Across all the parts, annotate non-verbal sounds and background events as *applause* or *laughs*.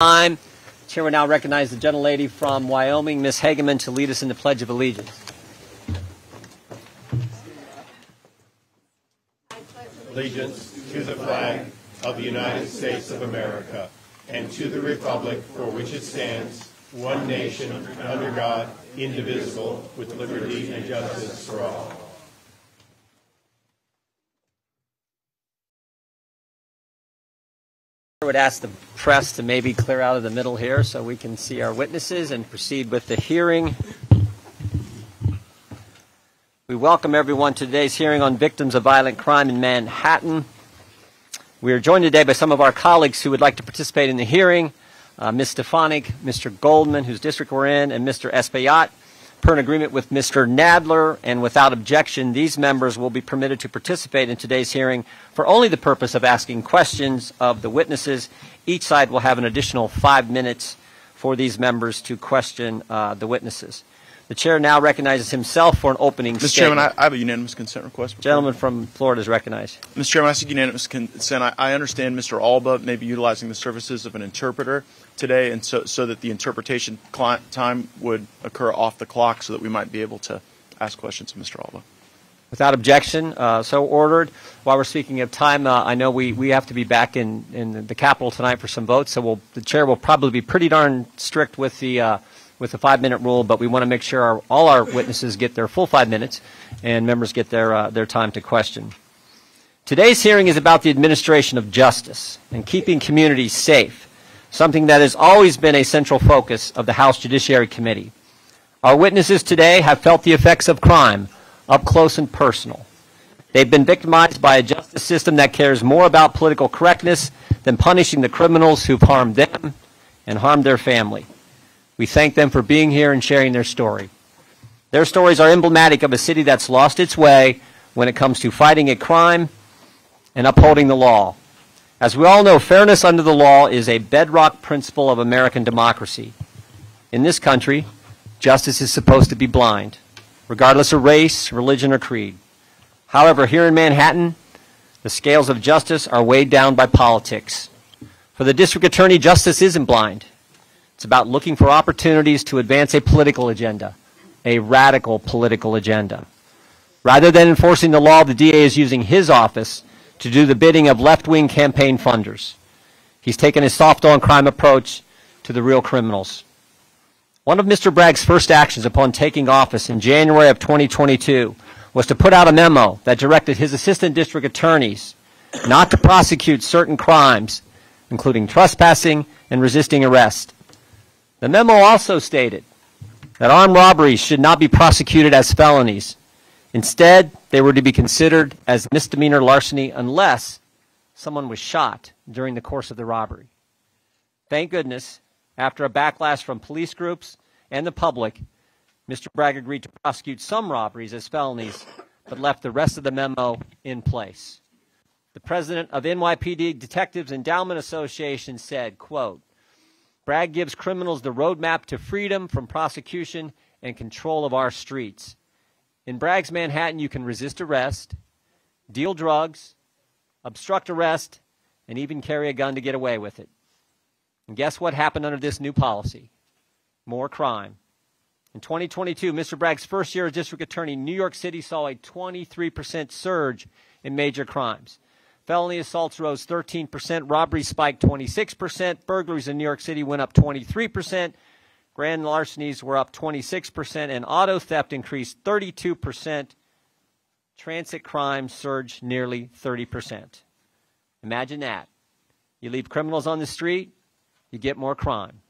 time. Chair will now recognize the gentlelady from Wyoming, Ms. Hageman, to lead us in the Pledge of Allegiance. allegiance to the flag of the United States of America and to the republic for which it stands, one nation, under God, indivisible, with liberty and justice for all. I would ask the press to maybe clear out of the middle here so we can see our witnesses and proceed with the hearing. We welcome everyone to today's hearing on victims of violent crime in Manhattan. We are joined today by some of our colleagues who would like to participate in the hearing. Uh, Ms. Stefanik, Mr. Goldman, whose district we're in, and Mr. Espaillat. Per an agreement with Mr. Nadler and without objection, these members will be permitted to participate in today's hearing for only the purpose of asking questions of the witnesses. Each side will have an additional five minutes for these members to question uh, the witnesses. The chair now recognizes himself for an opening statement. Mr. statement. Chairman, I, I have a unanimous consent request. Gentleman from Florida is recognized. Mr. Chairman, I seek unanimous consent. I, I understand Mr. Alba may be utilizing the services of an interpreter today, and so, so that the interpretation time would occur off the clock so that we might be able to ask questions of Mr. Alba. Without objection, uh, so ordered. While we're speaking of time, uh, I know we, we have to be back in, in the Capitol tonight for some votes, so we'll, the chair will probably be pretty darn strict with the, uh, with the five-minute rule, but we want to make sure our, all our witnesses get their full five minutes and members get their, uh, their time to question. Today's hearing is about the administration of justice and keeping communities safe, something that has always been a central focus of the House Judiciary Committee. Our witnesses today have felt the effects of crime up close and personal. They've been victimized by a justice system that cares more about political correctness than punishing the criminals who've harmed them and harmed their family. We thank them for being here and sharing their story. Their stories are emblematic of a city that's lost its way when it comes to fighting a crime and upholding the law. As we all know, fairness under the law is a bedrock principle of American democracy. In this country, justice is supposed to be blind, regardless of race, religion, or creed. However, here in Manhattan, the scales of justice are weighed down by politics. For the district attorney, justice isn't blind. It's about looking for opportunities to advance a political agenda, a radical political agenda. Rather than enforcing the law, the DA is using his office to do the bidding of left-wing campaign funders. He's taken a soft-on-crime approach to the real criminals. One of Mr. Bragg's first actions upon taking office in January of 2022 was to put out a memo that directed his assistant district attorneys not to prosecute certain crimes, including trespassing and resisting arrest. The memo also stated that armed robberies should not be prosecuted as felonies. Instead, they were to be considered as misdemeanor larceny unless someone was shot during the course of the robbery. Thank goodness, after a backlash from police groups and the public, Mr. Bragg agreed to prosecute some robberies as felonies, but left the rest of the memo in place. The president of NYPD Detectives Endowment Association said, quote, Bragg gives criminals the roadmap to freedom from prosecution and control of our streets. In Bragg's Manhattan, you can resist arrest, deal drugs, obstruct arrest, and even carry a gun to get away with it. And guess what happened under this new policy? More crime. In 2022, Mr. Bragg's first year as district attorney, New York City saw a 23% surge in major crimes. Felony assaults rose 13%, robberies spiked 26%, burglaries in New York City went up 23%, grand larcenies were up 26%, and auto theft increased 32%. Transit crime surged nearly 30%. Imagine that. You leave criminals on the street, you get more crime.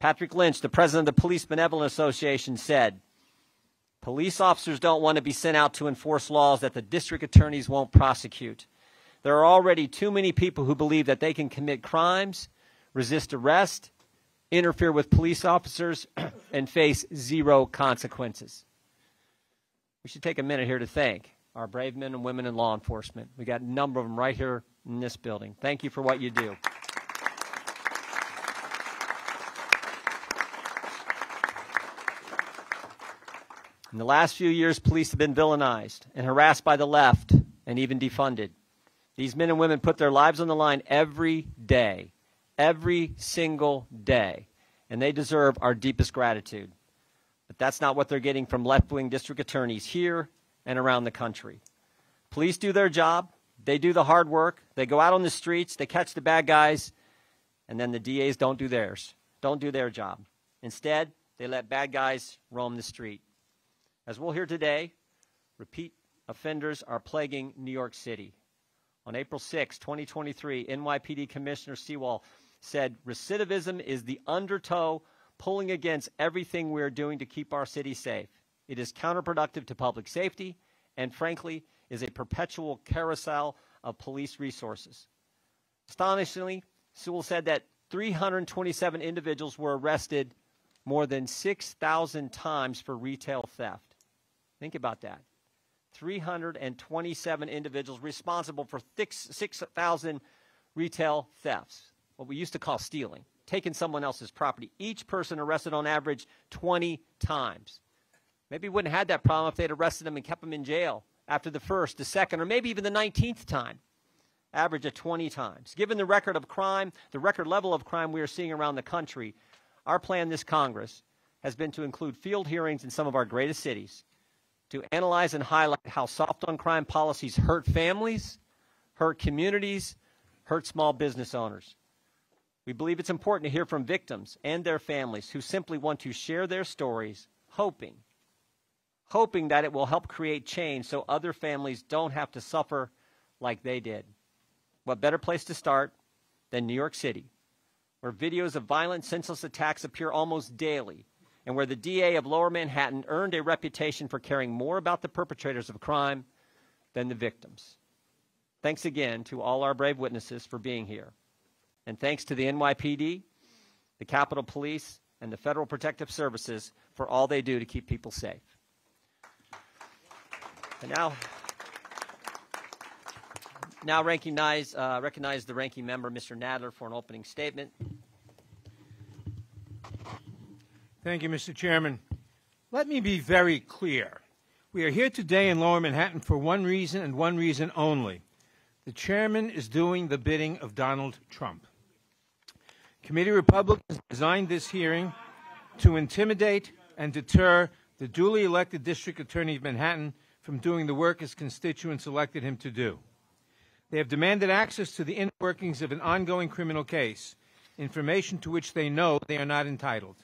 Patrick Lynch, the president of the Police Benevolent Association, said, Police officers don't want to be sent out to enforce laws that the district attorneys won't prosecute. There are already too many people who believe that they can commit crimes, resist arrest, interfere with police officers, *clears throat* and face zero consequences. We should take a minute here to thank our brave men and women in law enforcement. We got a number of them right here in this building. Thank you for what you do. In the last few years, police have been villainized and harassed by the left and even defunded. These men and women put their lives on the line every day, every single day, and they deserve our deepest gratitude. But that's not what they're getting from left wing district attorneys here and around the country. Police do their job, they do the hard work, they go out on the streets, they catch the bad guys, and then the DAs don't do theirs, don't do their job. Instead, they let bad guys roam the street. As we'll hear today, repeat offenders are plaguing New York City. On April 6, 2023, NYPD Commissioner Sewell said recidivism is the undertow pulling against everything we're doing to keep our city safe. It is counterproductive to public safety and, frankly, is a perpetual carousel of police resources. Astonishingly, Sewell said that 327 individuals were arrested more than 6,000 times for retail theft. Think about that. 327 individuals responsible for 6,000 retail thefts, what we used to call stealing, taking someone else's property. Each person arrested on average 20 times. Maybe we wouldn't have had that problem if they'd arrested them and kept them in jail after the first, the second, or maybe even the 19th time. Average of 20 times. Given the record of crime, the record level of crime we are seeing around the country, our plan this Congress has been to include field hearings in some of our greatest cities to analyze and highlight how soft on crime policies hurt families, hurt communities, hurt small business owners. We believe it's important to hear from victims and their families who simply want to share their stories, hoping, hoping that it will help create change so other families don't have to suffer like they did. What better place to start than New York City, where videos of violent, senseless attacks appear almost daily and where the DA of Lower Manhattan earned a reputation for caring more about the perpetrators of crime than the victims. Thanks again to all our brave witnesses for being here. And thanks to the NYPD, the Capitol Police, and the Federal Protective Services for all they do to keep people safe. And now, now recognize, uh, recognize the ranking member, Mr. Nadler, for an opening statement. Thank you, Mr. Chairman. Let me be very clear. We are here today in Lower Manhattan for one reason and one reason only. The chairman is doing the bidding of Donald Trump. Committee Republicans designed this hearing to intimidate and deter the duly elected district attorney of Manhattan from doing the work his constituents elected him to do. They have demanded access to the inner workings of an ongoing criminal case, information to which they know they are not entitled.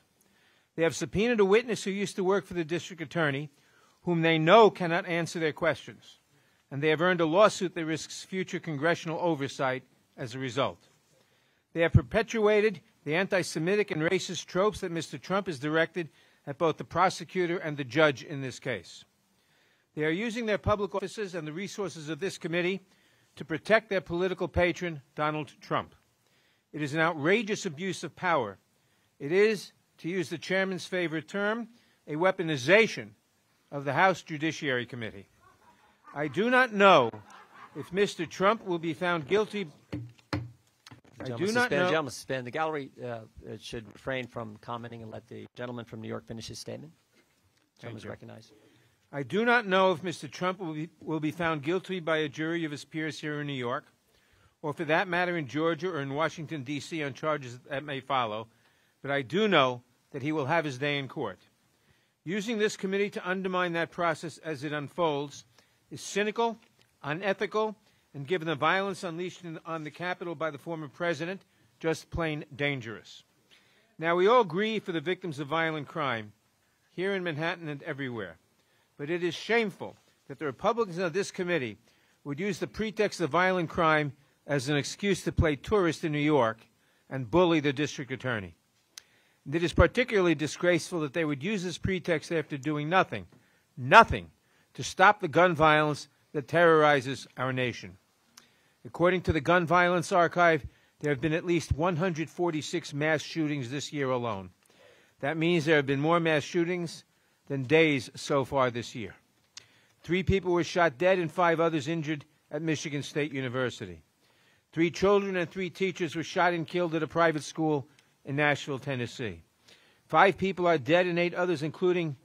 They have subpoenaed a witness who used to work for the district attorney, whom they know cannot answer their questions. And they have earned a lawsuit that risks future congressional oversight as a result. They have perpetuated the anti Semitic and racist tropes that Mr. Trump has directed at both the prosecutor and the judge in this case. They are using their public offices and the resources of this committee to protect their political patron, Donald Trump. It is an outrageous abuse of power. It is to use the chairman's favorite term, a weaponization of the House Judiciary Committee. I do not know if Mr. Trump will be found guilty. I do not know. Gentlemen, suspend. The gallery uh, should refrain from commenting and let the gentleman from New York finish his statement. Gentleman is recognized. I do not know if Mr. Trump will be, will be found guilty by a jury of his peers here in New York, or for that matter in Georgia or in Washington, D.C., on charges that may follow but I do know that he will have his day in court. Using this committee to undermine that process as it unfolds is cynical, unethical, and given the violence unleashed on the Capitol by the former president, just plain dangerous. Now, we all grieve for the victims of violent crime here in Manhattan and everywhere, but it is shameful that the Republicans of this committee would use the pretext of violent crime as an excuse to play tourist in New York and bully the district attorney. It is particularly disgraceful that they would use this pretext after doing nothing, nothing, to stop the gun violence that terrorizes our nation. According to the Gun Violence Archive, there have been at least 146 mass shootings this year alone. That means there have been more mass shootings than days so far this year. Three people were shot dead and five others injured at Michigan State University. Three children and three teachers were shot and killed at a private school in Nashville, Tennessee. Five people are dead and eight others, including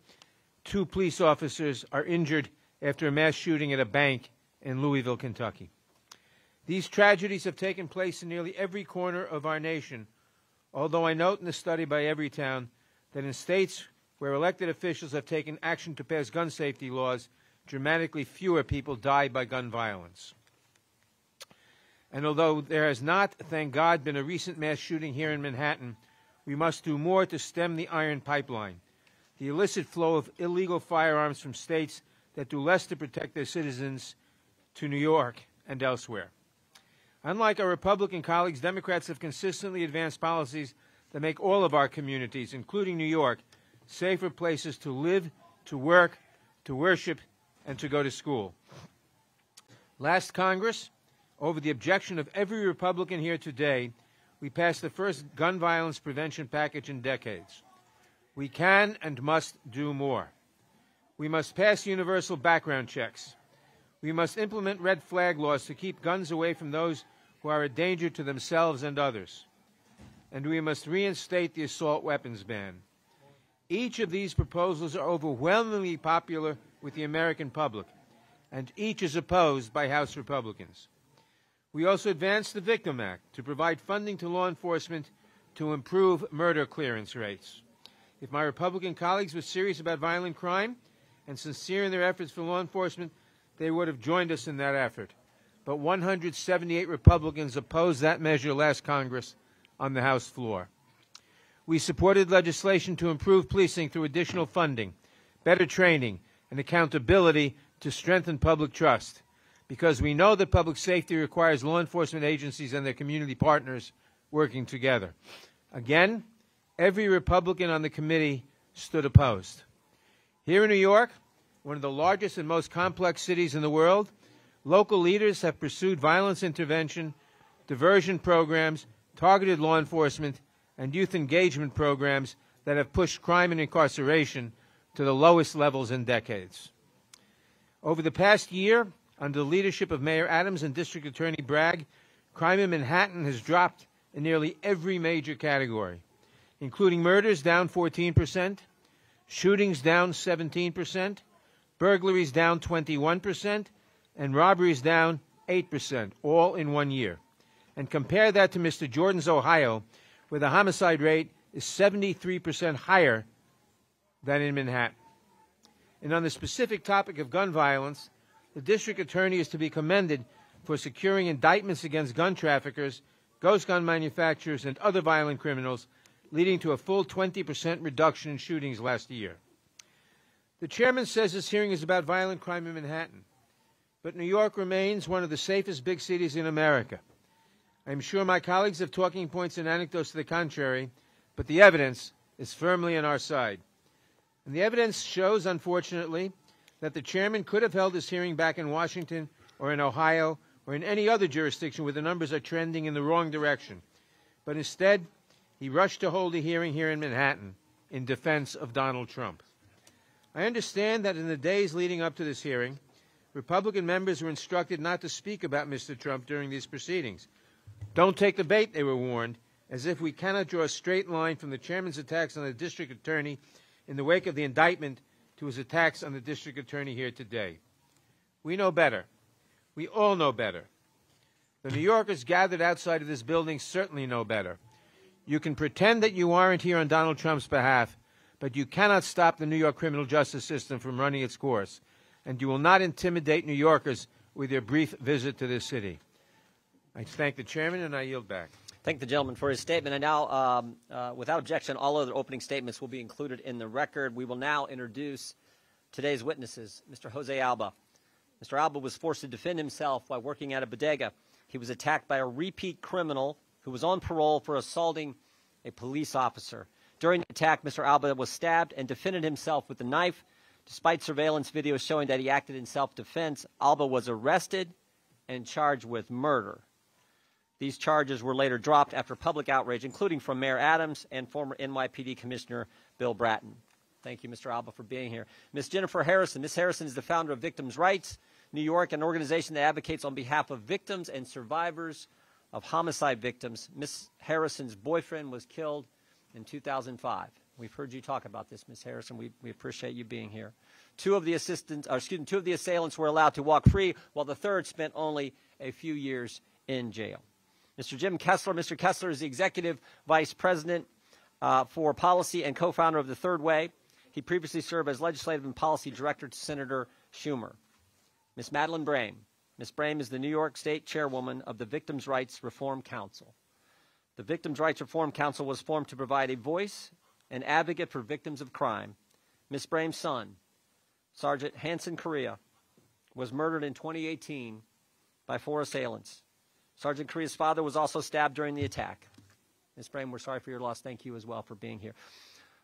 two police officers, are injured after a mass shooting at a bank in Louisville, Kentucky. These tragedies have taken place in nearly every corner of our nation, although I note in the study by Everytown that in states where elected officials have taken action to pass gun safety laws, dramatically fewer people die by gun violence. And although there has not, thank God, been a recent mass shooting here in Manhattan, we must do more to stem the iron pipeline, the illicit flow of illegal firearms from states that do less to protect their citizens to New York and elsewhere. Unlike our Republican colleagues, Democrats have consistently advanced policies that make all of our communities, including New York, safer places to live, to work, to worship, and to go to school. Last Congress, over the objection of every Republican here today, we passed the first gun violence prevention package in decades. We can and must do more. We must pass universal background checks. We must implement red flag laws to keep guns away from those who are a danger to themselves and others. And we must reinstate the assault weapons ban. Each of these proposals are overwhelmingly popular with the American public, and each is opposed by House Republicans. We also advanced the Victim Act to provide funding to law enforcement to improve murder clearance rates. If my Republican colleagues were serious about violent crime and sincere in their efforts for law enforcement, they would have joined us in that effort. But 178 Republicans opposed that measure last Congress on the House floor. We supported legislation to improve policing through additional funding, better training, and accountability to strengthen public trust because we know that public safety requires law enforcement agencies and their community partners working together. Again, every Republican on the committee stood opposed. Here in New York, one of the largest and most complex cities in the world, local leaders have pursued violence intervention, diversion programs, targeted law enforcement, and youth engagement programs that have pushed crime and incarceration to the lowest levels in decades. Over the past year, under the leadership of Mayor Adams and District Attorney Bragg, crime in Manhattan has dropped in nearly every major category, including murders down 14%, shootings down 17%, burglaries down 21%, and robberies down 8%, all in one year. And compare that to Mr. Jordan's Ohio, where the homicide rate is 73% higher than in Manhattan. And on the specific topic of gun violence, the district attorney is to be commended for securing indictments against gun traffickers, ghost gun manufacturers, and other violent criminals, leading to a full 20% reduction in shootings last year. The chairman says this hearing is about violent crime in Manhattan, but New York remains one of the safest big cities in America. I'm sure my colleagues have talking points and anecdotes to the contrary, but the evidence is firmly on our side. And the evidence shows, unfortunately, that the chairman could have held this hearing back in Washington or in Ohio or in any other jurisdiction where the numbers are trending in the wrong direction. But instead, he rushed to hold a hearing here in Manhattan in defense of Donald Trump. I understand that in the days leading up to this hearing, Republican members were instructed not to speak about Mr. Trump during these proceedings. Don't take the bait, they were warned, as if we cannot draw a straight line from the chairman's attacks on the district attorney in the wake of the indictment to his attacks on the district attorney here today. We know better. We all know better. The New Yorkers gathered outside of this building certainly know better. You can pretend that you aren't here on Donald Trump's behalf, but you cannot stop the New York criminal justice system from running its course, and you will not intimidate New Yorkers with your brief visit to this city. I thank the chairman, and I yield back. Thank the gentleman for his statement. And now, um, uh, without objection, all other opening statements will be included in the record. We will now introduce today's witnesses. Mr. Jose Alba. Mr. Alba was forced to defend himself while working at a bodega. He was attacked by a repeat criminal who was on parole for assaulting a police officer. During the attack, Mr. Alba was stabbed and defended himself with a knife. Despite surveillance video showing that he acted in self defense, Alba was arrested and charged with murder. These charges were later dropped after public outrage, including from Mayor Adams and former NYPD Commissioner Bill Bratton. Thank you, Mr. Alba, for being here. Ms. Jennifer Harrison. Ms. Harrison is the founder of Victims' Rights New York, an organization that advocates on behalf of victims and survivors of homicide victims. Ms. Harrison's boyfriend was killed in 2005. We've heard you talk about this, Ms. Harrison. We, we appreciate you being here. Two of the assistants, or excuse me, two of the assailants were allowed to walk free, while the third spent only a few years in jail. Mr. Jim Kessler. Mr. Kessler is the Executive Vice President uh, for Policy and co founder of The Third Way. He previously served as Legislative and Policy Director to Senator Schumer. Ms. Madeline Brame. Ms. Brame is the New York State Chairwoman of the Victims' Rights Reform Council. The Victims' Rights Reform Council was formed to provide a voice and advocate for victims of crime. Ms. Brame's son, Sergeant Hanson Correa, was murdered in 2018 by four assailants. Sergeant Correa's father was also stabbed during the attack. Ms. Brame, we're sorry for your loss. Thank you as well for being here.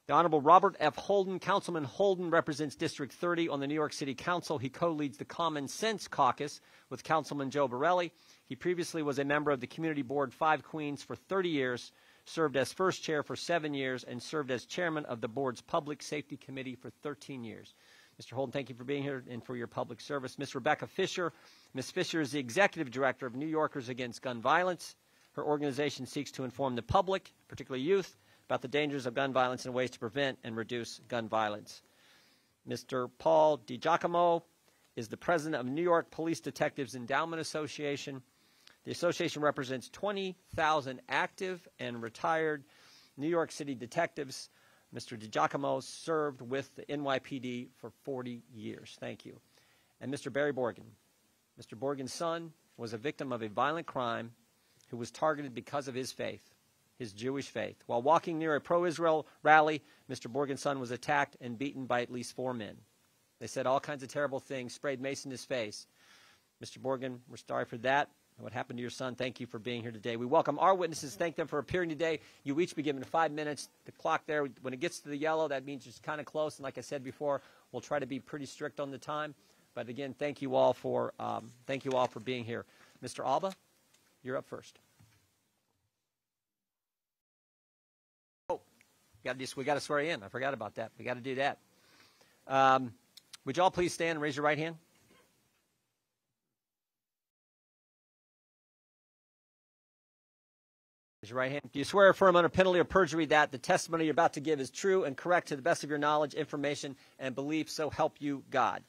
The Honorable Robert F. Holden, Councilman Holden represents District 30 on the New York City Council. He co-leads the Common Sense Caucus with Councilman Joe Borelli. He previously was a member of the Community Board Five Queens for 30 years, served as first chair for seven years, and served as chairman of the board's Public Safety Committee for 13 years. Mr. Holden, thank you for being here and for your public service. Ms. Rebecca Fisher. Ms. Fisher is the executive director of New Yorkers Against Gun Violence. Her organization seeks to inform the public, particularly youth, about the dangers of gun violence and ways to prevent and reduce gun violence. Mr. Paul DiGiacomo is the president of New York Police Detectives Endowment Association. The association represents 20,000 active and retired New York City detectives. Mr. DiGiacomo served with the NYPD for 40 years. Thank you. And Mr. Barry Borgen. Mr. Borgen's son was a victim of a violent crime who was targeted because of his faith, his Jewish faith. While walking near a pro Israel rally, Mr. Borgen's son was attacked and beaten by at least four men. They said all kinds of terrible things, sprayed mace in his face. Mr. Borgen, we're sorry for that. What happened to your son? Thank you for being here today. We welcome our witnesses. Thank them for appearing today. You each be given five minutes. The clock there, when it gets to the yellow, that means it's kind of close. And like I said before, we'll try to be pretty strict on the time. But again, thank you all for um, thank you all for being here. Mr. Alba, you're up first. Oh, got we got to swear in. I forgot about that. We got to do that. Um, would you all please stand and raise your right hand? Raise your right hand. Do you swear affirm under penalty of perjury that the testimony you're about to give is true and correct to the best of your knowledge, information, and belief, so help you God?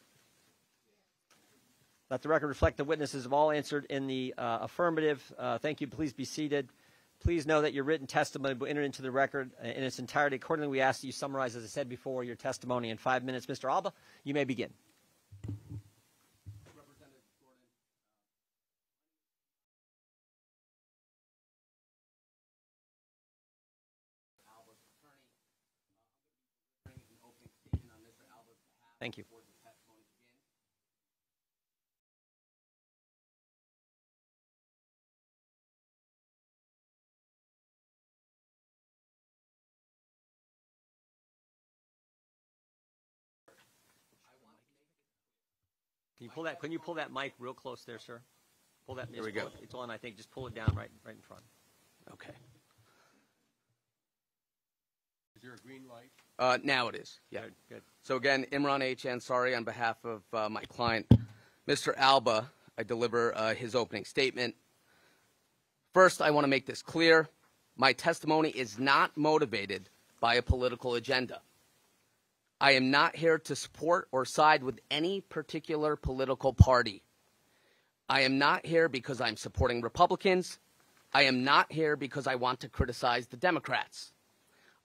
Let the record reflect the witnesses have all answered in the uh, affirmative. Uh, thank you. Please be seated. Please know that your written testimony will enter into the record in its entirety. Accordingly, we ask that you summarize, as I said before, your testimony in five minutes. Mr. Alba, you may begin. Thank you. Can you pull that? Can you pull that mic real close there, sir? Pull that. There we go. it- It's on. I think. Just pull it down right, right in front. Okay. Is there a green light? Uh, now it is. Yeah. Good. Good. So again, Imran H. Ansari on behalf of uh, my client, Mr. Alba, I deliver uh, his opening statement. First, I want to make this clear. My testimony is not motivated by a political agenda. I am not here to support or side with any particular political party. I am not here because I'm supporting Republicans. I am not here because I want to criticize the Democrats.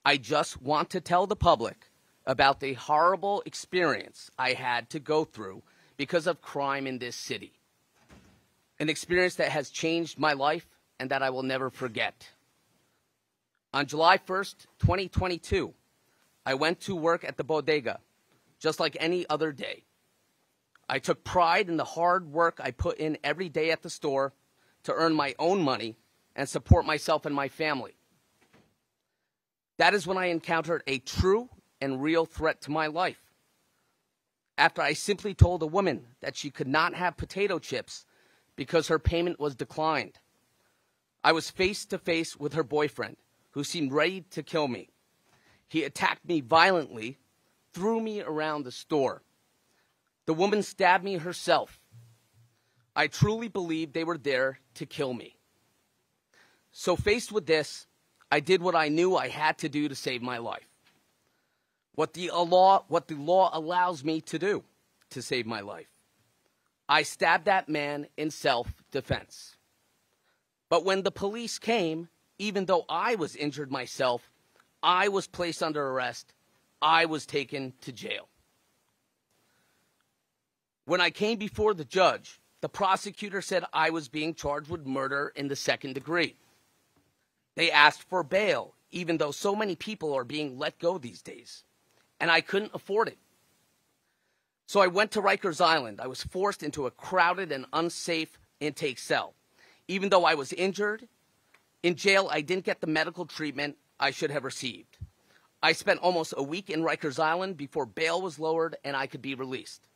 I just want to tell the public about the horrible experience I had to go through because of crime in this city. An experience that has changed my life and that I will never forget. On July 1st, 2022, I went to work at the bodega just like any other day. I took pride in the hard work I put in every day at the store to earn my own money and support myself and my family. That is when I encountered a true and real threat to my life. After I simply told a woman that she could not have potato chips because her payment was declined, I was face to face with her boyfriend, who seemed ready to kill me. He attacked me violently, threw me around the store. The woman stabbed me herself. I truly believed they were there to kill me. So, faced with this, I did what I knew I had to do to save my life. What the law, what the law allows me to do to save my life. I stabbed that man in self defense. But when the police came, even though I was injured myself, I was placed under arrest. I was taken to jail. When I came before the judge, the prosecutor said I was being charged with murder in the second degree. They asked for bail, even though so many people are being let go these days, and I couldn't afford it. So I went to Rikers Island. I was forced into a crowded and unsafe intake cell. Even though I was injured, in jail, I didn't get the medical treatment I should have received. I spent almost a week in Rikers Island before bail was lowered and I could be released.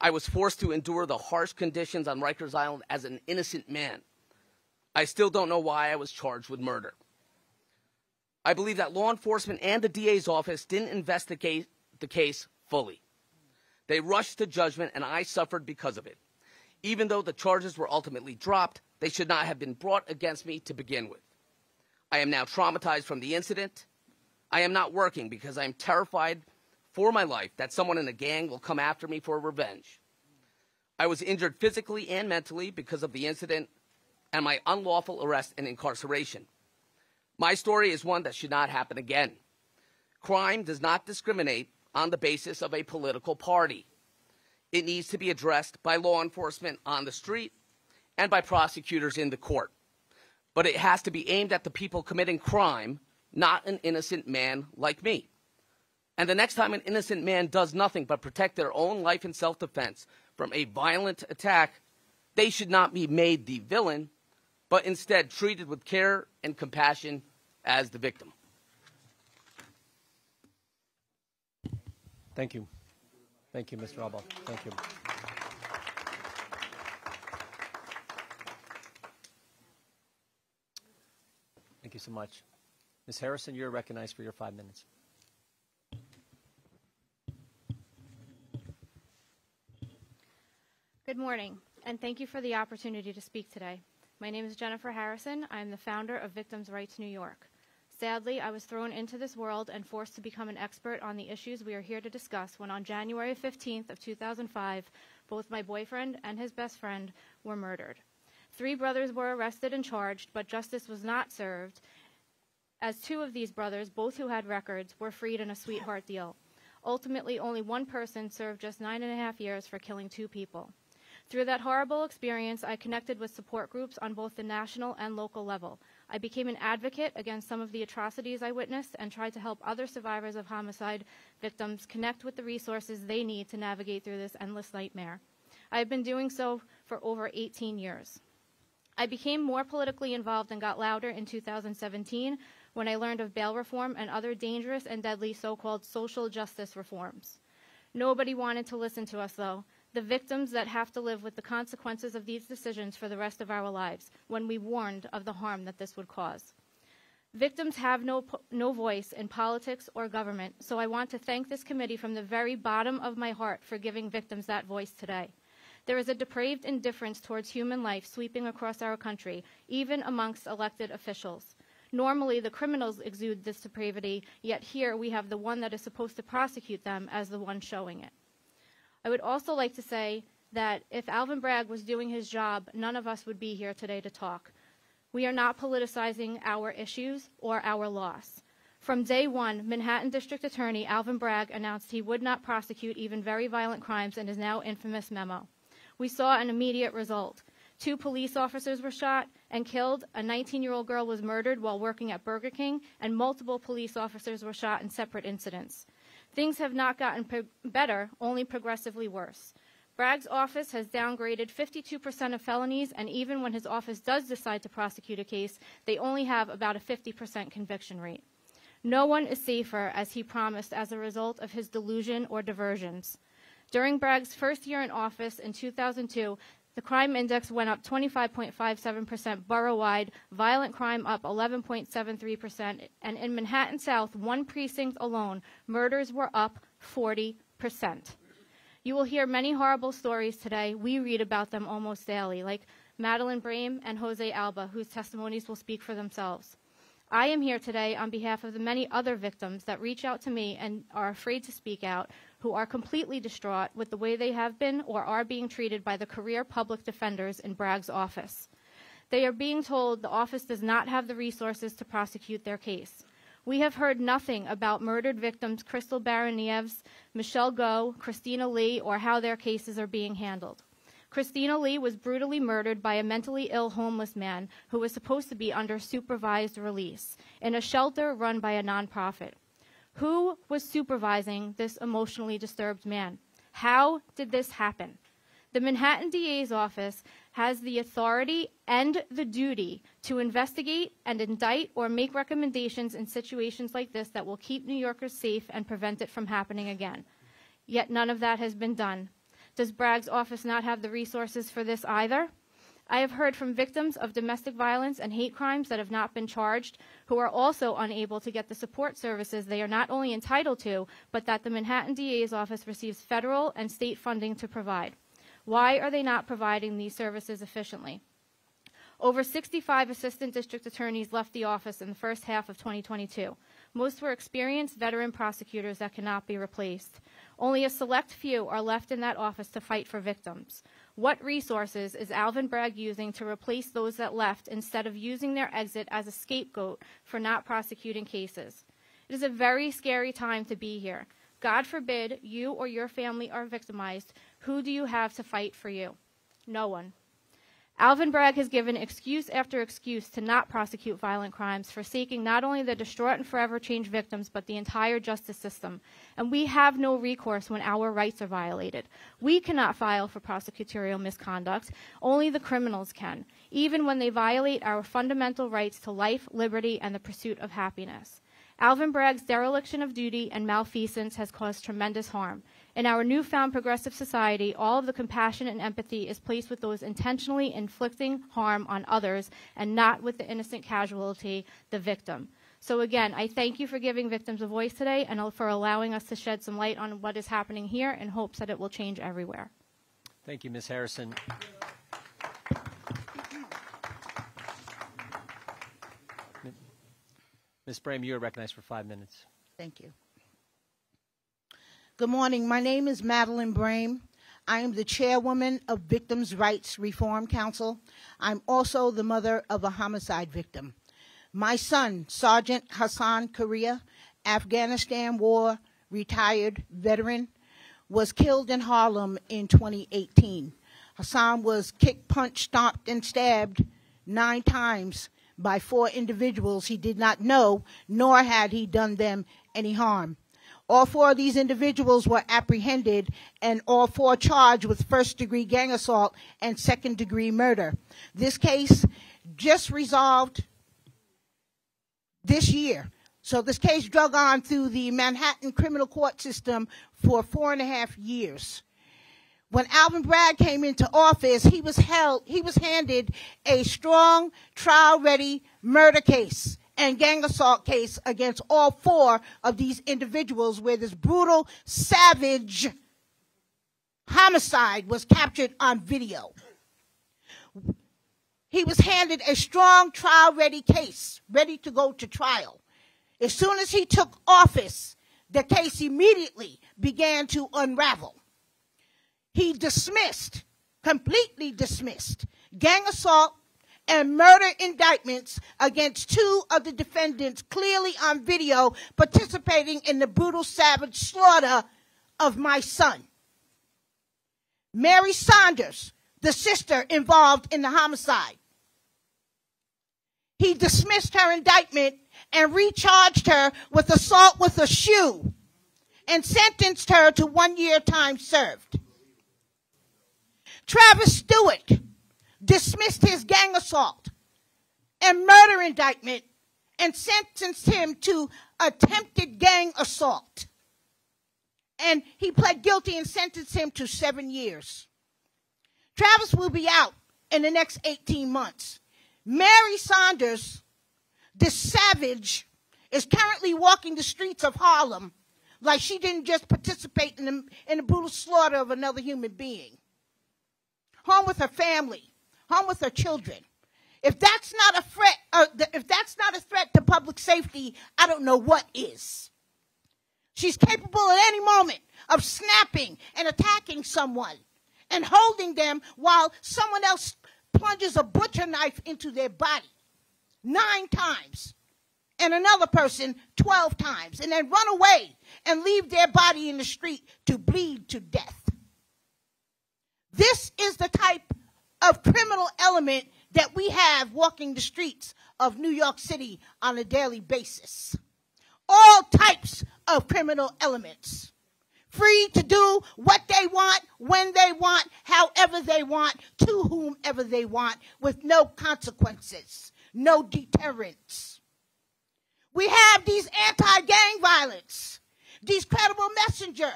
I was forced to endure the harsh conditions on Rikers Island as an innocent man. I still don't know why I was charged with murder. I believe that law enforcement and the DA's office didn't investigate the case fully. They rushed to judgment, and I suffered because of it. Even though the charges were ultimately dropped, they should not have been brought against me to begin with. I am now traumatized from the incident. I am not working because I am terrified for my life that someone in a gang will come after me for revenge. I was injured physically and mentally because of the incident and my unlawful arrest and incarceration. My story is one that should not happen again. Crime does not discriminate on the basis of a political party. It needs to be addressed by law enforcement on the street and by prosecutors in the court. But it has to be aimed at the people committing crime, not an innocent man like me. And the next time an innocent man does nothing but protect their own life in self defense from a violent attack, they should not be made the villain, but instead treated with care and compassion as the victim. Thank you. Thank you, Mr. Alba. Thank you. Thank you so much. Ms. Harrison, you're recognized for your five minutes. Good morning, and thank you for the opportunity to speak today. My name is Jennifer Harrison. I'm the founder of Victims' Rights New York. Sadly, I was thrown into this world and forced to become an expert on the issues we are here to discuss when on January 15th of 2005, both my boyfriend and his best friend were murdered. Three brothers were arrested and charged, but justice was not served, as two of these brothers, both who had records, were freed in a sweetheart deal. Ultimately, only one person served just nine and a half years for killing two people. Through that horrible experience, I connected with support groups on both the national and local level. I became an advocate against some of the atrocities I witnessed and tried to help other survivors of homicide victims connect with the resources they need to navigate through this endless nightmare. I have been doing so for over 18 years. I became more politically involved and got louder in 2017 when I learned of bail reform and other dangerous and deadly so called social justice reforms. Nobody wanted to listen to us, though, the victims that have to live with the consequences of these decisions for the rest of our lives when we warned of the harm that this would cause. Victims have no, no voice in politics or government, so I want to thank this committee from the very bottom of my heart for giving victims that voice today. There is a depraved indifference towards human life sweeping across our country, even amongst elected officials. Normally, the criminals exude this depravity, yet here we have the one that is supposed to prosecute them as the one showing it. I would also like to say that if Alvin Bragg was doing his job, none of us would be here today to talk. We are not politicizing our issues or our loss. From day one, Manhattan District Attorney Alvin Bragg announced he would not prosecute even very violent crimes in his now infamous memo. We saw an immediate result. Two police officers were shot and killed, a 19 year old girl was murdered while working at Burger King, and multiple police officers were shot in separate incidents. Things have not gotten better, only progressively worse. Bragg's office has downgraded 52% of felonies, and even when his office does decide to prosecute a case, they only have about a 50% conviction rate. No one is safer, as he promised, as a result of his delusion or diversions. During Bragg's first year in office in 2002, the crime index went up 25.57% borough-wide, violent crime up 11.73%, and in Manhattan South, one precinct alone, murders were up 40%. You will hear many horrible stories today. We read about them almost daily, like Madeline Brame and Jose Alba, whose testimonies will speak for themselves. I am here today on behalf of the many other victims that reach out to me and are afraid to speak out, who are completely distraught with the way they have been or are being treated by the career public defenders in Bragg's office. They are being told the office does not have the resources to prosecute their case. We have heard nothing about murdered victims Kristal Bayron-Nieves, Michelle Go, Christina Lee, or how their cases are being handled. Christina Lee was brutally murdered by a mentally ill homeless man who was supposed to be under supervised release in a shelter run by a nonprofit. Who was supervising this emotionally disturbed man? How did this happen? The Manhattan DA's office has the authority and the duty to investigate and indict or make recommendations in situations like this that will keep New Yorkers safe and prevent it from happening again. Yet none of that has been done. Does Bragg's office not have the resources for this either? I have heard from victims of domestic violence and hate crimes that have not been charged, who are also unable to get the support services they are not only entitled to, but that the Manhattan DA's office receives federal and state funding to provide. Why are they not providing these services efficiently? Over 65 assistant district attorneys left the office in the first half of 2022. Most were experienced veteran prosecutors that cannot be replaced. Only a select few are left in that office to fight for victims. What resources is Alvin Bragg using to replace those that left instead of using their exit as a scapegoat for not prosecuting cases? It is a very scary time to be here. God forbid you or your family are victimized. Who do you have to fight for you? No one. Alvin Bragg has given excuse after excuse to not prosecute violent crimes, forsaking not only the distraught and forever changed victims, but the entire justice system. And we have no recourse when our rights are violated. We cannot file for prosecutorial misconduct. Only the criminals can, even when they violate our fundamental rights to life, liberty, and the pursuit of happiness. Alvin Bragg's dereliction of duty and malfeasance has caused tremendous harm. In our newfound progressive society, all of the compassion and empathy is placed with those intentionally inflicting harm on others and not with the innocent casualty, the victim. So again, I thank you for giving victims a voice today and for allowing us to shed some light on what is happening here in hopes that it will change everywhere. Thank you, Ms. Harrison. Ms. Brame, you are recognized for five minutes. Thank you. Good morning. My name is Madeline Brame. I am the chairwoman of Victims' Rights Reform Council. I'm also the mother of a homicide victim. My son, Sergeant Hassan Correa, Afghanistan War retired veteran, was killed in Harlem in 2018. Hassan was kicked, punched, stomped, and stabbed nine times by four individuals he did not know, nor had he done them any harm. All four of these individuals were apprehended and all four charged with first degree gang assault and second degree murder. This case just resolved this year. So this case drug on through the Manhattan criminal court system for four and a half years when Alvin Bragg came into office, he was held, he was handed a strong trial ready murder case and gang assault case against all four of these individuals where this brutal, savage homicide was captured on video. He was handed a strong trial ready case, ready to go to trial. As soon as he took office, the case immediately began to unravel he dismissed, completely dismissed, gang assault and murder indictments against two of the defendants clearly on video participating in the brutal savage slaughter of my son. Mary Saunders, the sister involved in the homicide. He dismissed her indictment and recharged her with assault with a shoe and sentenced her to one year time served. Travis Stewart dismissed his gang assault and murder indictment and sentenced him to attempted gang assault. And he pled guilty and sentenced him to seven years. Travis will be out in the next 18 months. Mary Saunders, this savage, is currently walking the streets of Harlem like she didn't just participate in the, in the brutal slaughter of another human being home with her family, home with her children. If that's not a threat, uh, if that's not a threat to public safety, I don't know what is. She's capable at any moment of snapping and attacking someone and holding them while someone else plunges a butcher knife into their body nine times and another person 12 times and then run away and leave their body in the street to bleed to death. This is the type of criminal element that we have walking the streets of New York City on a daily basis. All types of criminal elements. Free to do what they want, when they want, however they want, to whomever they want, with no consequences, no deterrence. We have these anti-gang violence, these credible messenger,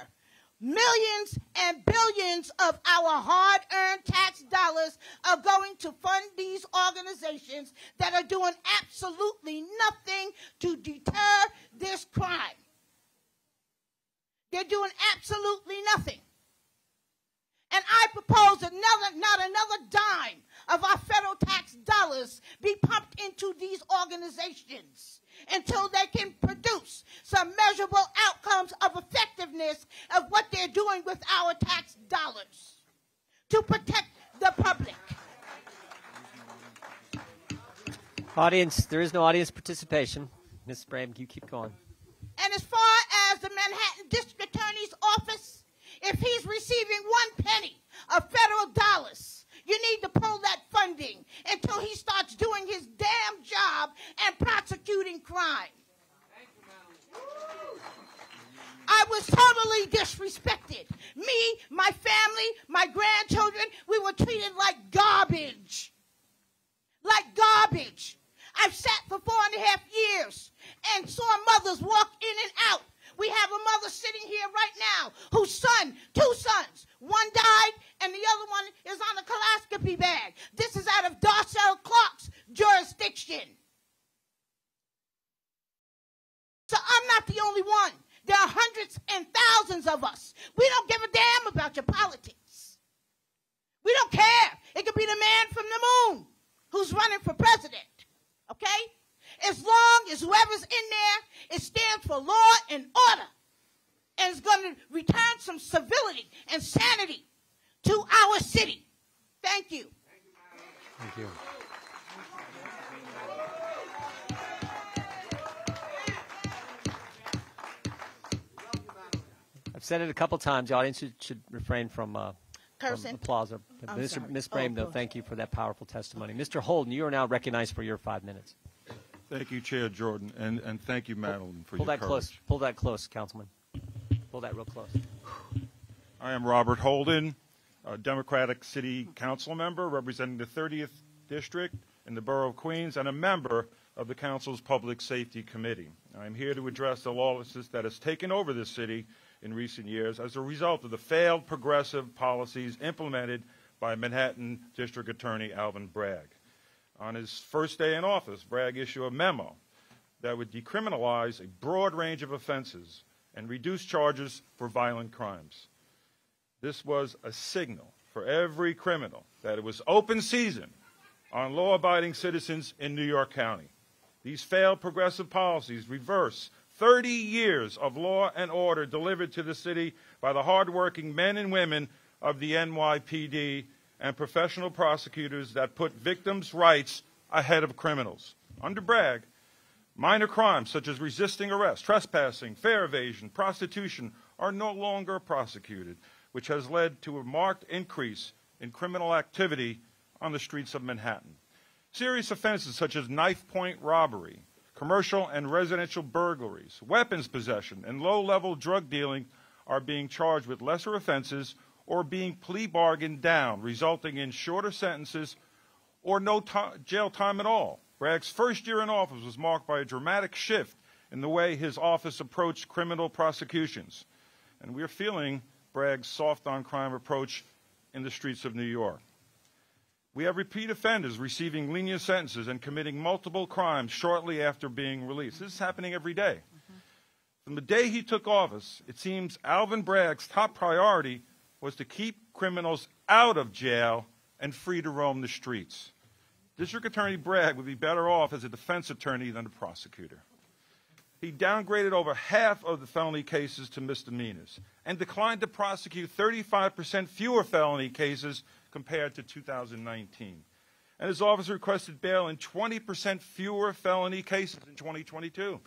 millions and billions of our hard-earned tax dollars are going to fund these organizations that are doing absolutely nothing to deter this crime. They're doing absolutely nothing. And I propose another, not another dime of our federal tax dollars be pumped into these organizations until they can produce some measurable outcomes of effectiveness of what they're doing with our tax dollars to protect the public. Audience, there is no audience participation. Ms. Brame, you keep going. And as far as the Manhattan District Attorney's office, if he's receiving one penny of federal dollars, you need to pull that funding until he starts doing his damn job and prosecuting crime. I was totally disrespected. Me, my family, my grandchildren, we were treated like garbage. Like garbage. I've sat for four and a half years and saw mothers walk in and out. We have a mother sitting here right now whose son, two sons, one died and the other one is on a colonoscopy bag. This is out of Darcel Clark's jurisdiction. So I'm not the only one. There are hundreds and thousands of us. We don't give a damn about your politics. We don't care. It could be the man from the moon who's running for president. Okay? As long as whoever's in there, it stands for law and order. And is going to return some civility and sanity to our city. Thank you. Thank you. I've said it a couple times. The audience should, should refrain from, uh, from Cursing. applause. Or, Mr. sorry. Ms. Oh, though, thank you for that powerful testimony. Mr. Holden, you are now recognized for your five minutes. Thank you, Chair Jordan, and, and thank you, Madeline, for Pull your that courage. close. Pull that close, Councilman. Pull that real close. I am Robert Holden, a Democratic City Council member representing the 30th District in the Borough of Queens and a member of the Council's Public Safety Committee. I am here to address the lawlessness that has taken over this city in recent years as a result of the failed progressive policies implemented by Manhattan District Attorney Alvin Bragg. On his first day in office, Bragg issued a memo that would decriminalize a broad range of offenses and reduce charges for violent crimes. This was a signal for every criminal that it was open season on law abiding citizens in New York County. These failed progressive policies reverse 30 years of law and order delivered to the city by the hardworking men and women of the NYPD and professional prosecutors that put victims' rights ahead of criminals. Under Bragg, minor crimes such as resisting arrest, trespassing, fare evasion, prostitution are no longer prosecuted, which has led to a marked increase in criminal activity on the streets of Manhattan. Serious offenses such as knife point robbery, commercial and residential burglaries, weapons possession, and low level drug dealing are being charged with lesser offenses or being plea bargained down, resulting in shorter sentences or no jail time at all. Bragg's first year in office was marked by a dramatic shift in the way his office approached criminal prosecutions. And we're feeling Bragg's soft on crime approach in the streets of New York. We have repeat offenders receiving lenient sentences and committing multiple crimes shortly after being released. This is happening every day. Mm-hmm. From the day he took office, it seems Alvin Bragg's top priority was to keep criminals out of jail and free to roam the streets. District Attorney Bragg would be better off as a defense attorney than a prosecutor. He downgraded over half of the felony cases to misdemeanors and declined to prosecute 35% fewer felony cases compared to 2019. and his office requested bail in 20% fewer felony cases in 2022.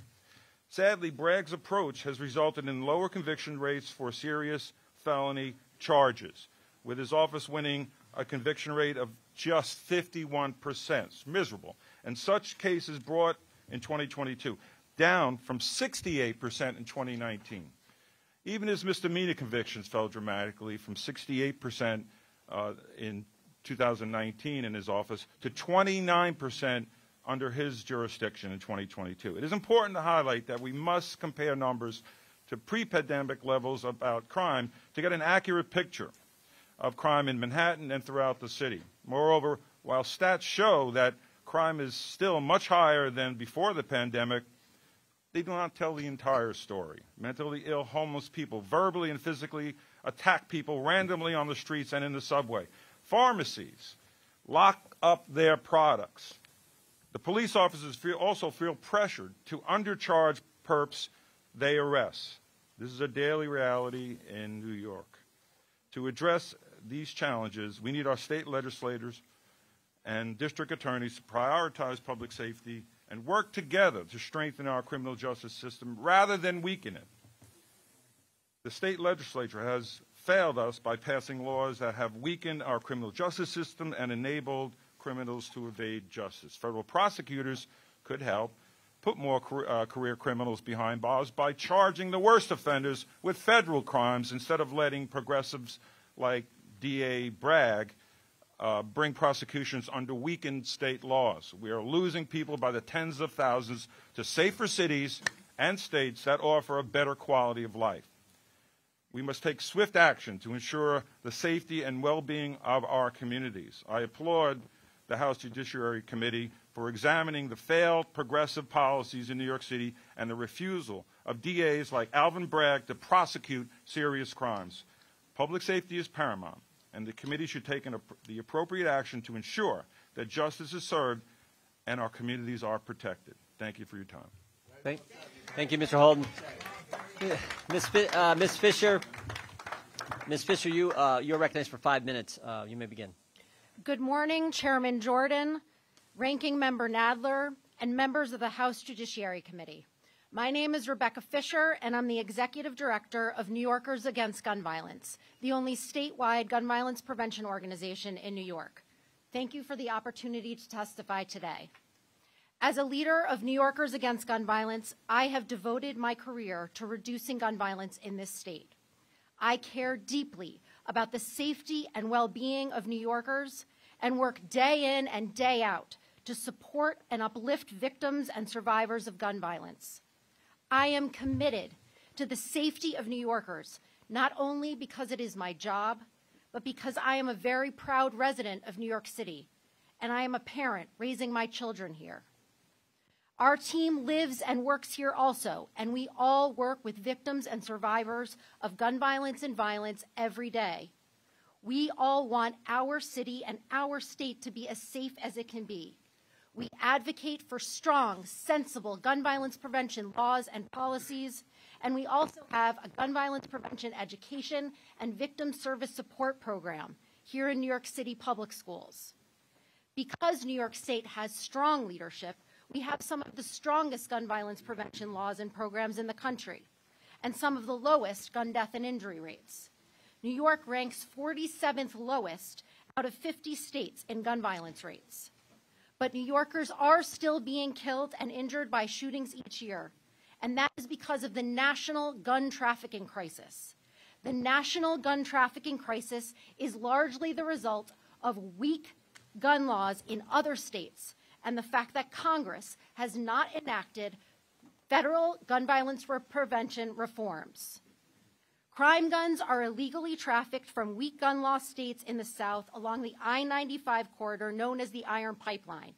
Sadly, Bragg's approach has resulted in lower conviction rates for serious felony charges, with his office winning a conviction rate of just 51%. It's miserable. And such cases brought in 2022, down from 68% in 2019. Even his misdemeanor convictions fell dramatically from 68% uh, in 2019 in his office to 29% under his jurisdiction in 2022. It is important to highlight that we must compare numbers to pre-pandemic levels about crime to get an accurate picture of crime in Manhattan and throughout the city. Moreover, while stats show that crime is still much higher than before the pandemic, they do not tell the entire story. Mentally ill, homeless people verbally and physically attack people randomly on the streets and in the subway. Pharmacies lock up their products. The police officers feel, also feel pressured to undercharge perps they arrest. This is a daily reality in New York. To address these challenges, we need our state legislators and district attorneys to prioritize public safety and work together to strengthen our criminal justice system rather than weaken it. The state legislature has failed us by passing laws that have weakened our criminal justice system and enabled criminals to evade justice. Federal prosecutors could help put more uh, career criminals behind bars by charging the worst offenders with federal crimes instead of letting progressives like DA Bragg uh, bring prosecutions under weakened state laws. We are losing people by the tens of thousands to safer cities and states that offer a better quality of life. We must take swift action to ensure the safety and well-being of our communities. I applaud the House Judiciary Committee for examining the failed progressive policies in New York City and the refusal of DAs like Alvin Bragg to prosecute serious crimes. Public safety is paramount and the committee should take an, the appropriate action to ensure that justice is served and our communities are protected. Thank you for your time. Thank, thank you, Mr. Holden. Ms. Fi- uh, Ms. Fisher, Ms. Fisher, you uh, you're recognized for five minutes. Uh, you may begin. Good morning, Chairman Jordan, Ranking Member Nadler, and members of the House Judiciary Committee. My name is Rebecca Fisher, and I'm the Executive Director of New Yorkers Against Gun Violence, the only statewide gun violence prevention organization in New York. Thank you for the opportunity to testify today. As a leader of New Yorkers Against Gun Violence, I have devoted my career to reducing gun violence in this state. I care deeply about the safety and well-being of New Yorkers and work day in and day out to support and uplift victims and survivors of gun violence. I am committed to the safety of New Yorkers, not only because it is my job, but because I am a very proud resident of New York City, and I am a parent raising my children here. Our team lives and works here also, and we all work with victims and survivors of gun violence and violence every day. We all want our city and our state to be as safe as it can be. We advocate for strong, sensible gun violence prevention laws and policies, and we also have a gun violence prevention education and victim service support program here in New York City public schools. Because New York State has strong leadership, we have some of the strongest gun violence prevention laws and programs in the country, and some of the lowest gun death and injury rates. New York ranks 47th lowest out of 50 states in gun violence rates. But New Yorkers are still being killed and injured by shootings each year. And that is because of the national gun trafficking crisis. The national gun trafficking crisis is largely the result of weak gun laws in other states and the fact that Congress has not enacted federal gun violence prevention reforms. Crime guns are illegally trafficked from weak gun law states in the South along the I 95 corridor known as the Iron Pipeline.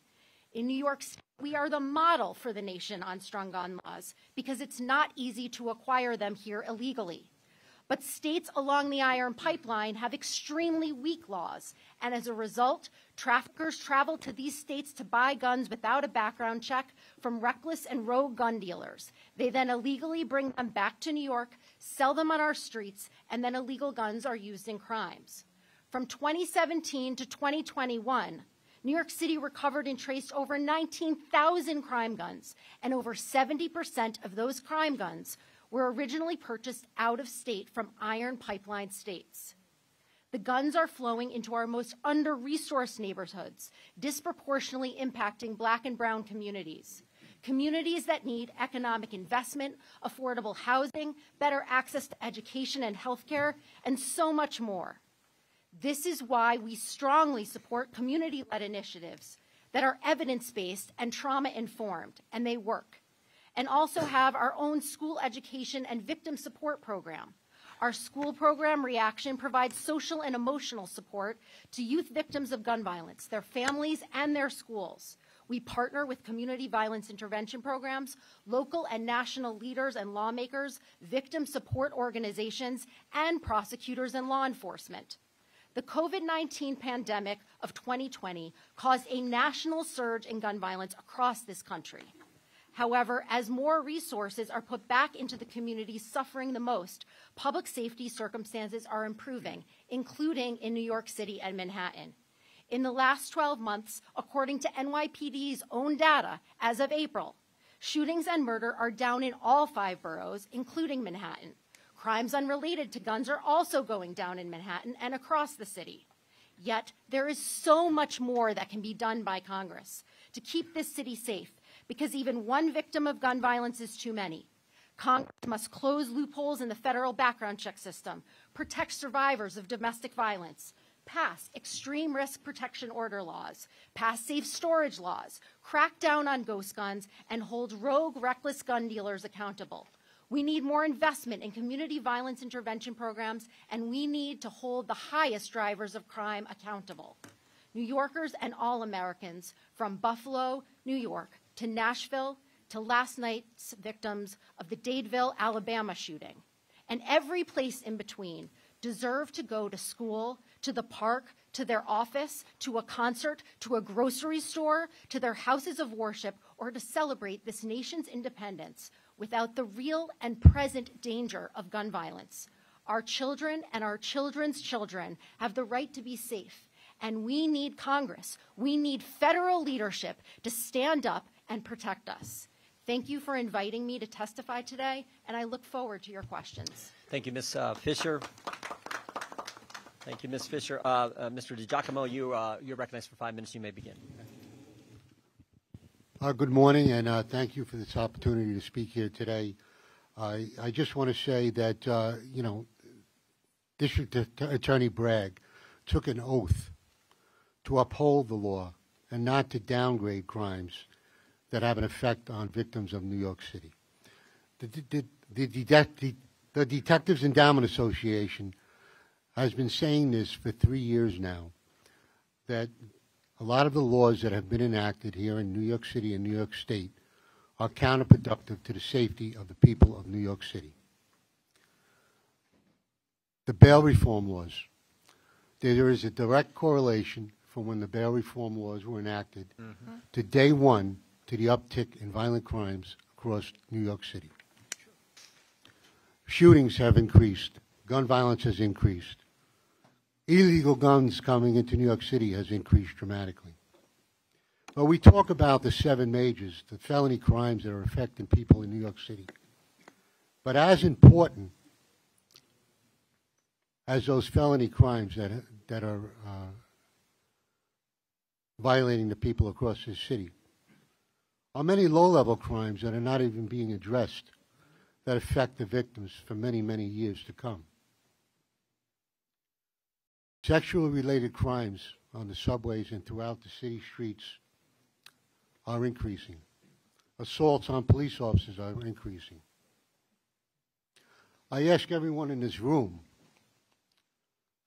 In New York State, we are the model for the nation on strong gun laws because it's not easy to acquire them here illegally. But states along the Iron Pipeline have extremely weak laws, and as a result, traffickers travel to these states to buy guns without a background check from reckless and rogue gun dealers. They then illegally bring them back to New York, sell them on our streets, and then illegal guns are used in crimes. From 2017 to 2021, New York City recovered and traced over 19,000 crime guns, and over 70% of those crime guns were originally purchased out of state from iron pipeline states. The guns are flowing into our most under resourced neighborhoods, disproportionately impacting black and brown communities. Communities that need economic investment, affordable housing, better access to education and healthcare, and so much more. This is why we strongly support community led initiatives that are evidence based and trauma informed, and they work. And also have our own school education and victim support program. Our school program, Reaction, provides social and emotional support to youth victims of gun violence, their families, and their schools. We partner with community violence intervention programs, local and national leaders and lawmakers, victim support organizations, and prosecutors and law enforcement. The COVID 19 pandemic of 2020 caused a national surge in gun violence across this country. However, as more resources are put back into the communities suffering the most, public safety circumstances are improving, including in New York City and Manhattan. In the last 12 months, according to NYPD's own data, as of April, shootings and murder are down in all five boroughs, including Manhattan. Crimes unrelated to guns are also going down in Manhattan and across the city. Yet, there is so much more that can be done by Congress to keep this city safe because even one victim of gun violence is too many. Congress must close loopholes in the federal background check system, protect survivors of domestic violence, pass extreme risk protection order laws, pass safe storage laws, crack down on ghost guns, and hold rogue, reckless gun dealers accountable. We need more investment in community violence intervention programs, and we need to hold the highest drivers of crime accountable. New Yorkers and all Americans, from Buffalo, New York, to Nashville, to last night's victims of the Dadeville, Alabama shooting, and every place in between, deserve to go to school, to the park, to their office, to a concert, to a grocery store, to their houses of worship, or to celebrate this nation's independence without the real and present danger of gun violence. Our children and our children's children have the right to be safe, and we need Congress, we need federal leadership to stand up and protect us. Thank you for inviting me to testify today, and I look forward to your questions. Thank you, Ms. Uh, Fisher. Thank you, Ms. Fisher. Uh, uh, Mr. DiGiacomo, you, uh, you're recognized for five minutes. You may begin. Uh, good morning, and thank you for this opportunity to speak here today. I, I just want to say that, you know, District Attorney Bragg took an oath to uphold the law and not to downgrade crimes that have an effect on victims of New York City. The, the, the, the, the Detectives Endowment Association has been saying this for three years now, that a lot of the laws that have been enacted here in New York City and New York State are counterproductive to the safety of the people of New York City. The bail reform laws. There is a direct correlation from when the bail reform laws were enacted mm-hmm. to day one to the uptick in violent crimes across New York City. Shootings have increased. Gun violence has increased illegal guns coming into New York City has increased dramatically. But we talk about the seven majors, the felony crimes that are affecting people in New York City. But as important as those felony crimes that, that are uh, violating the people across this city are many low-level crimes that are not even being addressed that affect the victims for many, many years to come. Sexual related crimes on the subways and throughout the city streets are increasing. Assaults on police officers are increasing. I ask everyone in this room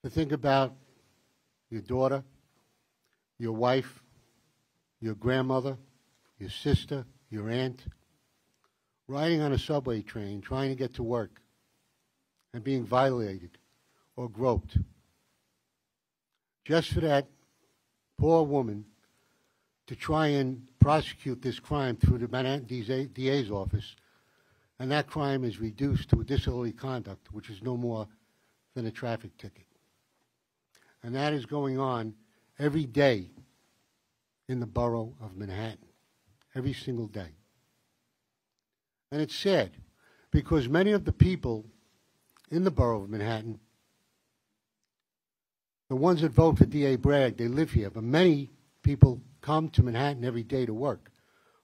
to think about your daughter, your wife, your grandmother, your sister, your aunt, riding on a subway train trying to get to work and being violated or groped just for that poor woman to try and prosecute this crime through the Manhattan DA's office, and that crime is reduced to a disorderly conduct, which is no more than a traffic ticket. And that is going on every day in the borough of Manhattan every single day. And it's sad because many of the people in the borough of Manhattan, the ones that vote for D.A. Bragg, they live here, but many people come to Manhattan every day to work.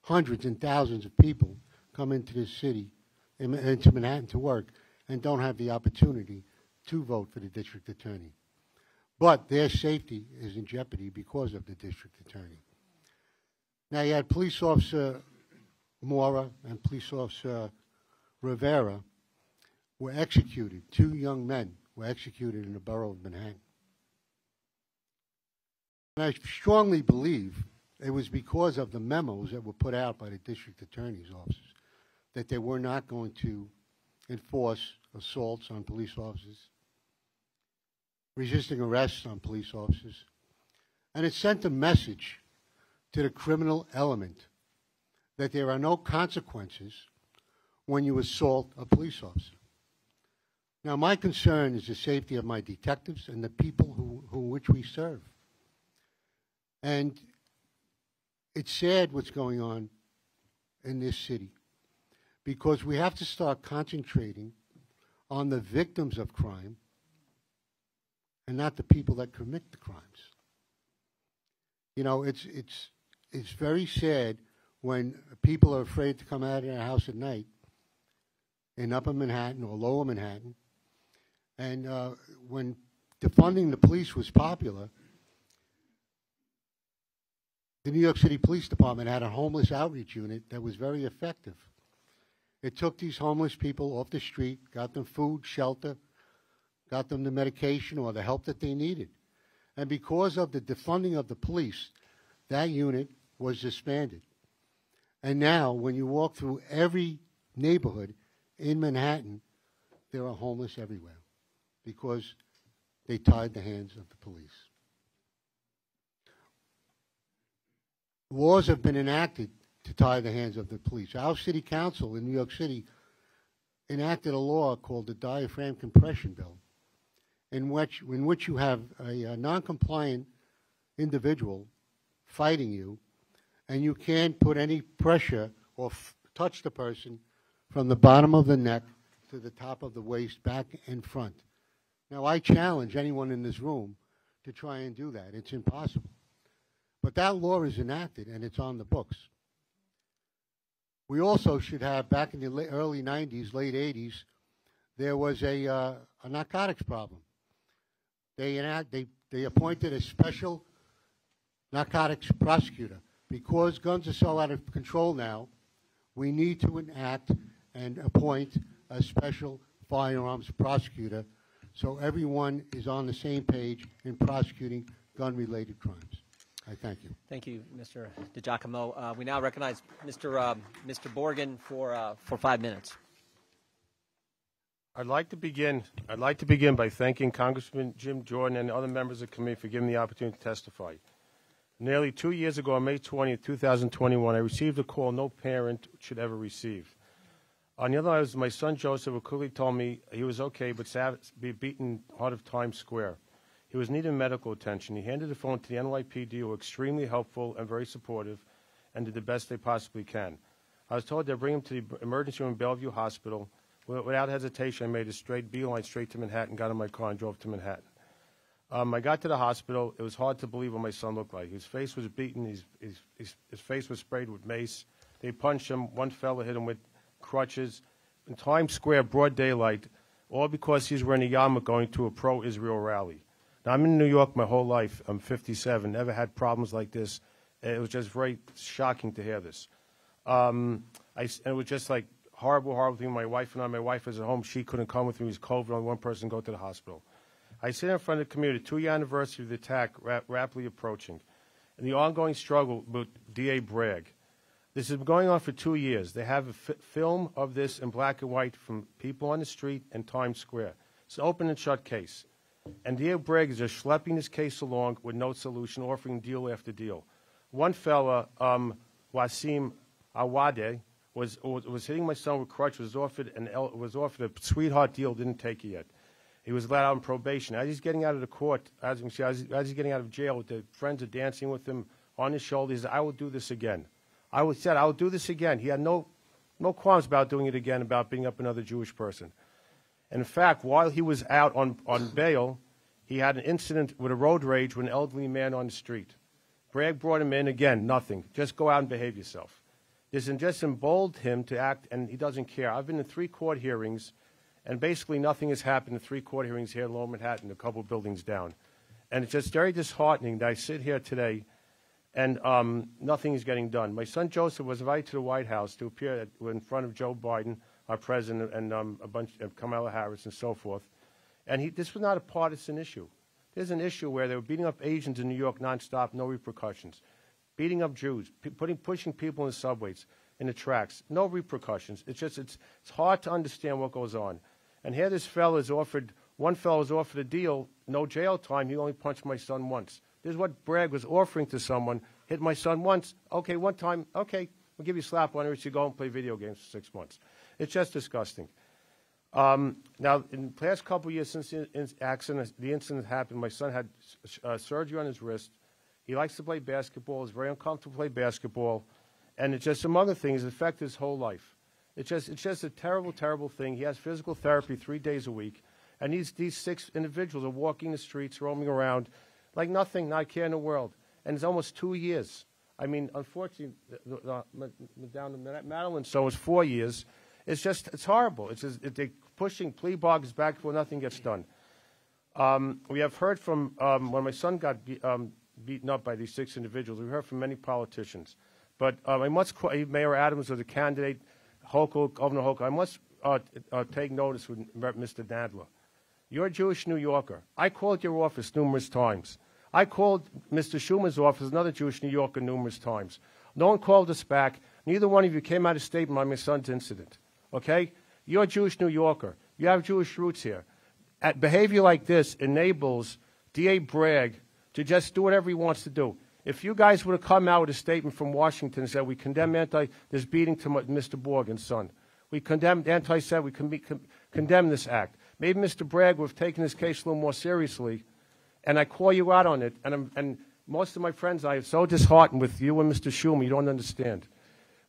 Hundreds and thousands of people come into this city, in- into Manhattan to work, and don't have the opportunity to vote for the district attorney. But their safety is in jeopardy because of the district attorney. Now, you had police officer Mora and police officer Rivera were executed. Two young men were executed in the borough of Manhattan. And I strongly believe it was because of the memos that were put out by the district attorney's offices that they were not going to enforce assaults on police officers, resisting arrests on police officers. And it sent a message to the criminal element that there are no consequences when you assault a police officer. Now, my concern is the safety of my detectives and the people who, who which we serve. And it's sad what's going on in this city because we have to start concentrating on the victims of crime and not the people that commit the crimes. You know, it's it's it's very sad when people are afraid to come out of their house at night in Upper Manhattan or Lower Manhattan, and uh, when defunding the police was popular, the New York City Police Department had a homeless outreach unit that was very effective. It took these homeless people off the street, got them food, shelter, got them the medication or the help that they needed. And because of the defunding of the police, that unit was disbanded. And now, when you walk through every neighborhood in Manhattan, there are homeless everywhere because they tied the hands of the police. Laws have been enacted to tie the hands of the police. Our city council in New York City enacted a law called the Diaphragm Compression Bill, in which, in which you have a, a non-compliant individual fighting you, and you can't put any pressure or touch the person from the bottom of the neck to the top of the waist, back and front. Now, I challenge anyone in this room to try and do that. It's impossible. But that law is enacted and it's on the books. We also should have, back in the early 90s, late 80s, there was a, uh, a narcotics problem. They, enact, they, they appointed a special narcotics prosecutor. Because guns are so out of control now, we need to enact and appoint a special firearms prosecutor so everyone is on the same page in prosecuting gun-related crimes. I thank you. Thank you, Mr. DiGiacomo. Uh, we now recognize Mr. Um, Mr. Borgen for uh, for five minutes. I'd like to begin. I'd like to begin by thanking Congressman Jim Jordan and other members of the committee for giving me the opportunity to testify. Nearly two years ago, on May 20, 2021, I received a call no parent should ever receive. On the other was my son Joseph, who quickly told me he was okay, but be beaten hard of Times Square. He was needing medical attention. He handed the phone to the NYPD, who were extremely helpful and very supportive, and did the best they possibly can. I was told they'd bring him to the emergency room in Bellevue Hospital. Without hesitation, I made a straight beeline straight to Manhattan, got in my car, and drove to Manhattan. Um, I got to the hospital. It was hard to believe what my son looked like. His face was beaten. His, his, his, his face was sprayed with mace. They punched him. One fella hit him with crutches. In Times Square, broad daylight, all because he's wearing a yarmulke going to a pro-Israel rally. Now, I'm in New York my whole life. I'm 57. Never had problems like this. It was just very shocking to hear this. Um, I, it was just like horrible, horrible thing. My wife and I, my wife was at home. She couldn't come with me. It was COVID. Only one person go to the hospital. I sit in front of the community, two-year anniversary of the attack rap- rapidly approaching, and the ongoing struggle with D.A. Bragg. This has been going on for two years. They have a film of this in black and white from people on the street and Times Square. It's an open and shut case. And D.A. Bragg is just schlepping this case along with no solution, offering deal after deal. One fella, um, Wasim Awade, was, was hitting my son with crutch, was offered an was offered a sweetheart deal, didn't take it yet. He was let out on probation. As he's getting out of the court, as, you can see, as, as he's getting out of jail, with the friends are dancing with him on his shoulder. He said, I will do this again. I said, I will do this again. He had no, no qualms about doing it again, about beating up another Jewish person. And in fact, while he was out on, on bail, he had an incident with a road rage with an elderly man on the street. Bragg brought him in again, nothing. Just go out and behave yourself. This just emboldened him to act, and he doesn't care. I've been in three court hearings, and basically nothing has happened in three court hearings here in Lower Manhattan, a couple buildings down. And it's just very disheartening that I sit here today and um, nothing is getting done. My son Joseph was invited to the White House to appear at, in front of Joe Biden, our president, and um, a bunch of Kamala Harris and so forth. And he, this was not a partisan issue. There's an issue where they were beating up Asians in New York nonstop, no repercussions. Beating up Jews, putting, pushing people in the subways, in the tracks, no repercussions. It's just, it's, it's hard to understand what goes on. And here this fellow is offered, one fellow was offered a deal, no jail time, he only punched my son once. This is what Bragg was offering to someone, hit my son once, okay, one time, okay, we'll give you a slap on wrist, you go and play video games for six months. It's just disgusting. Um, now, in the past couple years since the accident, the incident happened, my son had uh, surgery on his wrist. He likes to play basketball. He's very uncomfortable to play basketball, and it's just some other things that affect his whole life. It's just, it's just a terrible, terrible thing. He has physical therapy three days a week, and these, these six individuals are walking the streets, roaming around, like nothing, not a care in the world. And it's almost two years. I mean, unfortunately, down in Madeline, so it's four years. It's just, it's horrible. It's just, it, they're pushing plea bargains back before nothing gets done. Um, we have heard from, um, when my son got be, um, beaten up by these six individuals, we heard from many politicians. But I must, qu- Mayor Adams was a candidate, Hochul, Governor Hochul, I must uh, uh, take notice with Mr. Nadler. You're a Jewish New Yorker. I called your office numerous times. I called Mr. Schumer's office, another Jewish New Yorker, numerous times. No one called us back. Neither one of you came out of statement on my son's incident. Okay? You're a Jewish New Yorker. You have Jewish roots here. At behavior like this enables D.A. Bragg to just do whatever he wants to do. If you guys would have come out with a statement from Washington and said, we condemn anti, this beating to Mr. Borgen's son. We condemn, anti-Semitic, we con- con- condemn this act. Maybe Mr. Bragg would have taken this case a little more seriously, and I call you out on it. And, I'm, and most of my friends, I am so disheartened with you and Mr. Schumer, you don't understand.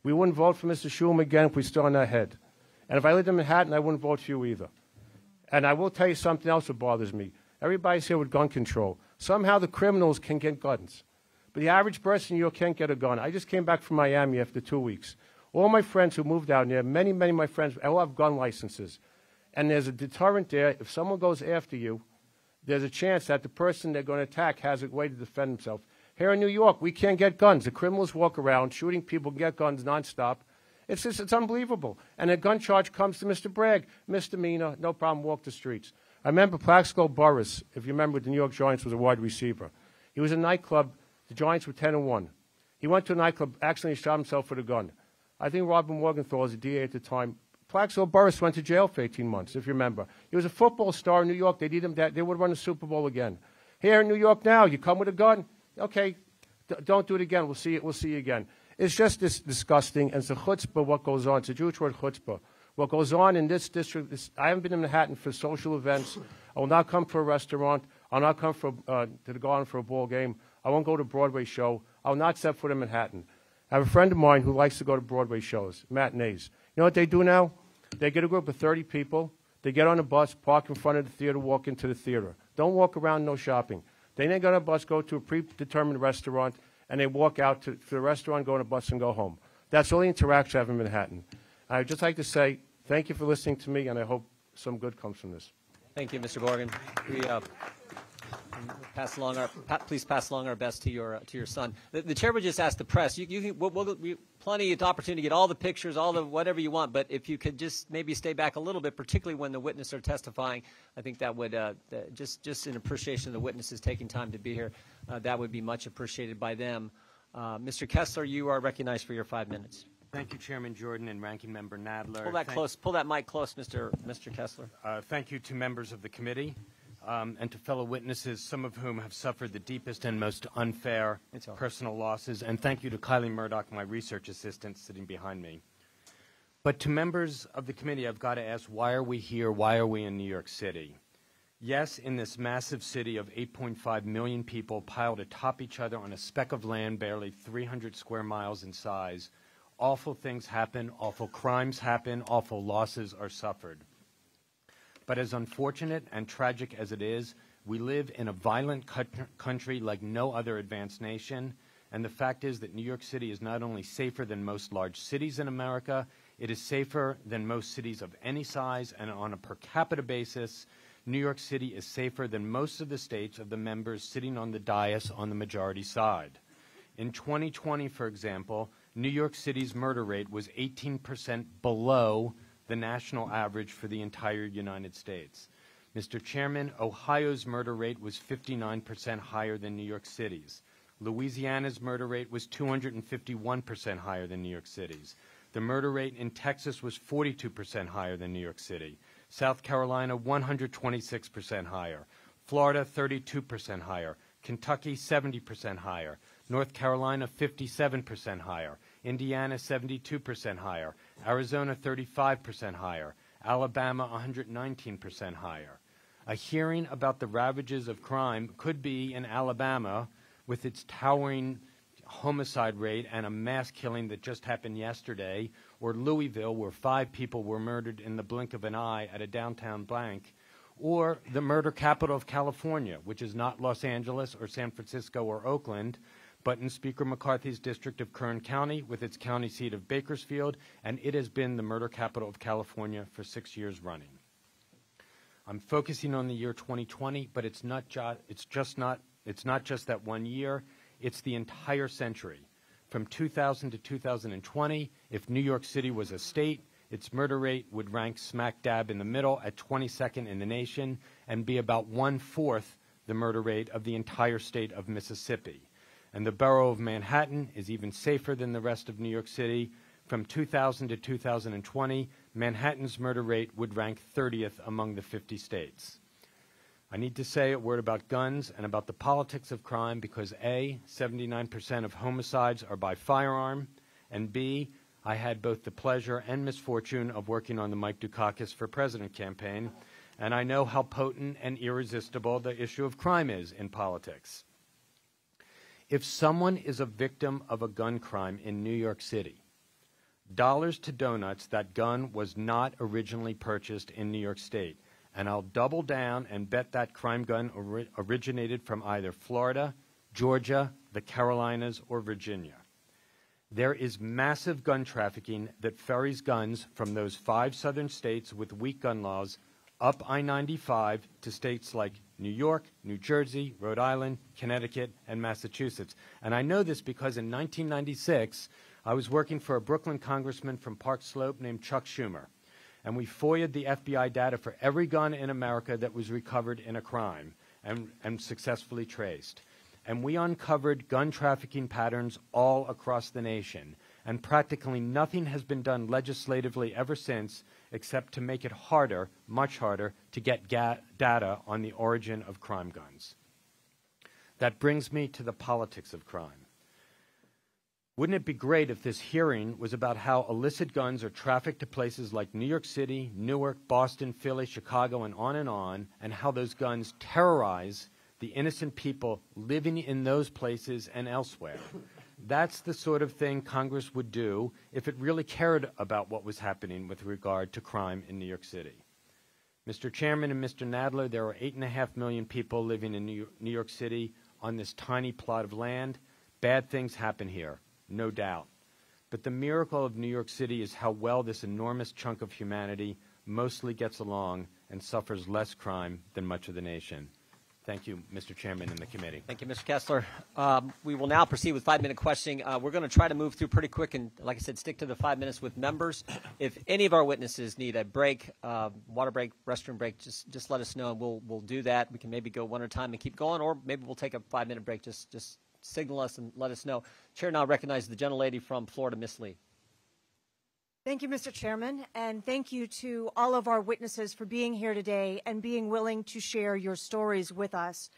We wouldn't vote for Mr. Schumer again if we still on our head. And if I lived in Manhattan, I wouldn't vote for you either. And I will tell you something else that bothers me. Everybody's here with gun control. Somehow the criminals can get guns. But the average person in New York can't get a gun. I just came back from Miami after two weeks. All my friends who moved out there, many, many of my friends, all have gun licenses. And there's a deterrent there. If someone goes after you, there's a chance that the person they're going to attack has a way to defend himself. Here in New York, we can't get guns. The criminals walk around shooting people, get guns nonstop. It's just, it's unbelievable. And a gun charge comes to Mr. Bragg, misdemeanor, no problem, walk the streets. I remember Plaxico Burress, if you remember, the New York Giants was a wide receiver. He was a nightclub. The Giants were 10 and 1. He went to a nightclub, accidentally shot himself with a gun. I think Robin Morgenthau was a DA at the time. Plaxico Burress went to jail for 18 months, if you remember. He was a football star in New York. They need him. That, they would run the Super Bowl again. Here in New York now, you come with a gun. Okay, d- don't do it again. We'll see it. We'll see you again. It's just this disgusting, and it's a chutzpah what goes on. It's a Jewish word chutzpah. What goes on in this district, this, I haven't been in Manhattan for social events. I will not come for a restaurant. I'll not come for, uh, to the garden for a ball game. I won't go to a Broadway show. I will not set foot in Manhattan. I have a friend of mine who likes to go to Broadway shows, matinees. You know what they do now? They get a group of 30 people. They get on a bus, park in front of the theater, walk into the theater. Don't walk around, no shopping. They Then get on a bus, go to a predetermined restaurant, and they walk out to, to the restaurant, go on a bus, and go home. That's all the interaction I have in Manhattan. I'd just like to say thank you for listening to me, and I hope some good comes from this. Thank you, Mr. Morgan. We uh, pass along our please pass along our best to your uh, to your son. The, the chair would just ask the press. You, you can, we'll, we'll, we, plenty of opportunity to get all the pictures, all the whatever you want. But if you could just maybe stay back a little bit, particularly when the witnesses are testifying, I think that would uh, the, just just in appreciation of the witnesses taking time to be here, uh, that would be much appreciated by them. Uh, Mr. Kessler, you are recognized for your five minutes. Thank you, Chairman Jordan and Ranking Member Nadler. Pull that Thank- close. Pull that mic close, Mr. Mr. Kessler. Uh, thank you to members of the committee um, and to fellow witnesses, some of whom have suffered the deepest and most unfair personal losses. And thank you to Kylie Murdoch, my research assistant sitting behind me. But to members of the committee, I've got to ask, why are we here? Why are we in New York City? Yes, in this massive city of 8.5 million people piled atop each other on a speck of land barely 300 square miles in size, awful things happen, awful crimes happen, awful losses are suffered. But as unfortunate and tragic as it is, we live in a violent country like no other advanced nation, and the fact is that New York City is not only safer than most large cities in America, it is safer than most cities of any size, and on a per capita basis, New York City is safer than most of the states of the members sitting on the dais on the majority side. In 2020, for example, New York City's murder rate was 18% below the national average for the entire United States. Mr. Chairman, Ohio's murder rate was 59% higher than New York City's. Louisiana's murder rate was 251% higher than New York City's. The murder rate in Texas was 42% higher than New York City. South Carolina, 126% higher. Florida, 32% higher. Kentucky, 70% higher. North Carolina, 57% higher. Indiana, 72% higher. Arizona, 35% higher. Alabama, 119% higher. A hearing about the ravages of crime could be in Alabama with its towering homicide rate and a mass killing that just happened yesterday, or Louisville, where five people were murdered in the blink of an eye at a downtown bank, or the murder capital of California, which is not Los Angeles or San Francisco or Oakland, but in Speaker McCarthy's district of Kern County with its county seat of Bakersfield, and it has been the murder capital of California for six years running. I'm focusing on the year 2020, but it's not ju- it's just not it's not just that one year, it's the entire century. From 2000 to 2020, if New York City was a state, its murder rate would rank smack dab in the middle at 22nd in the nation and be about one fourth the murder rate of the entire state of Mississippi. And the borough of Manhattan is even safer than the rest of New York City. From 2000 to 2020, Manhattan's murder rate would rank 30th among the 50 states. I need to say a word about guns and about the politics of crime because A, 79% of homicides are by firearm, and B, I had both the pleasure and misfortune of working on the Mike Dukakis for President campaign, and I know how potent and irresistible the issue of crime is in politics. If someone is a victim of a gun crime in New York City, dollars to donuts, that gun was not originally purchased in New York State and I'll double down and bet that crime gun ori- originated from either Florida, Georgia, the Carolinas, or Virginia. There is massive gun trafficking that ferries guns from those five southern states with weak gun laws up I 95 to states like New York, New Jersey, Rhode Island, Connecticut, and Massachusetts. And I know this because in 1996, I was working for a Brooklyn congressman from Park Slope named Chuck Schumer and we FOIA'd the FBI data for every gun in America that was recovered in a crime and, and successfully traced. And we uncovered gun trafficking patterns all across the nation. And practically nothing has been done legislatively ever since except to make it harder, much harder, to get data on the origin of crime guns. That brings me to the politics of crime. Wouldn't it be great if this hearing was about how illicit guns are trafficked to places like New York City, Newark, Boston, Philly, Chicago, and on and on, and how those guns terrorize the innocent people living in those places and elsewhere? That's the sort of thing Congress would do if it really cared about what was happening with regard to crime in New York City. Mr. Chairman and Mr. Nadler, there are 8.5 million people living in New York City on this tiny plot of land. Bad things happen here no doubt. But the miracle of New York City is how well this enormous chunk of humanity mostly gets along and suffers less crime than much of the nation. Thank you, Mr. Chairman and the committee. Thank you, Mr. Kessler. Um, we will now proceed with five-minute questioning. Uh, we're going to try to move through pretty quick and, like I said, stick to the five minutes with members. If any of our witnesses need a break, uh, water break, restroom break, just just let us know, and we'll we'll do that. We can maybe go one at a time and keep going, or maybe we'll take a five-minute break. Just just signal us and let us know. Chair now recognizes the gentlelady from Florida, Miss Lee. Thank you, Mr. Chairman, and thank you to all of our witnesses for being here today and being willing to share your stories with us.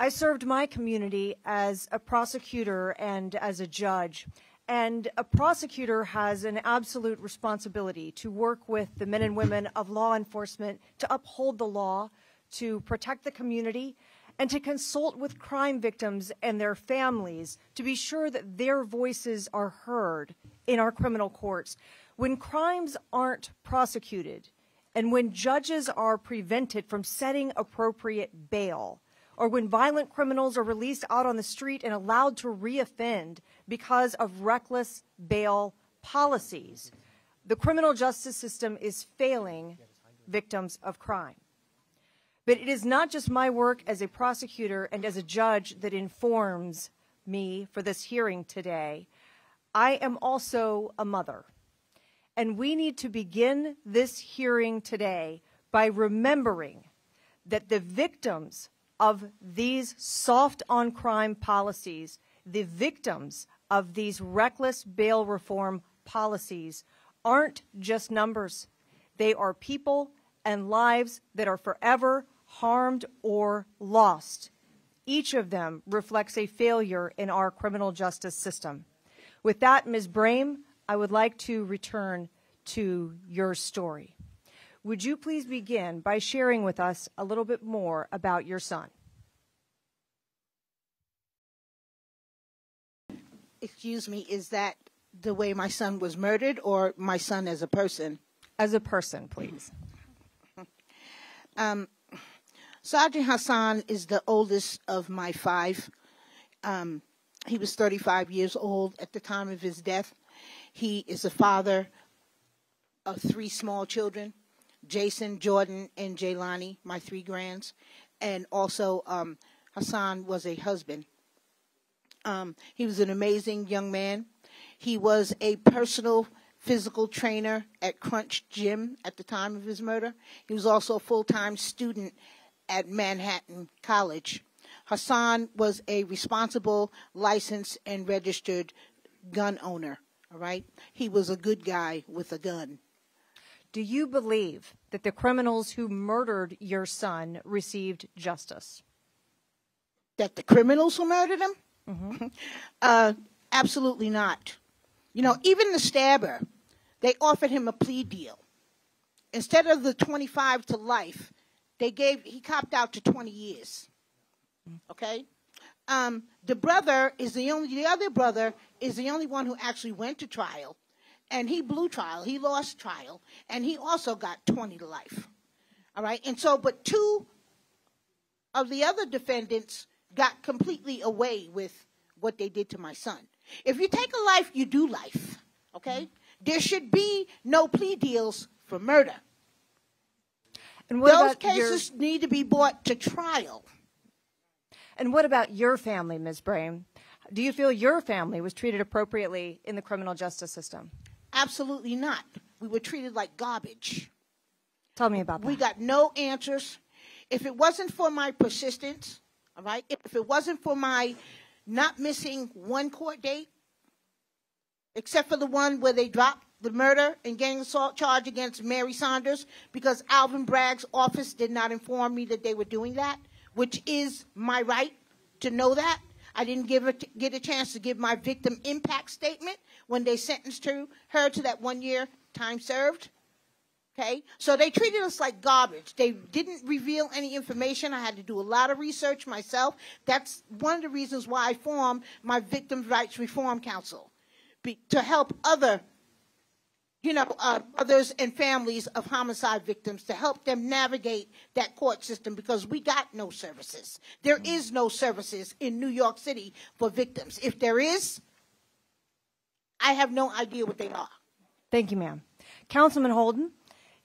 I served my community as a prosecutor and as a judge, and a prosecutor has an absolute responsibility to work with the men and women of law enforcement to uphold the law, to protect the community and to consult with crime victims and their families to be sure that their voices are heard in our criminal courts. When crimes aren't prosecuted and when judges are prevented from setting appropriate bail, or when violent criminals are released out on the street and allowed to reoffend because of reckless bail policies, the criminal justice system is failing victims of crime. But it is not just my work as a prosecutor and as a judge that informs me for this hearing today. I am also a mother. And we need to begin this hearing today by remembering that the victims of these soft on crime policies, the victims of these reckless bail reform policies, aren't just numbers. They are people and lives that are forever harmed or lost. Each of them reflects a failure in our criminal justice system. With that, Ms. Brame, I would like to return to your story. Would you please begin by sharing with us a little bit more about your son? Excuse me, is that the way my son was murdered or my son as a person? As a person, please. *laughs* Um, Sergeant Hassan is the oldest of my five. Um, he was 35 years old at the time of his death. He is a father of three small children Jason, Jordan, and Jaylani, my three grands. And also, um, Hassan was a husband. Um, he was an amazing young man. He was a personal physical trainer at Crunch Gym at the time of his murder. He was also a full time student at Manhattan College. Hassan was a responsible, licensed, and registered gun owner. All right? He was a good guy with a gun. Do you believe that the criminals who murdered your son received justice? That the criminals who murdered him? Mm-hmm. *laughs* Uh, absolutely not. You know, even the stabber, they offered him a plea deal. Instead of the 25 to life, they gave he copped out to 20 years. Okay? Um, the brother is the only the other brother is the only one who actually went to trial and he blew trial. He lost trial and he also got 20 to life. All right? And so but two of the other defendants got completely away with what they did to my son. If you take a life, you do life. Okay? There should be no plea deals for murder. And what Those cases your, need to be brought to trial. And what about your family, Ms. Brame? Do you feel your family was treated appropriately in the criminal justice system? Absolutely not. We were treated like garbage. Tell me about that. We got no answers. If it wasn't for my persistence, all right, if it wasn't for my not missing one court date, except for the one where they dropped the murder and gang assault charge against Mary Saunders because Alvin Bragg's office did not inform me that they were doing that, which is my right to know that. I didn't give get a chance to give my victim impact statement when they sentenced her, her to that one year time served. Okay, so they treated us like garbage. They didn't reveal any information. I had to do a lot of research myself. That's one of the reasons why I formed my Victims' Rights Reform Council be, to help other, you know, uh, others and families of homicide victims to help them navigate that court system because we got no services. There is no services in New York City for victims. If there is, I have no idea what they are. Thank you, ma'am. Councilman Holden,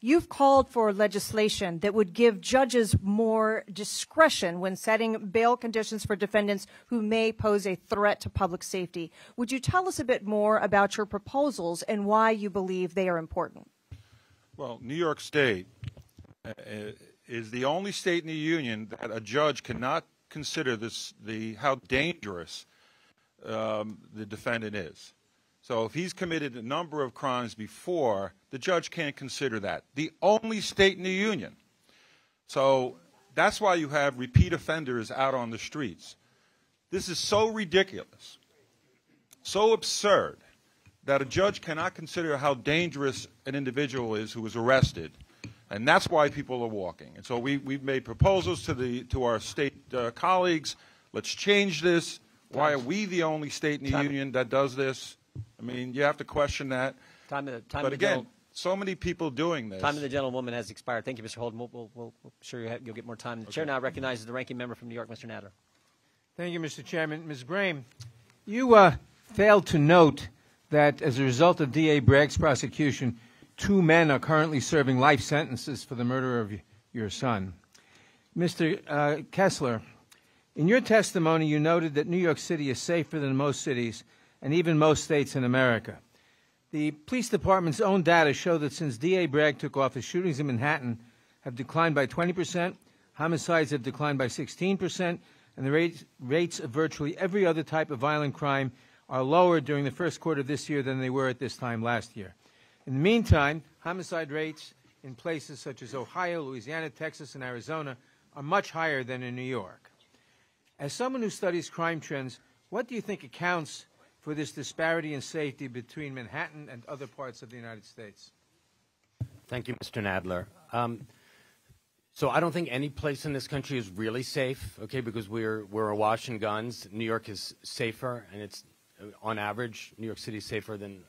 you've called for legislation that would give judges more discretion when setting bail conditions for defendants who may pose a threat to public safety. Would you tell us a bit more about your proposals and why you believe they are important? Well, New York State uh, is the only state in the union that a judge cannot consider this the how dangerous um, the defendant is. So if he's committed a number of crimes before, the judge can't consider that. The only state in the union. So that's why you have repeat offenders out on the streets. This is so ridiculous, so absurd, that a judge cannot consider how dangerous an individual is who is arrested And that's why people are walking. And so we, we've made proposals to, the, to our state uh, colleagues. Let's change this. Why are we the only state in the union that does this? I mean, you have to question that. Time of the, time but of again, gentle- so many people doing this. Time of the gentlewoman has expired. Thank you, Mr. Holden. We'll, we'll, we'll, we'll sure you have, you'll get more time. The chair now recognizes the ranking member from New York, Mr. Nadler. Thank you, Mr. Chairman. Ms. Graham, you uh, failed to note that as a result of D.A. Bragg's prosecution, two men are currently serving life sentences for the murder of your son. Mr. Uh, Kessler, in your testimony, you noted that New York City is safer than most cities and even most states in America. The police department's own data show that since D.A. Bragg took office, shootings in Manhattan have declined by 20%, homicides have declined by 16%, and the rates, rates of virtually every other type of violent crime are lower during the first quarter of this year than they were at this time last year. In the meantime, homicide rates in places such as Ohio, Louisiana, Texas, and Arizona are much higher than in New York. As someone who studies crime trends, what do you think accounts for this disparity in safety between Manhattan and other parts of the United States? Thank you, Mr. Nadler. Um, so I don't think any place in this country is really safe, okay, because we're, we're awash in guns. New York is safer, and it's, uh, on average, New York City is safer than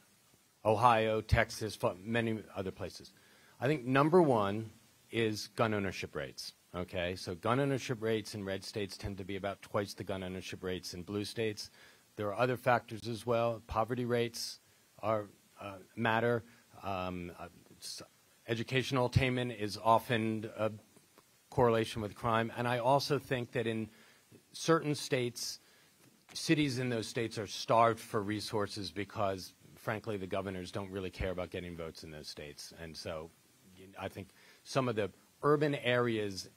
Ohio, Texas, many other places. I think number one is gun ownership rates, okay? So gun ownership rates in red states tend to be about twice the gun ownership rates in blue states. There are other factors as well. Poverty rates are, uh, matter. Um, uh, educational attainment is often a correlation with crime. And I also think that in certain states, cities in those states are starved for resources because, frankly, the governors don't really care about getting votes in those states. And so I think some of the urban areas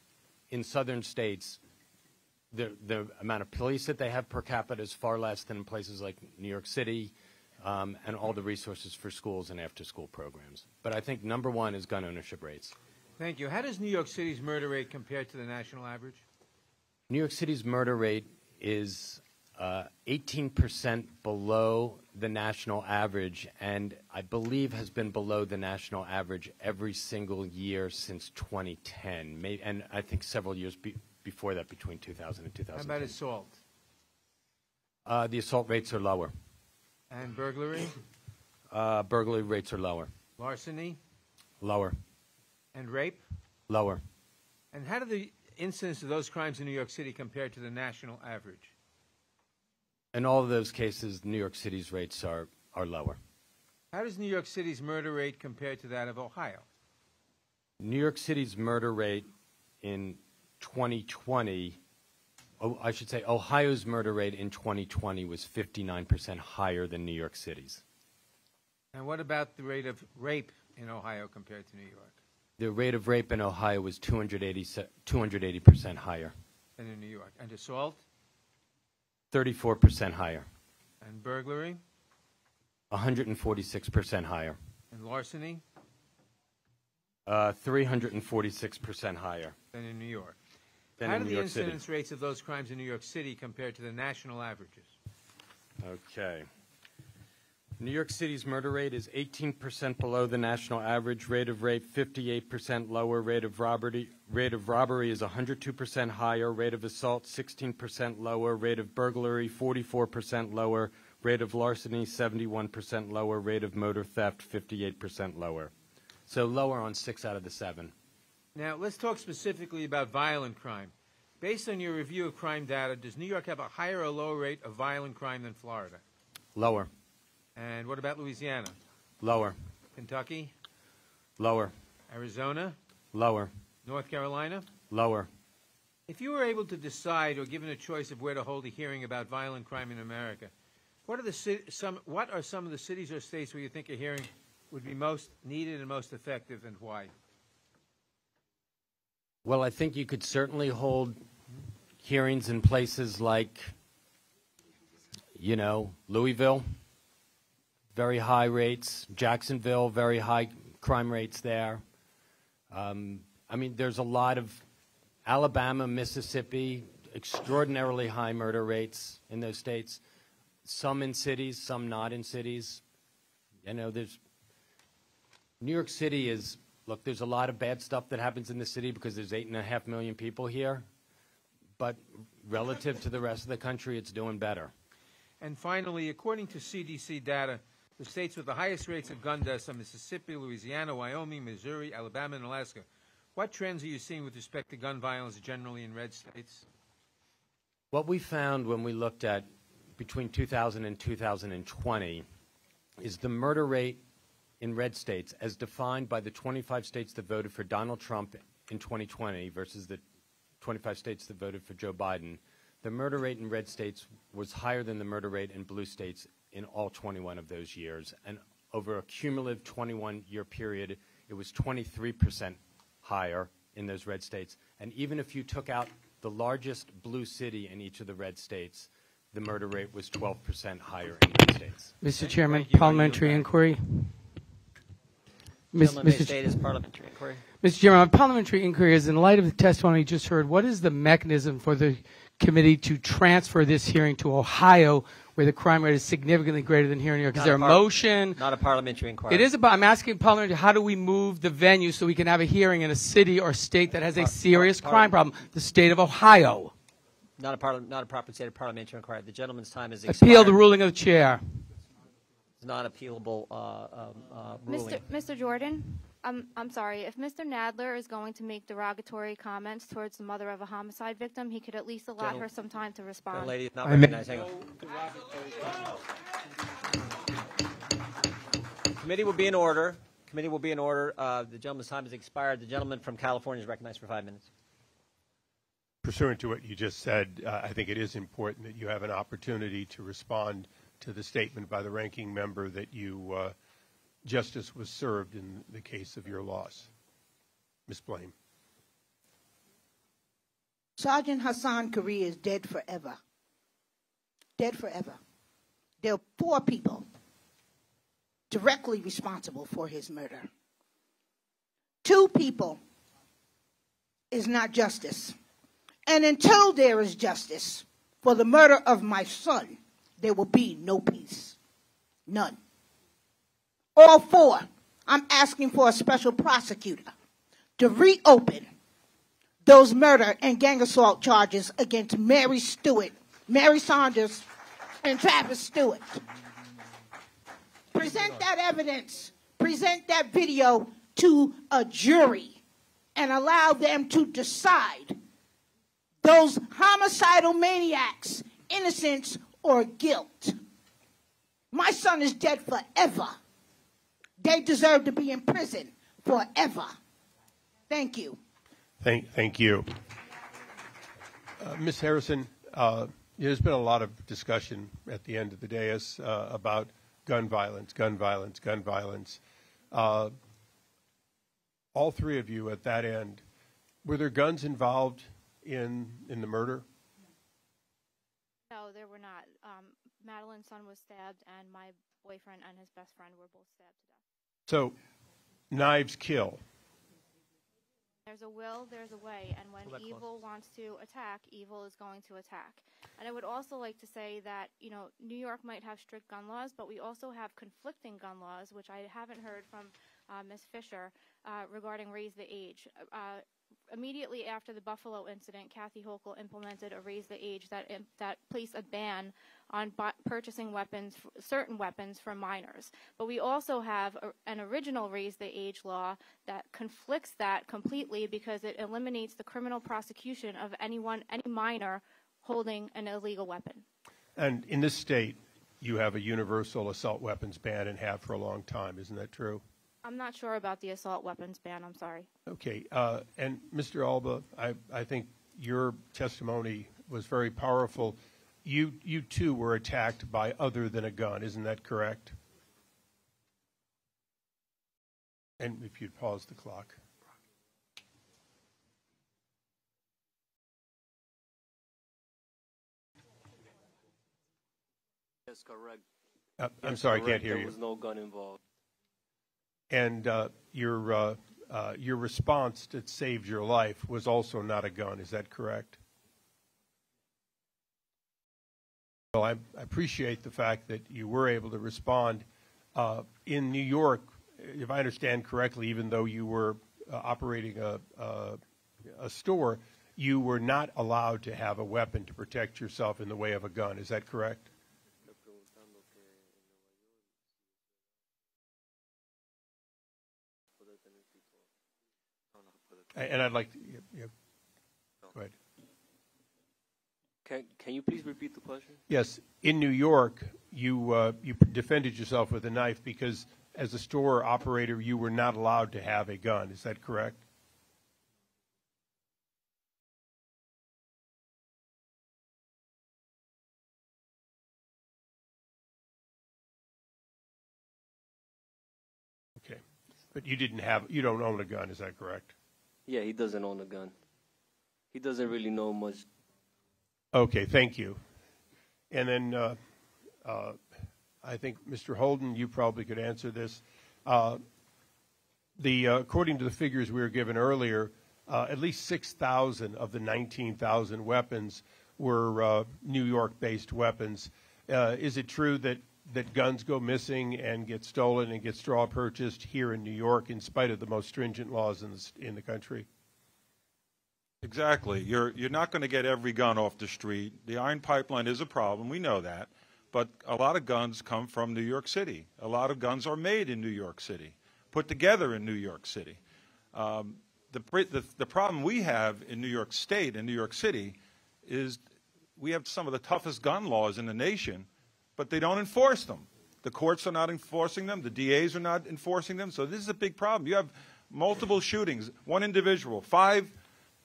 in southern states, the, the amount of police that they have per capita is far less than in places like New York City, um, and all the resources for schools and after-school programs. But I think number one is gun ownership rates. Thank you. How does New York City's murder rate compare to the national average? New York City's murder rate is uh, 18% below the national average, and I believe has been below the national average every single year since 2010, May, and I think several years before that, between 2000 and How about assault Uh, the assault rates are lower. and burglary, Uh, burglary rates are lower. larceny, Lower. and rape? Lower. And how do the incidence of those crimes in New York City compare to the national average? In all of those cases, New York City's rates are, are lower. How does New York City's murder rate compare to that of Ohio? New York City's murder rate in 2020, oh, I should say Ohio's murder rate in 2020 was 59% higher than New York City's. And what about the rate of rape in Ohio compared to New York? The rate of rape in Ohio was 280, 280% higher, than in New York? And assault? 34% higher, and burglary? 146% higher, and larceny? Uh, 346% higher. Than in New York? Than how in do New the York City. incidence rates of those crimes in New York City compare to the national averages? Okay. New York City's murder rate is 18% below the national average. Rate of rape 58% lower. Rate of robbery rate of robbery is 102% higher. Rate of assault 16% lower. Rate of burglary 44% lower. Rate of larceny 71% lower. Rate of motor theft 58% lower. So lower on six out of the seven. Now, let's talk specifically about violent crime. Based on your review of crime data, does New York have a higher or lower rate of violent crime than Florida? Lower. And what about Louisiana? Lower. Kentucky? Lower. Arizona? Lower. North Carolina? Lower. If you were able to decide or given a choice of where to hold a hearing about violent crime in America, what are, the, some, what are some of the cities or states where you think a hearing would be most needed and most effective, and why? Well, I think you could certainly hold hearings in places like, you know, Louisville, very high rates, Jacksonville, very high crime rates there. Um, I mean, there's a lot of Alabama, Mississippi, extraordinarily high murder rates in those states. Some in cities, some not in cities. You know, there's New York City is Look, there's a lot of bad stuff that happens in the city because there's eight and a half million people here, but relative to the rest of the country, it's doing better. And finally, according to CDC data, the states with the highest rates of gun deaths are Mississippi, Louisiana, Wyoming, Missouri, Alabama, and Alaska. What trends are you seeing with respect to gun violence generally in red states? What we found when we looked at between 2000 and 2020 is the murder rate in red states, as defined by the 25 states that voted for Donald Trump in 2020 versus the 25 states that voted for Joe Biden, the murder rate in red states was higher than the murder rate in blue states in all 21 of those years. And over a cumulative 21 year period, it was 23% higher in those red states. And even if you took out the largest blue city in each of the red states, the murder rate was 12% higher in red states. Mr. Chairman, you. parliamentary inquiry. May Mr. state his parliamentary inquiry. Mr. Chairman, my parliamentary inquiry is in light of the testimony you just heard, what is the mechanism for the committee to transfer this hearing to Ohio, where the crime rate is significantly greater than here in New York? Is Not there a par- motion? Not a parliamentary inquiry. It is about, I'm asking parliamentary, how do we move the venue so we can have a hearing in a city or state that has a serious crime problem? The state of Ohio. Not a parli- not a proper stated parliamentary inquiry. The gentleman's time is expired. Appeal the ruling of the chair. It's not appealable uh, um, uh, ruling. Mr. Mr. Jordan, I'm, I'm sorry. If Mr. Nadler is going to make derogatory comments towards the mother of a homicide victim, he could at least allow Gentle- her some time to The respond. lady is not I may- recognized. Hang on. Committee will be in order. Committee will be in order. Uh, the gentleman's time has expired. The gentleman from California is recognized for five minutes. Pursuant to what you just said, uh, I think it is important that you have an opportunity to respond to the statement by the ranking member that you, uh, justice was served in the case of your loss. Ms. Brame. Sergeant Hassan Correa is dead forever. Dead forever. There are four people directly responsible for his murder. Two people is not justice. And until there is justice for the murder of my son, there will be no peace. None. All four, I'm asking for a special prosecutor to reopen those murder and gang assault charges against Mary Stewart, Mary Saunders, and Travis Stewart. Present that evidence, present that video to a jury, and allow them to decide those homicidal maniacs' innocence or guilt. My son is dead forever. They deserve to be in prison forever. Thank you. Thank, thank you. Uh, Ms. Harrison, uh, there's been a lot of discussion at the end of the dais uh, about gun violence, gun violence, gun violence. Uh, all three of you at that end, were there guns involved in, in the murder? No, there were not. Madeline's son was stabbed, and my boyfriend and his best friend were both stabbed to death. So, knives kill. There's a will, there's a way, and when Pull close. evil wants to attack, evil is going to attack. And I would also like to say that, you know, New York might have strict gun laws, but we also have conflicting gun laws, which I haven't heard from uh, Ms. Fisher uh, regarding raise the age. Uh, immediately after the Buffalo incident, Kathy Hochul implemented a raise the age that that placed a ban on purchasing weapons, certain weapons from minors. But we also have a, an original raise the age law that conflicts that completely because it eliminates the criminal prosecution of anyone, any minor holding an illegal weapon. And in this state, you have a universal assault weapons ban and have for a long time. Isn't that true? I'm not sure about the assault weapons ban. I'm sorry. Okay, uh, and Mr. Alba, I, I think your testimony was very powerful. You, you too were attacked by other than a gun, isn't that correct? And if you'd pause the clock. Yes, correct. Uh, I'm Yes, sorry, I can't correct. hear there you. was no gun involved. And uh, your, uh, uh, your response that saved your life was also not a gun, is that correct? Well, I appreciate the fact that you were able to respond. Uh, In New York, if I understand correctly, even though you were uh, operating a, a, a store, you were not allowed to have a weapon to protect yourself in the way of a gun. Is that correct? And I'd like to, yeah, yeah. go ahead. Can, can you please repeat the question? Yes, in New York, you uh, you defended yourself with a knife because, as a store operator, you were not allowed to have a gun. Is that correct? Okay, but you didn't have you don't own a gun. Is that correct? Yeah, he doesn't own a gun. He doesn't really know much. Okay, thank you. And then uh, uh, I think, Mr. Holden, you probably could answer this. Uh, the, uh, according to the figures we were given earlier, uh, at least 6,000 of the 19,000 weapons were uh, New York-based weapons. is it true that, that guns go missing and get stolen and get straw purchased here in New York in spite of the most stringent laws in the, in the country? Exactly. You're, you're not going to get every gun off the street. The iron pipeline is a problem. We know that. But a lot of guns come from New York City. A lot of guns are made in New York City, put together in New York City. Um, the, the, the problem we have in New York State and New York City is we have some of the toughest gun laws in the nation, but they don't enforce them. The courts are not enforcing them. The DAs are not enforcing them. So this is a big problem. You have multiple shootings, one individual, five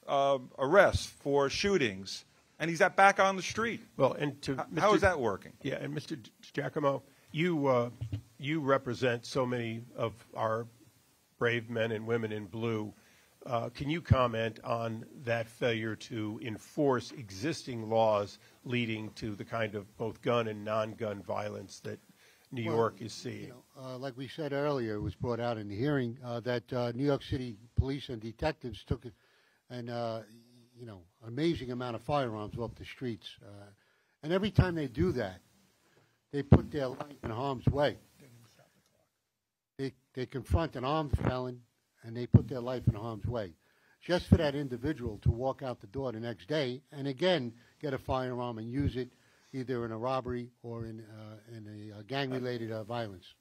uh, arrests for shootings, and he's at back on the street. Well, and to H- Mr. how is that working? Yeah, and Mr. Giacomo, you uh, you represent so many of our brave men and women in blue. Uh, can you comment on that failure to enforce existing laws leading to the kind of both gun and non-gun violence that New Well, York is seeing? You know, uh, like we said earlier, it was brought out in the hearing uh, that uh, New York City police and detectives took an uh, you know amazing amount of firearms off the streets, uh, and every time they do that, they put their life in harm's way. They they confront an armed felon, and they put their life in harm's way, just for that individual to walk out the door the next day and again get a firearm and use it either in a robbery or in uh, in a uh, gang-related uh, violence.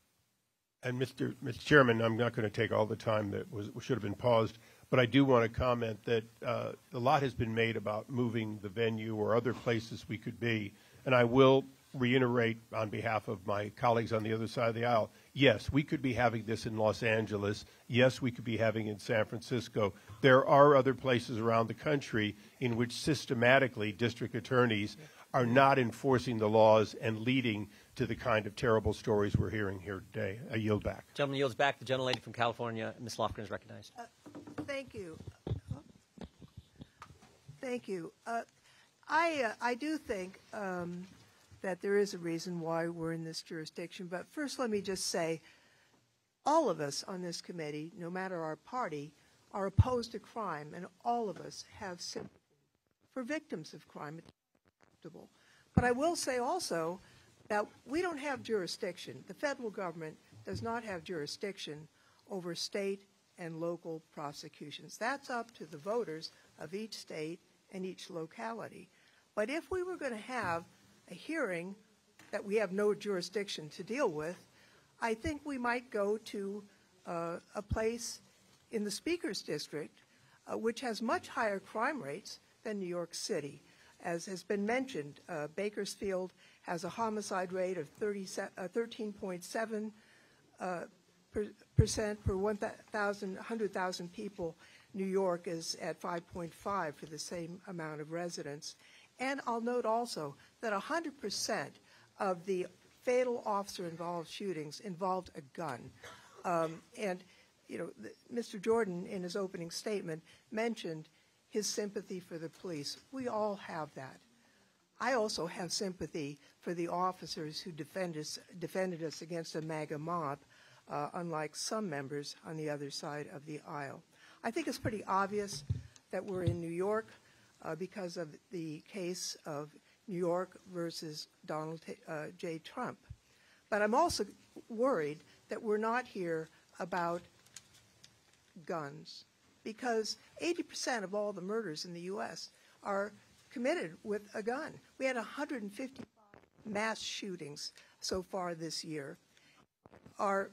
And Mr. Mr. Chairman, I'm not going to take all the time that was should have been paused, but I do want to comment that uh, a lot has been made about moving the venue or other places we could be, and I will reiterate on behalf of my colleagues on the other side of the aisle. Yes, we could be having this in Los Angeles. Yes, we could be having it in San Francisco. There are other places around the country in which systematically district attorneys are not enforcing the laws and leading to the kind of terrible stories we're hearing here today. I yield back. Gentleman yields back. The gentlelady from California, Ms. Lofgren, is recognized. Thank you. Thank you. Uh, I, uh, I do think um, that there is a reason why we're in this jurisdiction. But first, let me just say all of us on this committee, no matter our party, are opposed to crime, and all of us have sympathy for victims of crime. But I will say also that we don't have jurisdiction. The federal government does not have jurisdiction over state and local prosecutions. That's up to the voters of each state and each locality. But if we were going to have a hearing that we have no jurisdiction to deal with, I think we might go to uh, a place in the Speaker's District, uh, which has much higher crime rates than New York City. As has been mentioned, uh, Bakersfield has a homicide rate of 30, uh, 13.7 uh, per, percent per 1,000, 100,000 people. New York is at 5.5 for the same amount of residents. And I'll note also that 100% of the fatal officer-involved shootings involved a gun. Um, and, you know, the, Mr. Jordan, in his opening statement, mentioned his sympathy for the police. We all have that. I also have sympathy for the officers who defend us, defended us against a MAGA mob, uh, unlike some members on the other side of the aisle. I think it's pretty obvious that we're in New York because of the case of New York versus Donald uh, J. Trump. But I'm also worried that we're not here about guns because 80% of all the murders in the U.S. are committed with a gun. We had 155 mass shootings so far this year. Our,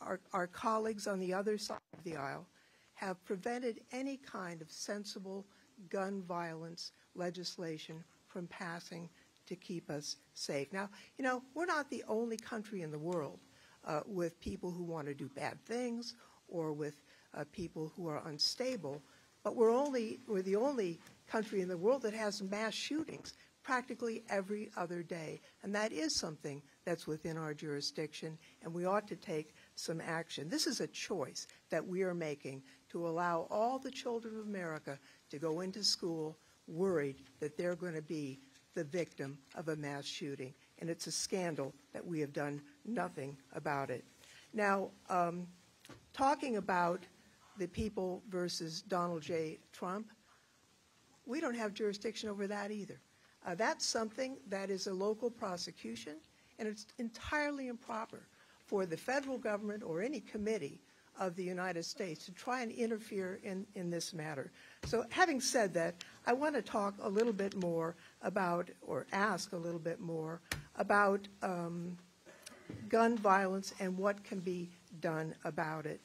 our, our colleagues on the other side of the aisle have prevented any kind of sensible gun violence legislation from passing to keep us safe. Now, you know, we're not the only country in the world uh, with people who want to do bad things or with uh, people who are unstable, but we're only we're the only country in the world that has mass shootings practically every other day, and that is something that's within our jurisdiction, and we ought to take some action. This is a choice that we are making to allow all the children of America to go into school worried that they're going to be the victim of a mass shooting. And it's a scandal that we have done nothing about it. Now, um, talking about the people versus Donald J. Trump, we don't have jurisdiction over that either. Uh, that's something that is a local prosecution, and it's entirely improper for the federal government or any committee of the United States to try and interfere in, in this matter. So having said that, I want to talk a little bit more about, or ask a little bit more about um, gun violence and what can be done about it.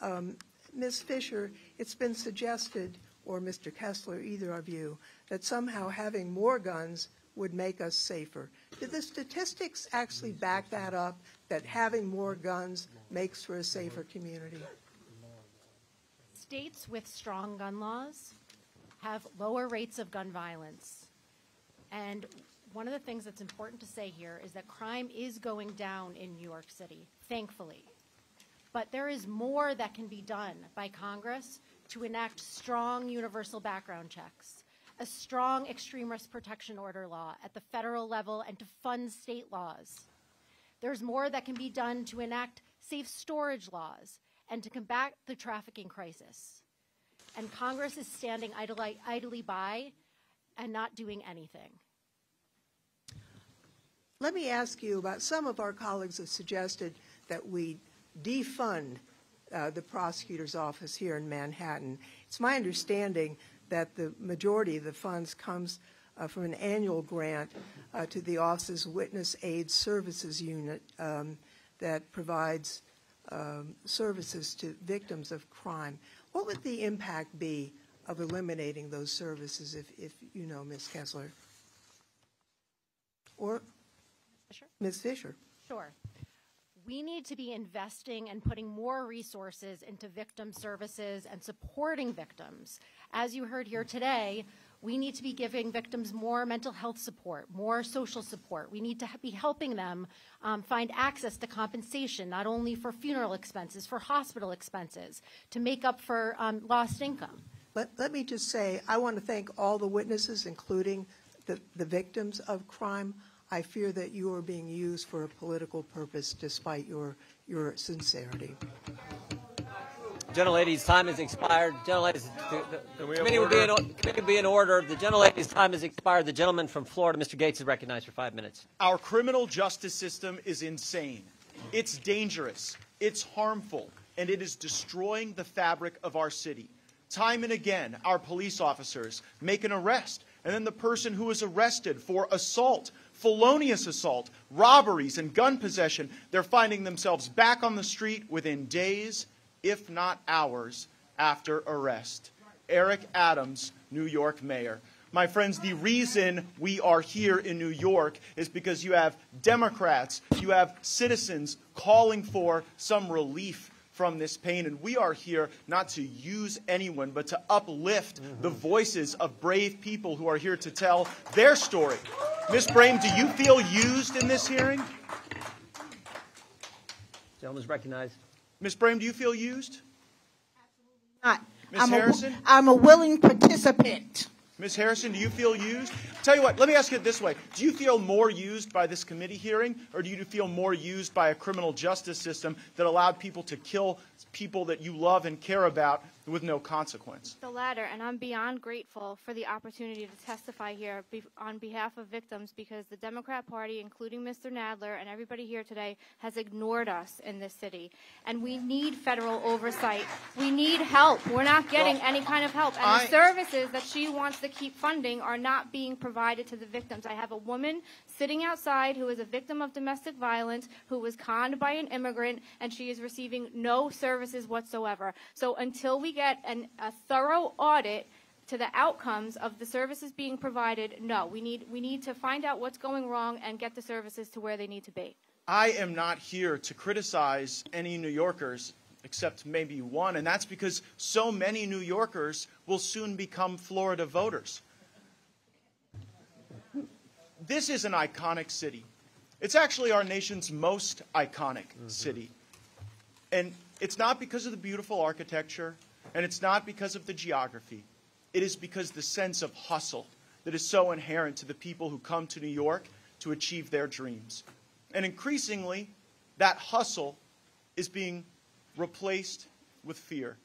Um, Ms. Fisher, it's been suggested, or Mr. Kessler, either of you, that somehow having more guns would make us safer. Do the statistics actually back that up, that having more guns makes for a safer community? States with strong gun laws have lower rates of gun violence. And one of the things that's important to say here is that crime is going down in New York City, thankfully. But there is more that can be done by Congress to enact strong universal background checks, a strong extreme risk protection order law at the federal level, and to fund state laws. There's more that can be done to enact safe storage laws and to combat the trafficking crisis. And Congress is standing idly, idly by and not doing anything. Let me ask you about some of our colleagues have suggested that we defund uh, the prosecutor's office here in Manhattan. It's my understanding that the majority of the funds comes uh, from an annual grant uh, to the office's Witness Aid Services Unit um, that provides um, services to victims of crime. What would the impact be of eliminating those services if, if you know, Ms. Kessler? Or Fisher? Ms. Fisher? Sure. We need to be investing and putting more resources into victim services and supporting victims. As you heard here today, we need to be giving victims more mental health support, more social support. We need to be helping them um, find access to compensation, not only for funeral expenses, for hospital expenses, to make up for um, lost income. Let, let me just say, I want to thank all the witnesses, including the, the victims of crime. I fear that you are being used for a political purpose despite your, your sincerity. Gentlelady's time has expired. Gentleladies, the, the, the committee, will be in, committee will be in order. The gentlelady's time has expired. The gentleman from Florida, Mr. Gaetz, is recognized for five minutes. Our criminal justice system is insane. It's dangerous. It's harmful. And it is destroying the fabric of our city. Time and again, our police officers make an arrest, and then the person who is arrested for assault, felonious assault, robberies, and gun possession, they're finding themselves back on the street within days if not hours, after arrest. Eric Adams, New York mayor. My friends, the reason we are here in New York is because you have Democrats, you have citizens calling for some relief from this pain. And we are here not to use anyone, but to uplift the voices of brave people who are here to tell their story. Ms. Brame, do you feel used in this hearing? Gentleman's recognized. Ms. Brame, do you feel used? Absolutely Not. Ms. I'm Harrison? A, I'm a willing participant. Ms. Harrison, do you feel used? Tell you what, let me ask you it this way. Do you feel more used by this committee hearing, or do you feel more used by a criminal justice system that allowed people to kill people that you love and care about with no consequence. The latter, and I'm beyond grateful for the opportunity to testify here be- on behalf of victims because the Democrat Party, including Mr. Nadler and everybody here today, has ignored us in this city. And we need federal oversight. We need help. We're not getting Well, any kind of help. And I- the services that she wants to keep funding are not being provided to the victims. I have a woman sitting outside who is a victim of domestic violence, who was conned by an immigrant, and she is receiving no services whatsoever. So until we get an, a thorough audit to the outcomes of the services being provided, no, we need, we need to find out what's going wrong and get the services to where they need to be. I am not here to criticize any New Yorkers except maybe one, and that's because so many New Yorkers will soon become Florida voters. This is an iconic city. It's actually our nation's most iconic mm-hmm. city. And it's not because of the beautiful architecture, and it's not because of the geography. It is because the sense of hustle that is so inherent to the people who come to New York to achieve their dreams. And increasingly, that hustle is being replaced with fear.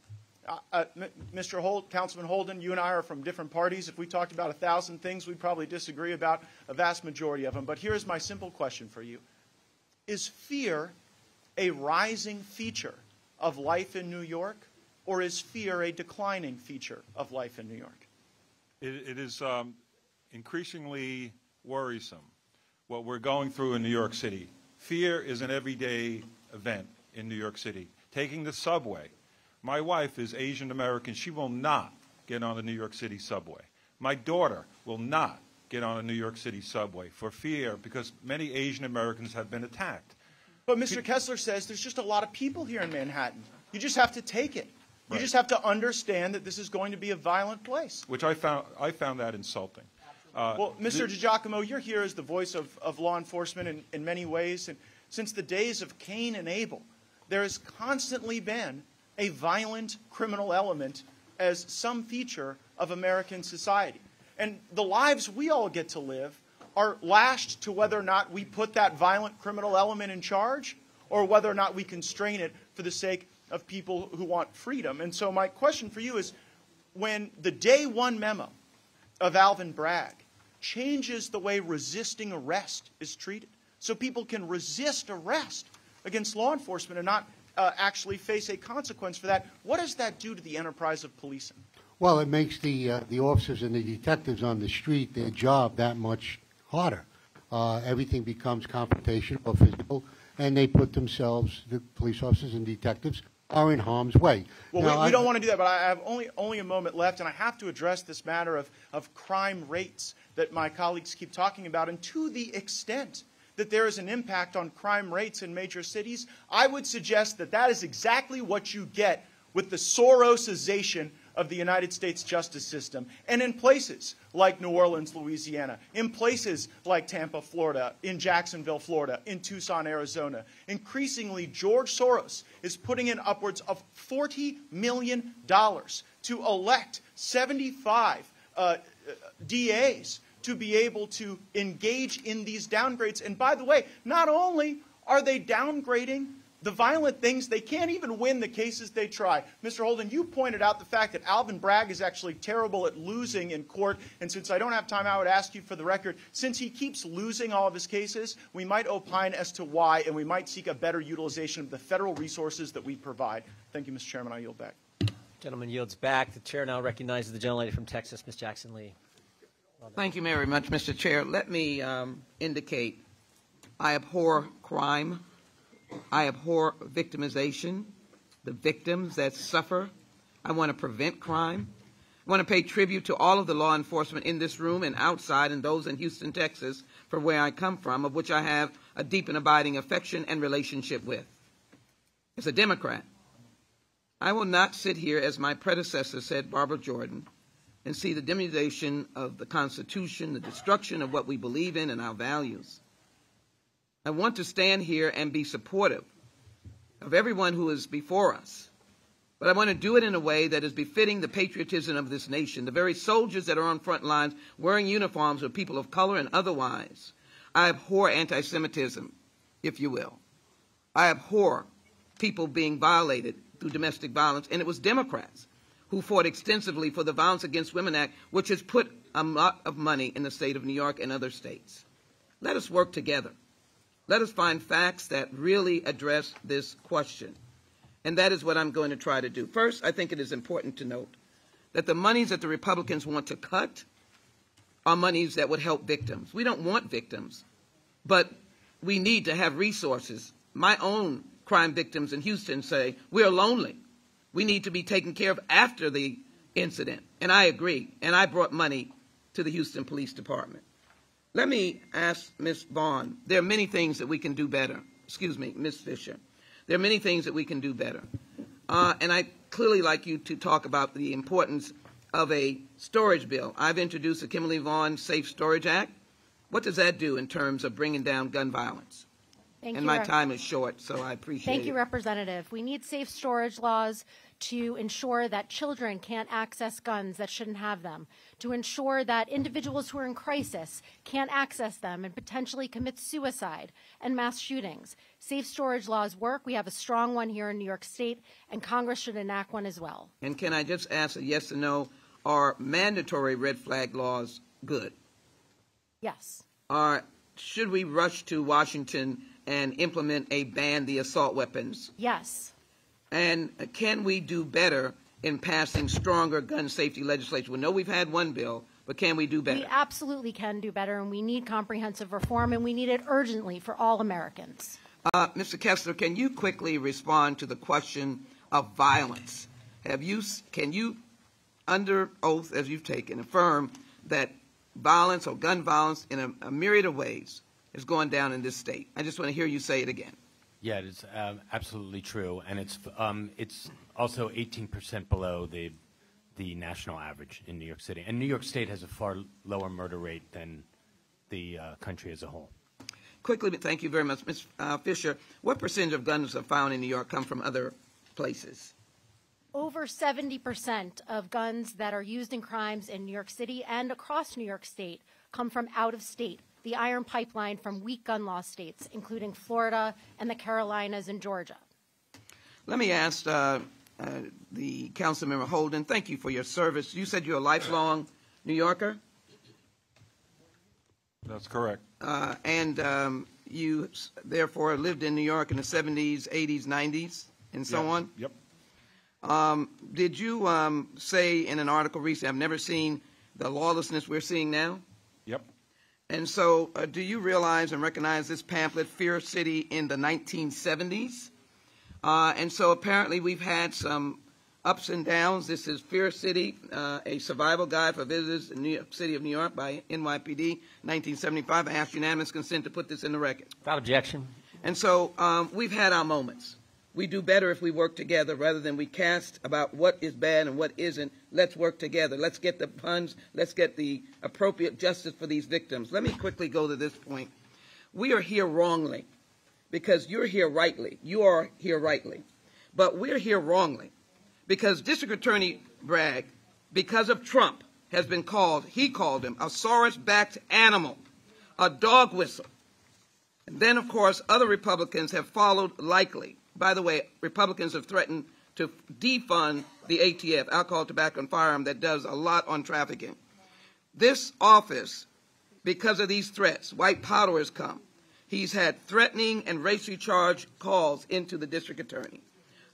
Uh, uh, Mr. Holt, Councilman Holden, you and I are from different parties. If we talked about a thousand things, we'd probably disagree about a vast majority of them. But here's my simple question for you Is fear a rising feature of life in New York, or is fear a declining feature of life in New York? It, it is um, increasingly worrisome what we're going through in New York City. Fear is an everyday event in New York City. Taking the subway. My wife is Asian American. She will not get on the New York City subway. My daughter will not get on a New York City subway for fear because many Asian Americans have been attacked. But Mr. Kessler says there's just a lot of people here in Manhattan. You just have to take it. You just have to understand that this is going to be a violent place. Which I found, I found that insulting. Uh, Well, Mr. DiGiacomo, you're here as the voice of, of law enforcement in, in many ways. And since the days of Cain and Abel, there has constantly been a violent criminal element as some feature of American society. And the lives we all get to live are lashed to whether or not we put that violent criminal element in charge or whether or not we constrain it for the sake of people who want freedom. And so, my question for you is when the day one memo of Alvin Bragg changes the way resisting arrest is treated. So people can resist arrest against law enforcement and not uh, actually face a consequence for that. What does that do to the enterprise of policing? Well, it makes the uh, the officers and the detectives on the street their job that much harder. Uh, everything becomes confrontational or physical, and they put themselves, the police officers and detectives, are in harm's way. Well, Now, we, we I- don't want to do that, but I have only, only a moment left, and I have to address this matter of, of crime rates that my colleagues keep talking about. And to the extent that there is an impact on crime rates in major cities, I would suggest that that is exactly what you get with the Sorosization of the United States justice system. And in places like New Orleans, Louisiana, in places like Tampa, Florida, in Jacksonville, Florida, in Tucson, Arizona, increasingly George Soros is putting in upwards of $40 million to elect 75 uh, DAs to be able to engage in these downgrades. And by the way, not only are they downgrading the violent things, they can't even win the cases they try. Mr. Holden, you pointed out the fact that Alvin Bragg is actually terrible at losing in court. And since I don't have time, I would ask you for the record since he keeps losing all of his cases, we might opine as to why, and we might seek a better utilization of the federal resources that we provide. Thank you, Mr. Chairman. I yield back. Gentleman yields back. The chair now recognizes the gentlelady from Texas, Ms. Jackson Lee. Thank you very much, Mr. Chair. Let me um, indicate I abhor crime. I abhor victimization, the victims that suffer. I want to prevent crime. I want to pay tribute to all of the law enforcement in this room and outside and those in Houston, Texas, from where I come from, of which I have a deep and abiding affection and relationship with. As a Democrat, I will not sit here, as my predecessor said, Barbara Jordan, and see the diminution of the Constitution, the destruction of what we believe in and our values. I want to stand here and be supportive of everyone who is before us, but I want to do it in a way that is befitting the patriotism of this nation, the very soldiers that are on front lines wearing uniforms are people of color and otherwise. I abhor anti Semitism, if you will. I abhor people being violated through domestic violence, and it was Democrats who fought extensively for the Violence Against Women Act, which has put a lot of money in the state of New York and other states. Let us work together. Let us find facts that really address this question. And that is what I'm going to try to do. First, I think it is important to note that the monies that the Republicans want to cut are monies that would help victims. We don't want victims, but we need to have resources. My own crime victims in Houston say, we're lonely. We need to be taken care of after the incident. And I agree. And I brought money to the Houston Police Department. Let me ask Ms. Vaughn, there are many things that we can do better. Excuse me, Ms. Fisher. There are many things that we can do better. Uh, and I clearly like you to talk about the importance of a storage bill. I've introduced the Kimberly Vaughn Safe Storage Act. What does that do in terms of bringing down gun violence? Thank and you, my time is short, so I appreciate Thank it. Thank you, Representative. We need safe storage laws to ensure that children can't access guns that shouldn't have them, to ensure that individuals who are in crisis can't access them and potentially commit suicide and mass shootings. Safe storage laws work. We have a strong one here in New York State, and Congress should enact one as well. And can I just ask a yes or no? Are mandatory red flag laws good? Yes. Are should we rush to Washington and implement a ban the assault weapons? Yes. And can we do better in passing stronger gun safety legislation? We know we've had one bill, but can we do better? We absolutely can do better, and we need comprehensive reform, and we need it urgently for all Americans. Uh, Mr. Kessler, can you quickly respond to the question of violence? Have you, can you, under oath as you've taken, affirm that violence or gun violence in a, a myriad of ways is going down in this state? I just want to hear you say it again. Yeah, it is um, absolutely true, and it's um, it's also 18% below the the national average in New York City. And New York State has a far lower murder rate than the uh, country as a whole. Quickly, but thank you very much, Ms. Uh, Fisher. What percentage of guns are found in New York come from other places? Over 70% of guns that are used in crimes in New York City and across New York State come from out of state, the iron pipeline from weak gun law states, including Florida and the Carolinas and Georgia. Let me ask uh, uh, the Councilmember Holden, thank you for your service. You said you're a lifelong New Yorker, That's correct. uh, and um, you therefore lived in New York in the 70s, 80s, 90s, and so Yes. on. Yep. Um, did you um, say in an article recently, I've never seen the lawlessness we're seeing now? And so, uh, do you realize and recognize this pamphlet, Fear City, in the 1970s? Uh, and so, apparently, we've had some ups and downs. This is Fear City, uh, a survival guide for visitors in New York City of New York by NYPD, 1975. I ask unanimous consent to put this in the record. Without objection. And so, um, we've had our moments. We do better if we work together rather than we cast about what is bad and what isn't. Let's work together. Let's get the funds. Let's get the appropriate justice for these victims. Let me quickly go to this point. We are here wrongly because you're here rightly. You are here rightly. But we're here wrongly because District Attorney Bragg, because of Trump, has been called, he called him, a Soros-backed animal, a dog whistle. And then, of course, other Republicans have followed likely. By the way, Republicans have threatened to defund the ATF, alcohol, tobacco, and firearm, that does a lot on trafficking. This office, because of these threats, white powder has come. He's had threatening and racially charged calls into the district attorney.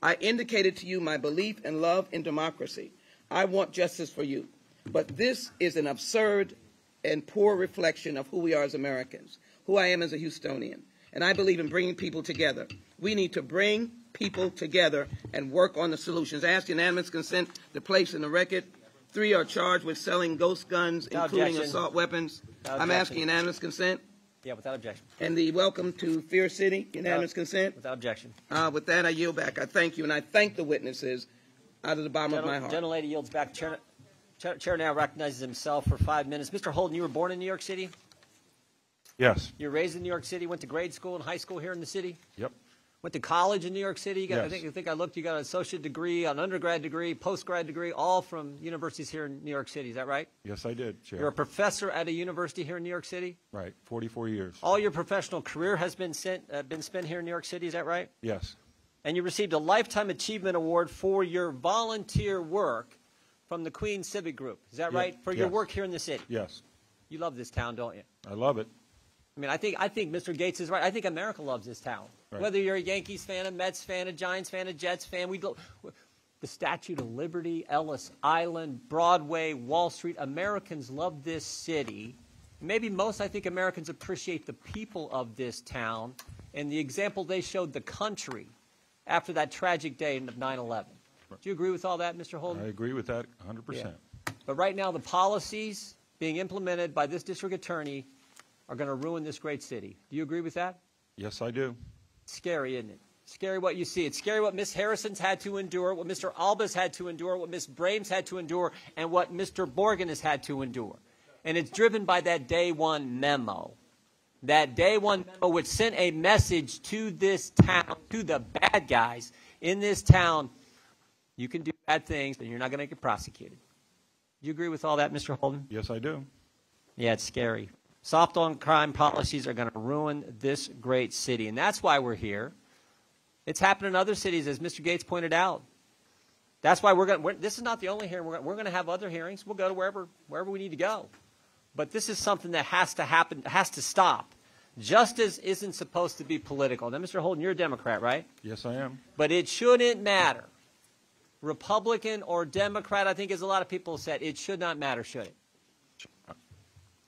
I indicated to you my belief and love in democracy. I want justice for you. But this is an absurd and poor reflection of who we are as Americans, who I am as a Houstonian. And I believe in bringing people together. We need to bring people together and work on the solutions. I ask unanimous consent to place in the record. Three are charged with selling ghost guns, Without including objection. assault weapons. Without I'm objection. asking unanimous consent. Yeah, without objection. And the welcome to Fear City, unanimous consent. Without objection. Uh, with that, I yield back. I thank you, and I thank the witnesses out of the bottom of my heart. Gentlelady yields back. Chair, Chair, Chair now recognizes himself for five minutes. Mr. Holden, you were born in New York City? Yes. You were raised in New York City, went to grade school and high school here in the city? Yep. Went to college in New York City? You got, I, think, I think I looked, you got an associate degree, an undergrad degree, postgrad degree, all from universities here in New York City. Is that right? Yes, I did, Chair. You're a professor at a university here in New York City? Right. 44 years. All your professional career has been, sent, uh, been spent here in New York City, is that right? Yes. And you received a Lifetime Achievement Award for your volunteer work from the Queen Civic Group. Is that right? For your work here in the city. Yes, You love this town, don't you? I love it. I mean, I think I think Mr. Gaetz is right. I think America loves this town. Right. Whether you're a Yankees fan, a Mets fan, a Giants fan, a Jets fan, we. The Statue of Liberty, Ellis Island, Broadway, Wall Street. Americans love this city. Maybe most, I think, Americans appreciate the people of this town and the example they showed the country after that tragic day of 9/11. Do you agree with all that, Mr. Holden? I agree with that 100%. But right now, the policies being implemented by this district attorney are going to ruin this great city. Do you agree with that? Yes, I do. Scary, isn't it? Scary what you see. It's scary what Miss Harrison's had to endure, what Mr. Alba's had to endure, what Miss Brame's had to endure, and what Mr. Borgen has had to endure. And it's driven by that day one memo. That day one memo, which sent a message to this town, to the bad guys in this town you can do bad things, and you're not going to get prosecuted. Do you agree with all that, Mr. Holden? Yes, I do. Yeah, it's scary. Soft on crime policies are going to ruin this great city, and that's why we're here. It's happened in other cities, as Mr. Gaetz pointed out. That's why we're going. We're, this is not the only hearing. We're, we're going to have other hearings. We'll go to wherever wherever we need to go. But this is something that has to happen. Has to stop. Justice isn't supposed to be political. Now, Mr. Holden, you're a Democrat, right? Yes, I am. But it shouldn't matter. Republican or Democrat, I think, as a lot of people said, it should not matter, should it?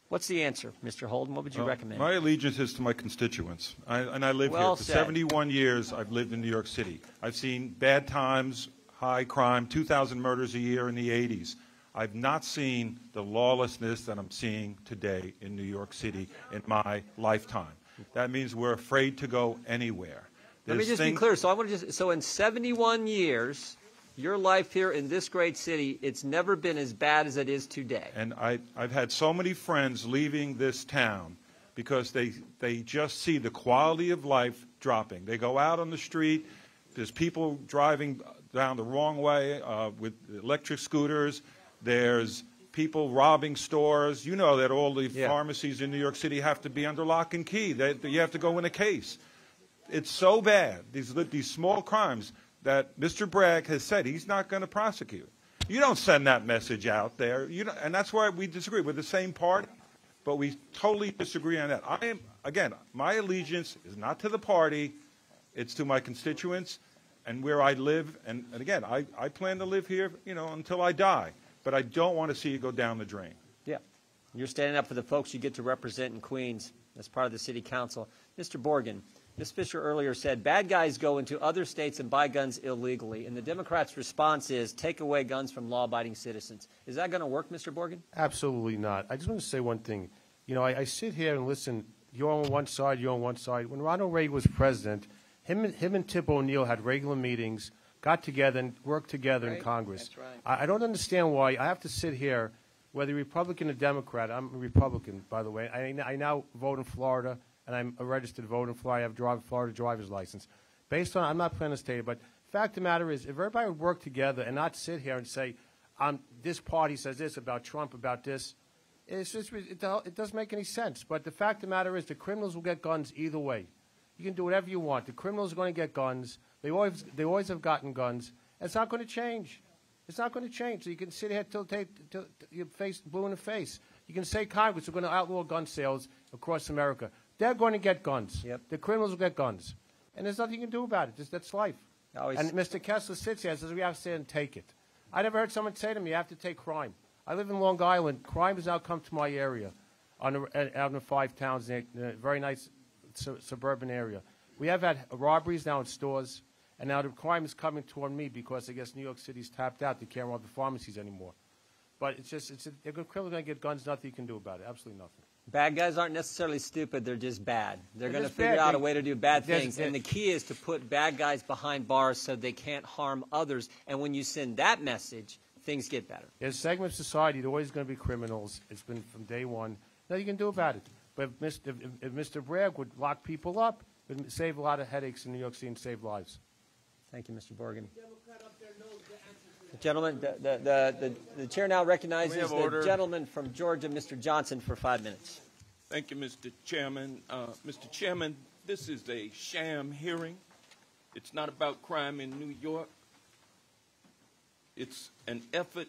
What's the answer, Mr. Holden? What would you Well, recommend? My allegiance is to my constituents, I, and I live Well here for said. 71 years. I've lived in New York City. I've seen bad times, high crime, 2,000 murders a year in the 80s. I've not seen the lawlessness that I'm seeing today in New York City in my lifetime. That means we're afraid to go anywhere. Let me There's just be clear. So I want to just so in 71 years, your life here in this great city, it's never been as bad as it is today. And I, I've had so many friends leaving this town because they, they just see the quality of life dropping. They go out on the street, there's people driving down the wrong way uh, with electric scooters, there's people robbing stores. You know that all the pharmacies in New York City have to be under lock and key. They, you have to go in a case. It's so bad, these, these small crimes, that Mr. Bragg has said he's not going to prosecute. You don't send that message out there, you and that's why we disagree. We're the same party, but we totally disagree on that. I am, again, my allegiance is not to the party, it's to my constituents and where I live. And, and again, I, I plan to live here, you know, until I die, but I don't want to see it go down the drain. Yeah. You're standing up for the folks you get to represent in Queens as part of the city council. Mr. Borgen, Ms. Fisher earlier said bad guys go into other states and buy guns illegally, and the Democrats' response is take away guns from law-abiding citizens. Is that going to work, Mr. Borgen? Absolutely not. I just want to say one thing. You know, I, I sit here and listen. You're on one side, you're on one side. When Ronald Reagan was president, him, and- him and Tip O'Neill had regular meetings, got together and worked together in Congress. That's right. I, I don't understand why I have to sit here, whether Republican or Democrat. I'm a Republican, by the way. I, I now vote in Florida, and I'm a registered voter in Florida. I have a Florida driver's license. Based on, I'm not planning to stay, but the fact of the matter is, if everybody would work together and not sit here and say, um, this party says this about Trump, about this, it's just, it, it doesn't make any sense. But the fact of the matter is, the criminals will get guns either way. You can do whatever you want. The criminals are going to get guns. They always, they always have gotten guns. It's not going to change. It's not going to change. So you can sit here till, till, till your face blue in the face. You can say Congress are going to outlaw gun sales across America. They're going to get guns. The criminals will get guns, and there's nothing you can do about it. Just, that's life. Always- And Mr. Kessler sits here and says we have to sit and take it. I never heard someone say to me, "You have to take crime." I live in Long Island. Crime has now come to my area, on the, uh, out in the five towns, in a very nice su- suburban area. We have had robberies now in stores, and now the crime is coming toward me because I guess New York City's tapped out. They can't rob the pharmacies anymore. But it's just, it's a, they're going to get guns. Nothing you can do about it. Absolutely nothing. Bad guys aren't necessarily stupid, they're just bad. They're, They're going to figure bad. out a way to do bad there's- things. there- And the key is to put bad guys behind bars so they can't harm others. And when you send that message, things get better. There's segments of society that are always going to be criminals. It's been from day one. Nothing you can do about it. But if Mr. If, if Mr. Bragg would lock people up, it would save a lot of headaches in New York City and save lives. Thank you, Mr. Borgen. Gentlemen, the, the, the, the, chair now recognizes the order. gentleman from Georgia, Mr. Johnson, for five minutes. Thank you, Mr. Chairman. Uh, Mr. Chairman, this is a sham hearing. It's not about crime in New York. It's an effort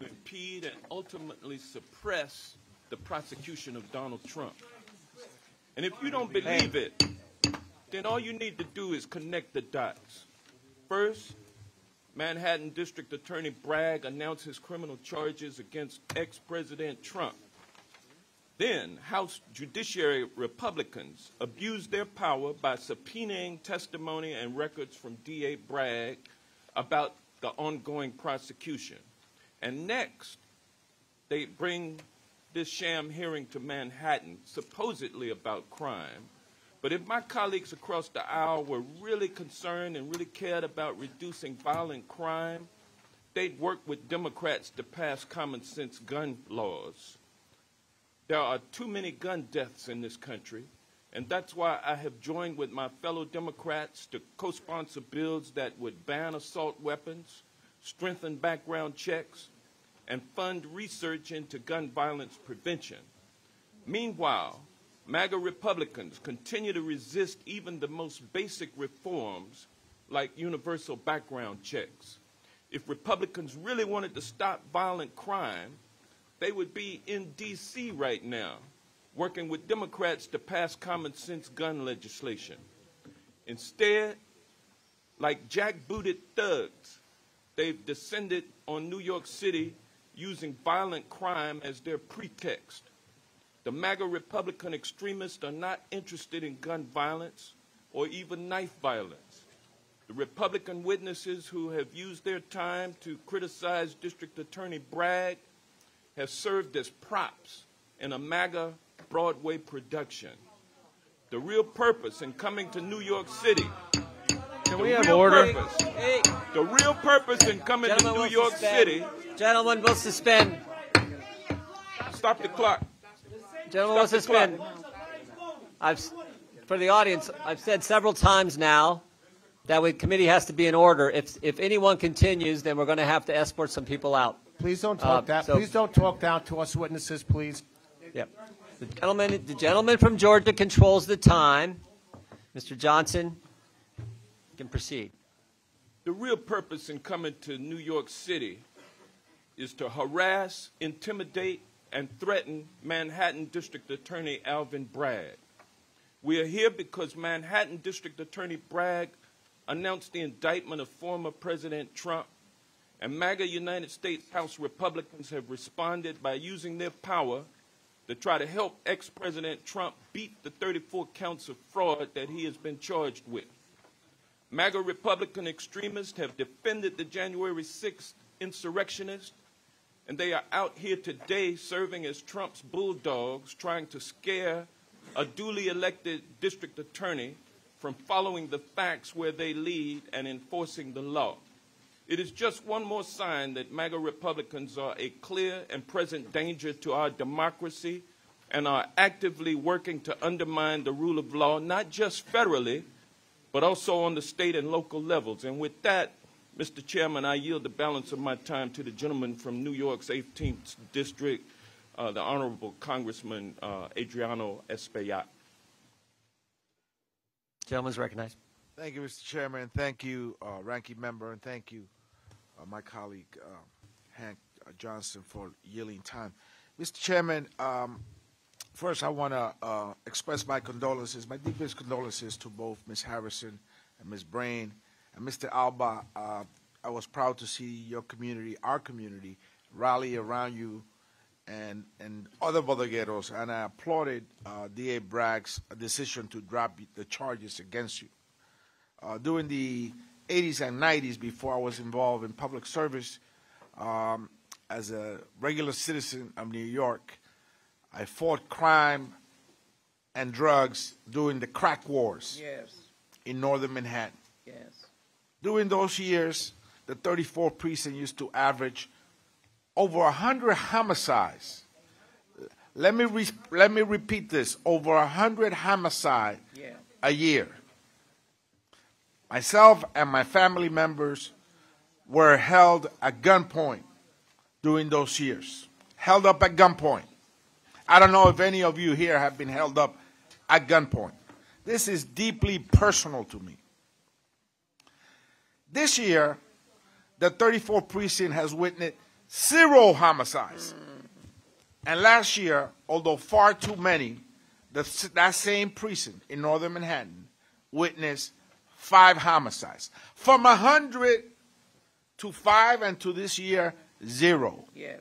to impede and ultimately suppress the prosecution of Donald Trump. And if you don't believe it, then all you need to do is connect the dots. First, Manhattan District Attorney Bragg announced his criminal charges against ex President Trump. Then, House Judiciary Republicans abused their power by subpoenaing testimony and records from D.A. Bragg about the ongoing prosecution. And next, they bring this sham hearing to Manhattan, supposedly about crime. But if my colleagues across the aisle were really concerned and really cared about reducing violent crime, they'd work with Democrats to pass common sense gun laws. There are too many gun deaths in this country, and that's why I have joined with my fellow Democrats to co sponsor bills that would ban assault weapons, strengthen background checks, and fund research into gun violence prevention. Meanwhile, MAGA Republicans continue to resist even the most basic reforms like universal background checks. If Republicans really wanted to stop violent crime, they would be in D.C. right now, working with Democrats to pass common sense gun legislation. Instead, like jackbooted thugs, they've descended on New York City using violent crime as their pretext. The MAGA Republican extremists are not interested in gun violence or even knife violence. The Republican witnesses who have used their time to criticize District Attorney Bragg have served as props in a MAGA Broadway production. The real purpose in coming to New York City. Can the we have real order? Purpose, the real purpose in coming to New York suspend. City. Gentlemen, we'll suspend. Stop the clock. Gentlemen, we'll Stop the suspend. I've, for the audience, I've said several times now that the committee has to be in order. If, if anyone continues, then we're going to have to escort some people out. Please don't Uh, talk that. so- Please don't talk down to us witnesses, please. Yep. The gentleman, the gentleman from Georgia controls the time. Mr. Johnson, you can proceed. The real purpose in coming to New York City is to harass, intimidate, and threaten Manhattan District Attorney Alvin Bragg. We are here because Manhattan District Attorney Bragg announced the indictment of former President Trump, and MAGA United States House Republicans have responded by using their power to try to help ex President Trump beat the 34 counts of fraud that he has been charged with. MAGA Republican extremists have defended the January 6th insurrectionists, and they are out here today serving as Trump's bulldogs, trying to scare a duly elected district attorney from following the facts where they lead and enforcing the law. It is just one more sign that MAGA Republicans are a clear and present danger to our democracy and are actively working to undermine the rule of law, not just federally, but also on the state and local levels. And with that, Mr. Chairman, I yield the balance of my time to the gentleman from New York's 18th District, uh, the Honorable Congressman uh, Adriano Espaillat. Gentleman is recognized. Thank you, Mr. Chairman. and Thank you, uh, Ranking Member, and thank you, uh, my colleague uh, Hank uh, Johnson, for yielding time. Mr. Chairman, um, first I want to uh, express my condolences, my deepest condolences to both Ms. Harrison and Ms. Brame and Mr. Alba. Uh, I was proud to see your community, our community, rally around you and and other bodegueros, and I applauded uh, D.A. Bragg's decision to drop the charges against you. Uh, during the 80s and 90s, before I was involved in public service, um, as a regular citizen of New York, I fought crime and drugs during the crack wars Yes, in northern Manhattan. yes. During those years, the 34th precinct used to average over 100 homicides. Let me, re- let me repeat this over 100 homicides Yeah. a year. Myself and my family members were held at gunpoint during those years. Held up at gunpoint. I don't know if any of you here have been held up at gunpoint. This is deeply personal to me. This year, the 34th precinct has witnessed zero homicides. And last year, although far too many, the, that same precinct in northern Manhattan witnessed five homicides. From 100 to five, and to this year, zero. Yes.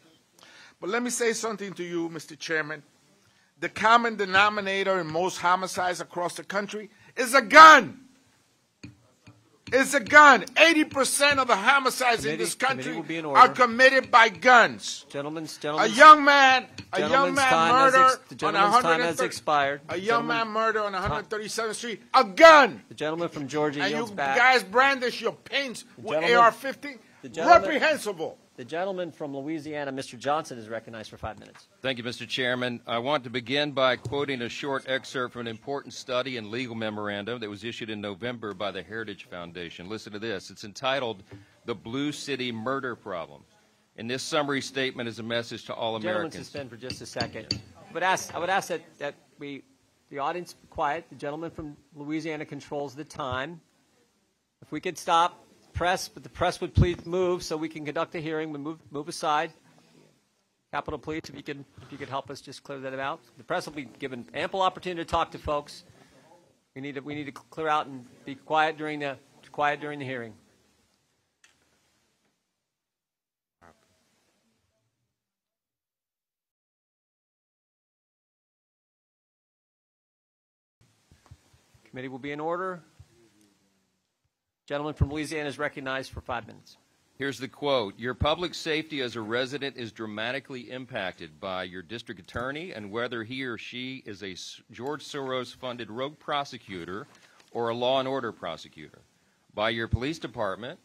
But let me say something to you, Mr. Chairman. The common denominator in most homicides across the country is a gun. It's a gun. 80% of the homicides in this country in are committed by guns. Gentlemen's, A young man, a young man murder on gentleman's time has 130 expired. A young man murder on 137th Street. A gun. The gentleman from Georgia And you back. guys brandish your paints with AR-15. Reprehensible. The gentleman from Louisiana, Mr. Johnson, is recognized for five minutes. Thank you, Mr. Chairman. I want to begin by quoting a short excerpt from an important study and legal memorandum that was issued in November by the Heritage Foundation. Listen to this. It's entitled The Blue City Murder Problem. And this summary statement is a message to all Gentlemen, Americans. suspend for just a second. I would ask, I would ask that, that we, the audience be quiet. The gentleman from Louisiana controls the time. If we could stop press, but the press would please move so we can conduct the hearing. We move, move aside. Capitol Police, if you could, if you could help us just clear that out. The press will be given ample opportunity to talk to folks. We need to, we need to clear out and be quiet during the, quiet during the hearing. Committee will be in order. Gentleman from Louisiana is recognized for five minutes. Here's the quote Your public safety as a resident is dramatically impacted by your district attorney and whether he or she is a George Soros funded rogue prosecutor or a law and order prosecutor, by your police department,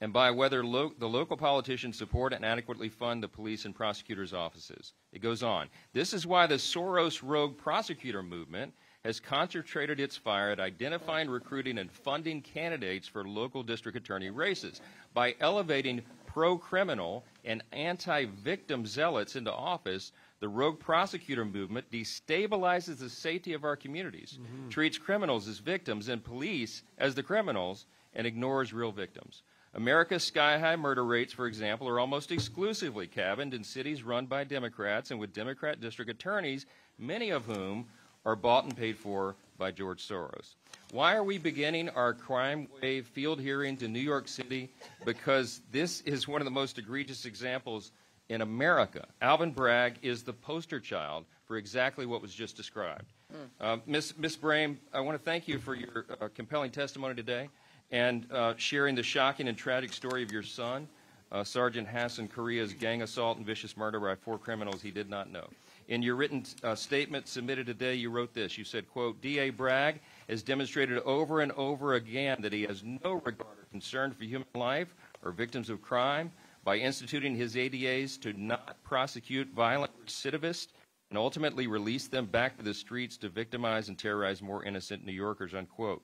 and by whether lo- the local politicians support and adequately fund the police and prosecutors' offices. It goes on. This is why the Soros rogue prosecutor movement has concentrated its fire at identifying, recruiting, and funding candidates for local district attorney races by elevating pro criminal and anti victim zealots into office. The rogue prosecutor movement destabilizes the safety of our communities, mm-hmm. treats criminals as victims and police as the criminals, and ignores real victims. America's sky high murder rates, for example, are almost exclusively cabined in cities run by Democrats and with Democrat district attorneys, many of whom are bought and paid for by George Soros. Why are we beginning our crime wave field hearings in New York City? Because this is one of the most egregious examples in America. Alvin Bragg is the poster child for exactly what was just described. Uh, Ms. Ms. Brame, I want to thank you for your uh, compelling testimony today and uh, sharing the shocking and tragic story of your son, uh, Sergeant Hassan Correa's gang assault and vicious murder by four criminals he did not know. In your written uh, statement submitted today, you wrote this. You said, quote, D.A. Bragg has demonstrated over and over again that he has no regard or concern for human life or victims of crime by instituting his ADAs to not prosecute violent recidivists and ultimately release them back to the streets to victimize and terrorize more innocent New Yorkers, unquote.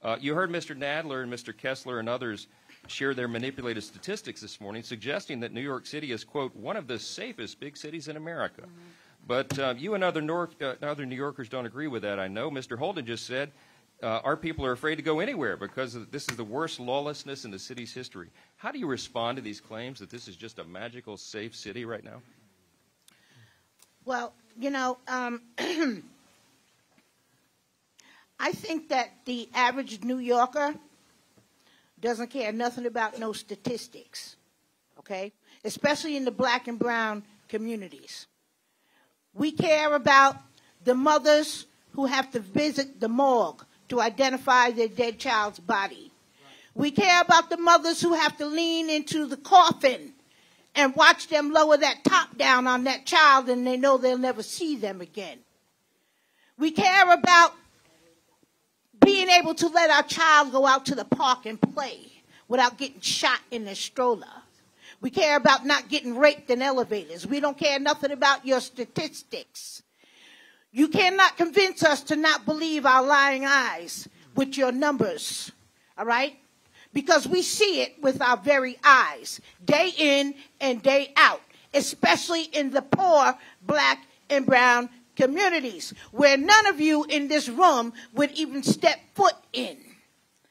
Uh, you heard Mr. Nadler and Mr. Kessler and others share their manipulated statistics this morning, suggesting that New York City is, quote, one of the safest big cities in America. But uh, you and other, uh, other New Yorkers don't agree with that, I know. Mr. Holden just said uh, our people are afraid to go anywhere because this is the worst lawlessness in the city's history. How do you respond to these claims that this is just a magical, safe city right now? Well, you know, um, *clears throat* I think that the average New Yorker doesn't care nothing about no statistics, okay? Especially in the black and brown communities. We care about the mothers who have to visit the morgue to identify their dead child's body. We care about the mothers who have to lean into the coffin and watch them lower that top down on that child and they know they'll never see them again. We care about being able to let our child go out to the park and play without getting shot in the stroller. We care about not getting raped in elevators. We don't care nothing about your statistics. You cannot convince us to not believe our lying eyes with your numbers. All right? Because we see it with our very eyes, day in and day out, especially in the poor black and brown communities, where none of you in this room would even step foot in.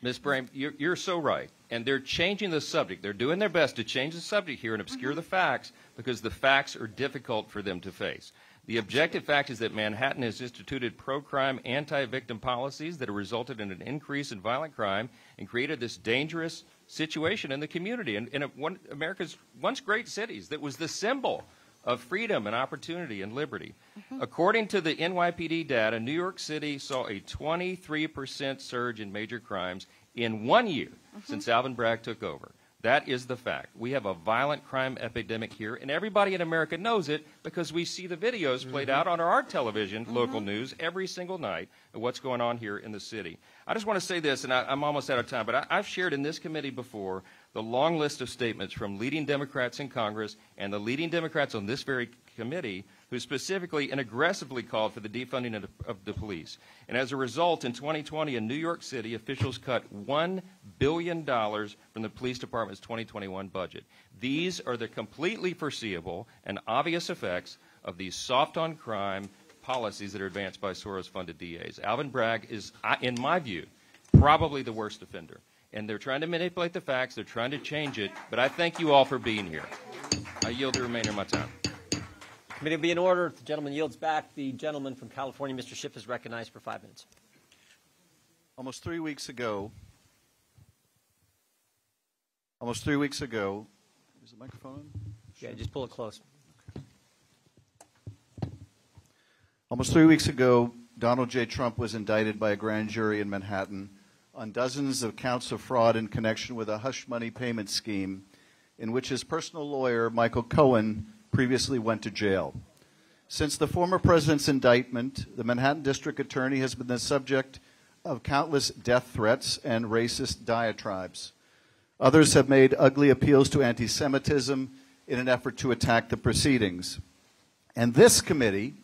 Ms. Brame, you're, you're so right. And they're changing the subject. They're doing their best to change the subject here and obscure mm-hmm. the facts because the facts are difficult for them to face. The objective fact is that Manhattan has instituted pro-crime, anti-victim policies that have resulted in an increase in violent crime and created this dangerous situation in the community. And in one, America's once great cities that was the symbol of freedom and opportunity and liberty. Mm-hmm. According to the NYPD data, New York City saw a 23% surge in major crimes in one year mm-hmm. since Alvin Bragg took over. That is the fact. We have a violent crime epidemic here, and everybody in America knows it because we see the videos played mm-hmm. out on our television, mm-hmm. local news, every single night of what's going on here in the city. I just want to say this, and I, I'm almost out of time, but I, I've shared in this committee before the long list of statements from leading Democrats in Congress and the leading Democrats on this very committee who specifically and aggressively called for the defunding of, of the police. And as a result, in 2020 in New York City, officials cut $1 billion from the police department's 2021 budget. These are the completely foreseeable and obvious effects of these soft on crime policies that are advanced by Soros funded DAs. Alvin Bragg is, in my view, probably the worst offender. And they're trying to manipulate the facts, they're trying to change it, but I thank you all for being here. I yield the remainder of my time. Committee will be in order. If the gentleman yields back, the gentleman from California, Mr. Schiff, is recognized for five minutes. Almost three weeks ago, almost three weeks ago, is the microphone on? Yeah, just pull it close. Almost three weeks ago, Donald J. Trump was indicted by a grand jury in Manhattan on dozens of counts of fraud in connection with a hush money payment scheme in which his personal lawyer, Michael Cohen, previously went to jail. Since the former president's indictment, the Manhattan District Attorney has been the subject of countless death threats and racist diatribes. Others have made ugly appeals to anti Semitism in an effort to attack the proceedings. And this committee,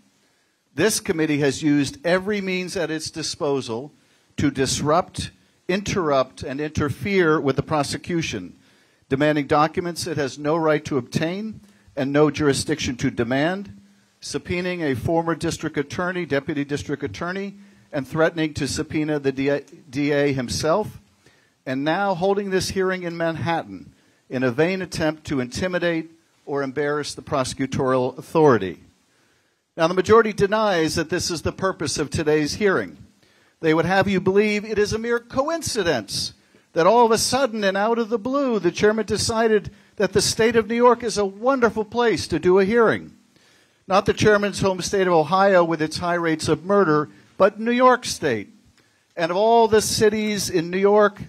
this committee has used every means at its disposal to disrupt, interrupt, and interfere with the prosecution, demanding documents it has no right to obtain and no jurisdiction to demand, subpoenaing a former district attorney, deputy district attorney, and threatening to subpoena the DA, DA himself, and now holding this hearing in Manhattan in a vain attempt to intimidate or embarrass the prosecutorial authority. Now, the majority denies that this is the purpose of today's hearing. They would have you believe it is a mere coincidence that all of a sudden and out of the blue, the chairman decided that the state of New York is a wonderful place to do a hearing. Not the chairman's home state of Ohio with its high rates of murder, but New York State. And of all the cities in New York,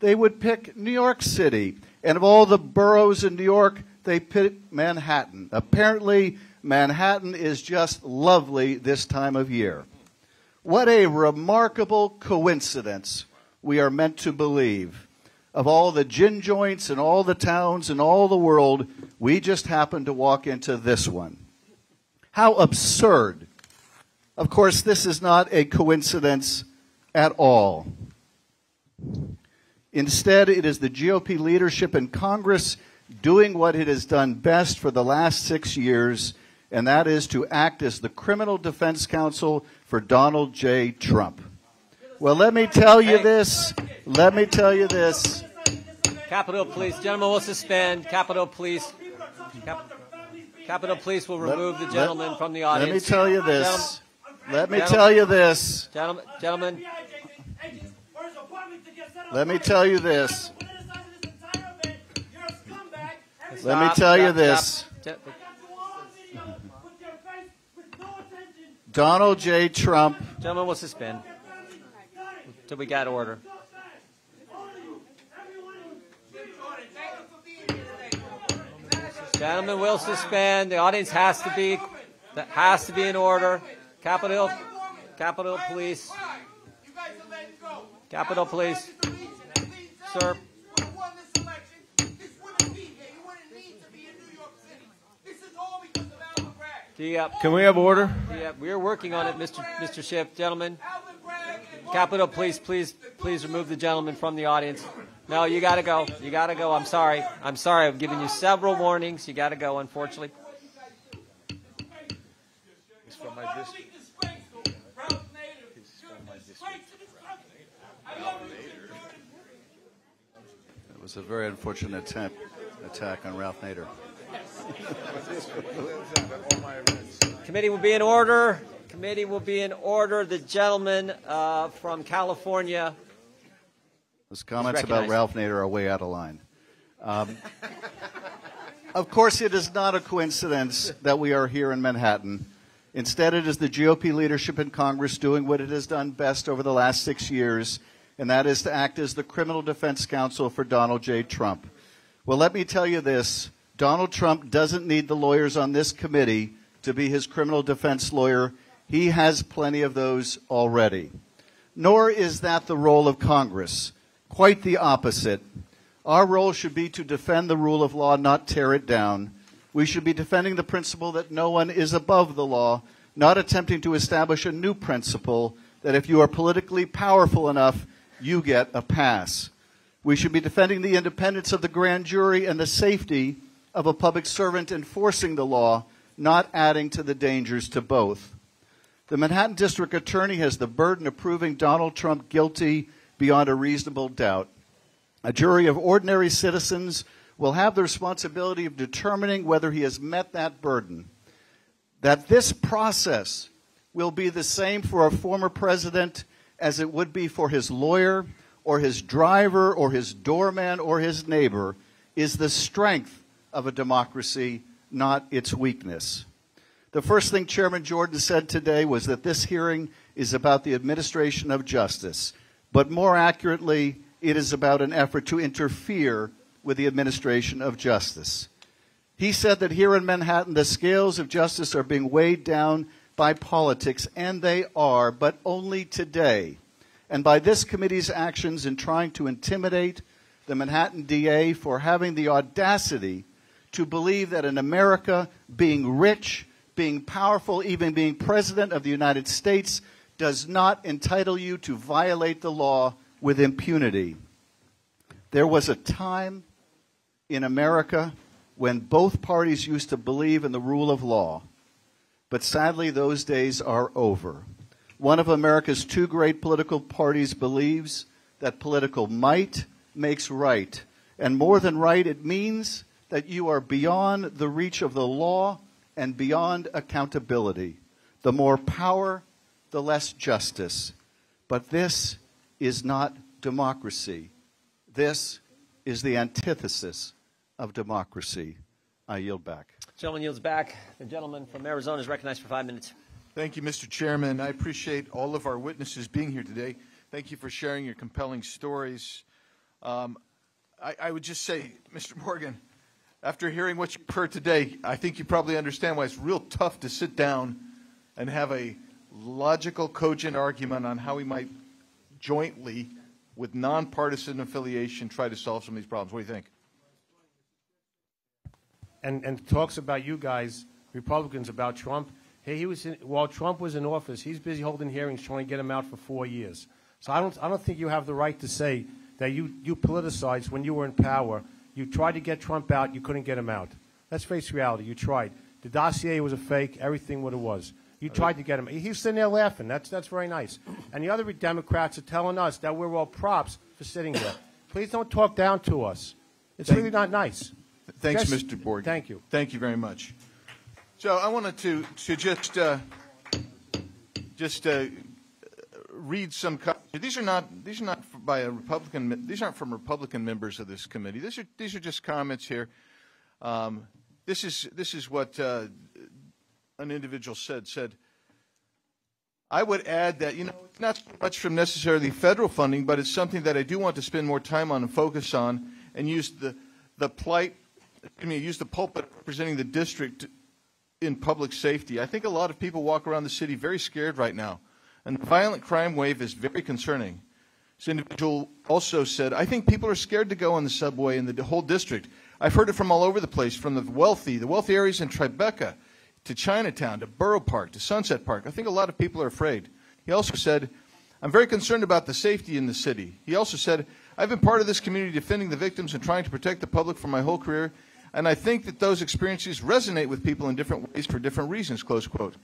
they would pick New York City. And of all the boroughs in New York, they pick Manhattan. Apparently, Manhattan is just lovely this time of year. What a remarkable coincidence we are meant to believe. Of all the gin joints and all the towns in all the world, we just happened to walk into this one. How absurd. Of course, this is not a coincidence at all. Instead, it is the GOP leadership in Congress doing what it has done best for the last six years, and that is to act as the criminal defense counsel for Donald J. Trump. Well, let me tell you this. Let me tell you this. Capitol Police, gentlemen will suspend. Capitol Police. Cap- Capitol Police will remove the gentleman let- from the audience. let me tell you this. Let me Gentlemen- tell you this. Gentlemen, gentlemen, Let me tell you this. Let me Stop, tell you stop, this. stop. Donald J. Trump Gentlemen will suspend. Till we got order. Gentlemen will suspend. The audience has to be that has to be in order. Capitol, Capitol Police, Capitol Police, sir. The, uh, Can we have order? Yeah, we are working on it, Mr. Mr. Schiff. Gentlemen, Capitol, please, please, please remove the gentleman from the audience. No, you got to go. You got to go. I'm sorry. I'm sorry. I've given you several warnings. You got to go, unfortunately. He's from my district. He's from my district. was a very unfortunate attempt, attack on Ralph Nader. Committee will be in order. Committee will be in order. The gentleman uh, from California. Those comments about. Ralph Nader are way out of line. Um, of course, it is not a coincidence that we are here in Manhattan. Instead, it is the GOP leadership in Congress doing what it has done best over the last six years, and that is to act as the criminal defense counsel for Donald J. Trump. Well, let me tell you this Donald Trump doesn't need the lawyers on this committee to be his criminal defense lawyer. He has plenty of those already. Nor is that the role of Congress. Quite the opposite. Our role should be to defend the rule of law, not tear it down. We should be defending the principle that no one is above the law, not attempting to establish a new principle that if you are politically powerful enough, you get a pass. We should be defending the independence of the grand jury and the safety of a public servant enforcing the law, not adding to the dangers to both. The Manhattan District Attorney has the burden of proving Donald Trump guilty beyond a reasonable doubt. A jury of ordinary citizens will have the responsibility of determining whether he has met that burden. That this process will be the same for a former president as it would be for his lawyer or his driver or his doorman or his neighbor is the strength of a democracy, not its weakness. The first thing Chairman Jordan said today was that this hearing is about the administration of justice, but more accurately, it is about an effort to interfere with the administration of justice. He said that here in Manhattan, the scales of justice are being weighed down by politics, and they are, but only today. And by this committee's actions in trying to intimidate the Manhattan DA for having the audacity to believe that in America, being rich, being powerful, even being president of the United States, does not entitle you to violate the law with impunity. There was a time in America when both parties used to believe in the rule of law, but sadly, those days are over. One of America's two great political parties believes that political might makes right. And more than right, it means that you are beyond the reach of the law and beyond accountability. The more power, the less justice. But this is not democracy. This is the antithesis of democracy. I yield back. Gentleman yields back. The gentleman from Arizona is recognized for five minutes. Thank you, Mr. Chairman. I appreciate all of our witnesses being here today. Thank you for sharing your compelling stories. Um, I, I would just say, Mr. Borgen, after hearing what you've heard today, I think you probably understand why it's real tough to sit down and have a logical, cogent argument on how we might jointly, with nonpartisan affiliation, try to solve some of these problems. What do you think? and, and talks about you guys, Republicans, about Trump. Hey, he was in, while Trump was in office, he's busy holding hearings trying to get him out for four years. So I don't, I don't think you have the right to say that you, you politicized when you were in power. You tried to get Trump out, you couldn't get him out. Let's face reality. You tried. The dossier was a fake. Everything what it was. You tried to get him. He's sitting there laughing. That's that's very nice. And the other Democrats are telling us that we're all props for sitting there. *coughs* Please don't talk down to us. It's Thank- really not nice. Thanks, Just- Mr. Borg. Thank you. Thank you very much. So I wanted to to just uh, just uh, read some. These are not these are not by a Republican. These aren't from Republican members of this committee. These are these are just comments here. Um, this is this is what uh, an individual said. Said. I would add that, you know, it's not so much from necessarily federal funding, but it's something that I do want to spend more time on and focus on and use the, the plight, I mean, use the pulpit representing the district in public safety. I think a lot of people walk around the city very scared right now. And the violent crime wave is very concerning. This individual also said, I think people are scared to go on the subway in the whole district. I've heard it from all over the place, from the wealthy, the wealthy areas in Tribeca, to Chinatown, to Borough Park, to Sunset Park. I think a lot of people are afraid. He also said, I'm very concerned about the safety in the city. He also said, I've been part of this community defending the victims and trying to protect the public for my whole career, and I think that those experiences resonate with people in different ways for different reasons, close quote.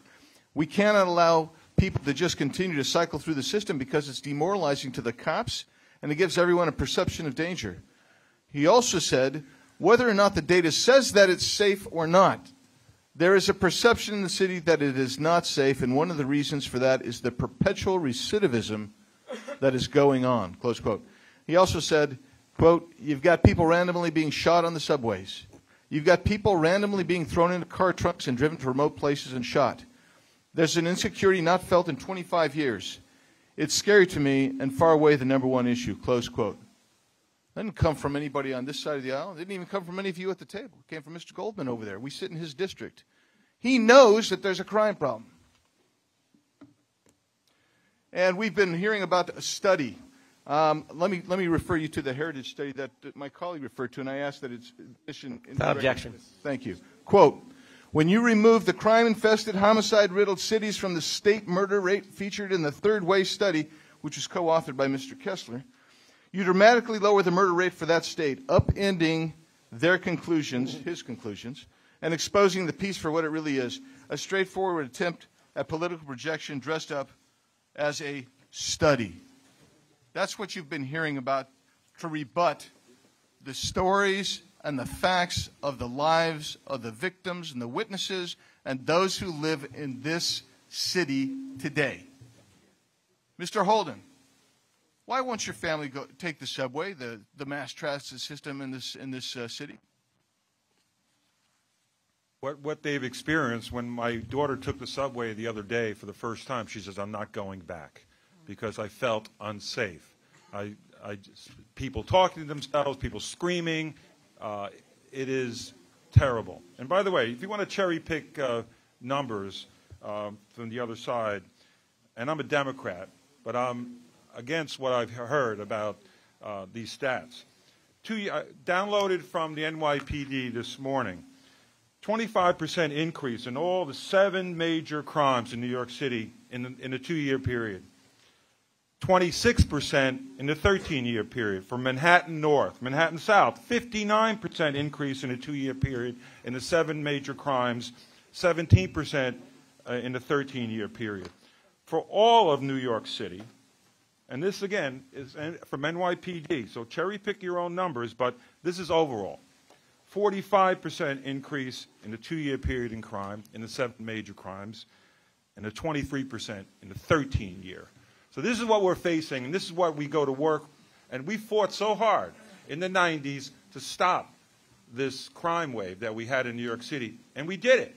We cannot allow people to just continue to cycle through the system because it's demoralizing to the cops and it gives everyone a perception of danger. He also said, whether or not the data says that it's safe or not, there is a perception in the city that it is not safe, and one of the reasons for that is the perpetual recidivism that is going on, close quote. He also said, quote, you've got people randomly being shot on the subways. You've got people randomly being thrown into car trunks and driven to remote places and shot. There's an insecurity not felt in 25 years. It's scary to me and far away the number one issue, close quote. That didn't come from anybody on this side of the aisle. It didn't even come from any of you at the table. It came from Mr. Goldman over there. We sit in his district. He knows that there's a crime problem. And we've been hearing about a study. Um, let, me, let me refer you to the heritage study that, my colleague referred to, and I ask that it's admission. in the record. Objection. Thank you. Quote When you remove the crime infested, homicide riddled cities from the state murder rate featured in the third way study, which was co authored by Mr. Kessler, you dramatically lower the murder rate for that state, upending their conclusions, his conclusions, and exposing the piece for what it really is a straightforward attempt at political projection dressed up as a study. That's what you've been hearing about to rebut the stories and the facts of the lives of the victims and the witnesses and those who live in this city today. Mr. Holden, why won't your family go take the subway, the, the mass transit system in this, in this uh, city? What, what they've experienced when my daughter took the subway the other day for the first time, she says, I'm not going back because I felt unsafe. I, I just, people talking to themselves, people screaming. Uh, it is terrible. And by the way, if you want to cherry pick uh, numbers um, from the other side, and I'm a Democrat, but I'm against what I've heard about uh, these stats. Two, uh, downloaded from the NYPD this morning. 25% increase in all the seven major crimes in New York City in, the, in a two-year period. 26% in the 13-year period for Manhattan North. Manhattan South, 59% increase in a two-year period in the seven major crimes, 17% uh, in the 13-year period. For all of New York City, and this again is from NYPD, so cherry pick your own numbers, but this is overall. 45% increase in the two-year period in crime, in the seven major crimes, and a 23% in the 13-year. So this is what we're facing, and this is what we go to work. And we fought so hard in the 90s to stop this crime wave that we had in New York City, and we did it.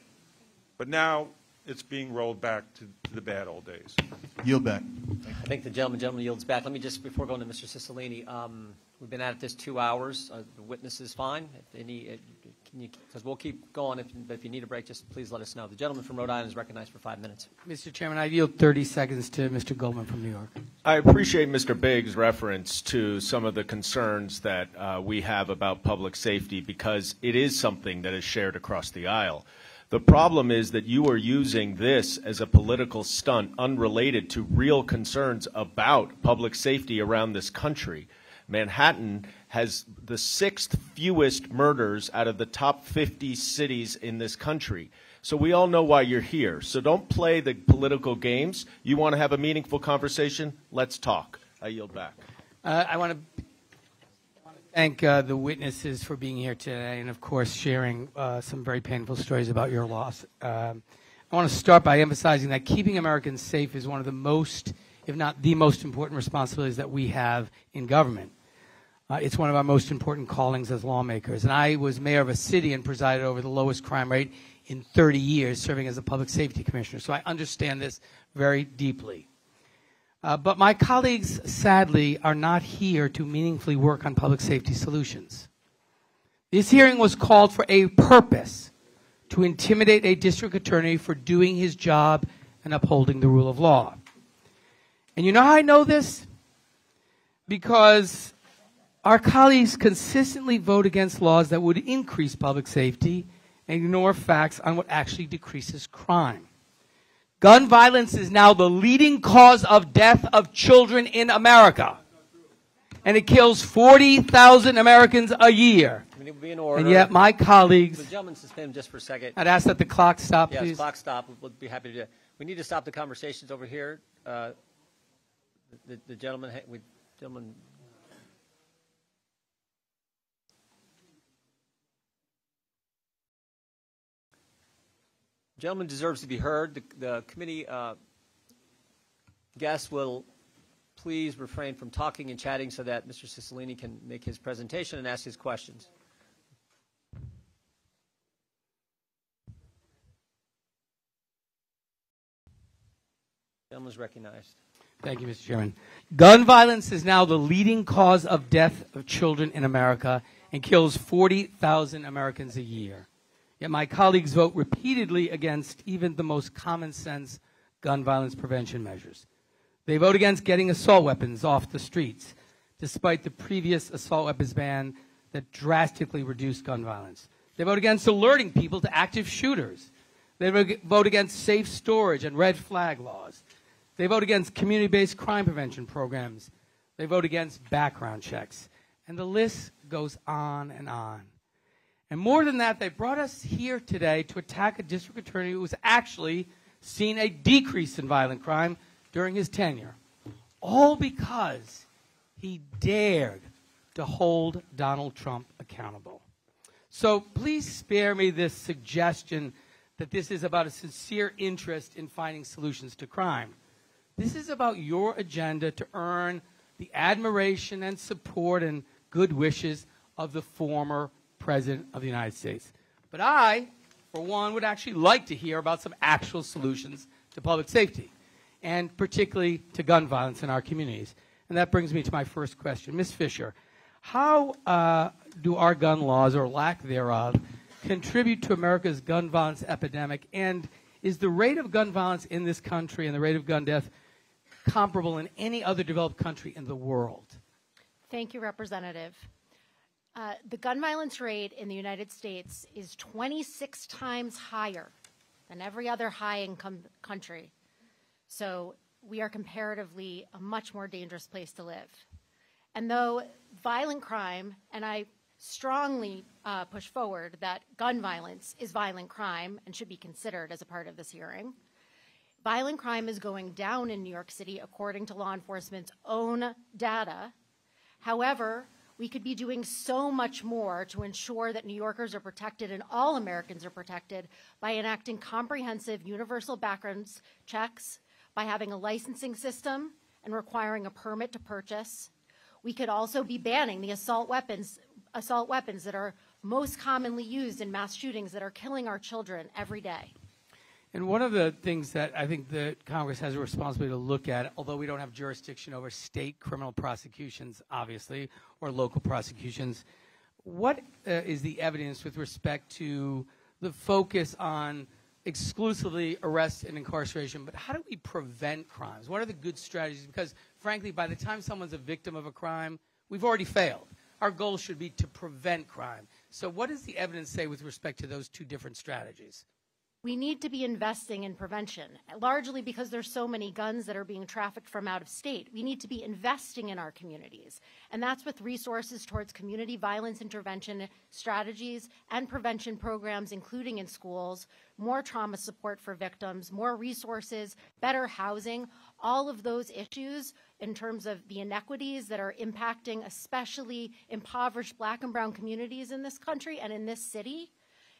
But now it's being rolled back to, to the bad old days. Yield back. I think the gentleman, gentleman yields back. Let me just, before going to Mr. Cicilline, um, we've been at this two hours. Uh, the witness is fine. If any, uh, can you, because we'll keep going. If, but if you need a break, just please let us know. The gentleman from Rhode Island is recognized for five minutes. Mr. Chairman, I yield 30 seconds to Mr. Goldman from New York. I appreciate Mr. Biggs' reference to some of the concerns that uh, we have about public safety because it is something that is shared across the aisle. The problem is that you are using this as a political stunt unrelated to real concerns about public safety around this country. Manhattan has the sixth fewest murders out of the top 50 cities in this country. So we all know why you're here. So don't play the political games. You want to have a meaningful conversation? Let's talk. I yield back. Uh, I want to thank uh, the witnesses for being here today and, of course, sharing uh, some very painful stories about your loss. Um, I want to start by emphasizing that keeping Americans safe is one of the most, if not the most important responsibilities that we have in government. Uh, it's one of our most important callings as lawmakers. And I was mayor of a city and presided over the lowest crime rate in 30 years, serving as a public safety commissioner. So I understand this very deeply. Uh, but my colleagues, sadly, are not here to meaningfully work on public safety solutions. This hearing was called for a purpose to intimidate a district attorney for doing his job and upholding the rule of law. And you know how I know this? Because our colleagues consistently vote against laws that would increase public safety and ignore facts on what actually decreases crime. Gun violence is now the leading cause of death of children in America. And it kills 40,000 Americans a year. I mean, it would be in order. And yet my colleagues, The gentleman suspend just for a second. I'd ask that the clock stop, Yes, please. clock stop. We'll be happy to do that. We need to stop the conversations over here. Uh, The, the gentleman, we, gentleman, gentleman deserves to be heard. The, the committee uh, guests will please refrain from talking and chatting so that Mr. Cicilline can make his presentation and ask his questions. Gentleman is recognized. Thank you, Mr. Chairman. Gun violence is now the leading cause of death of children in America and kills 40,000 Americans a year. Yet my colleagues vote repeatedly against even the most common sense gun violence prevention measures. They vote against getting assault weapons off the streets, despite the previous assault weapons ban that drastically reduced gun violence. They vote against alerting people to active shooters. They vote against safe storage and red flag laws. They vote against community based crime prevention programs. They vote against background checks. And the list goes on and on. And more than that, they brought us here today to attack a district attorney who has actually seen a decrease in violent crime during his tenure. All because he dared to hold Donald Trump accountable. So please spare me this suggestion that this is about a sincere interest in finding solutions to crime. This is about your agenda to earn the admiration and support and good wishes of the former President of the United States. But I, for one, would actually like to hear about some actual solutions to public safety, and particularly to gun violence in our communities. And that brings me to my first question. Ms. Fisher, how uh, do our gun laws, or lack thereof, contribute to America's gun violence epidemic? And is the rate of gun violence in this country and the rate of gun death comparable in any other developed country in the world? Thank you, Representative. Uh, the gun violence rate in the United States is 26 times higher than every other high income country. So we are comparatively a much more dangerous place to live. And though violent crime, and I strongly uh, push forward that gun violence is violent crime and should be considered as a part of this hearing, Violent crime is going down in New York City according to law enforcement's own data. However, we could be doing so much more to ensure that New Yorkers are protected and all Americans are protected by enacting comprehensive universal background checks, by having a licensing system and requiring a permit to purchase. We could also be banning the assault weapons assault weapons that are most commonly used in mass shootings that are killing our children every day. And one of the things that I think that Congress has a responsibility to look at, although we don't have jurisdiction over state criminal prosecutions, obviously, or local prosecutions, what uh, is the evidence with respect to the focus on exclusively arrest and incarceration, but how do we prevent crimes? What are the good strategies? Because, frankly, by the time someone's a victim of a crime, we've already failed. Our goal should be to prevent crime. So, what does the evidence say with respect to those two different strategies? We need to be investing in prevention, largely because there's so many guns that are being trafficked from out of state. We need to be investing in our communities. And that's with resources towards community violence intervention strategies and prevention programs, including in schools, more trauma support for victims, more resources, better housing, all of those issues in terms of the inequities that are impacting especially impoverished black and brown communities in this country and in this city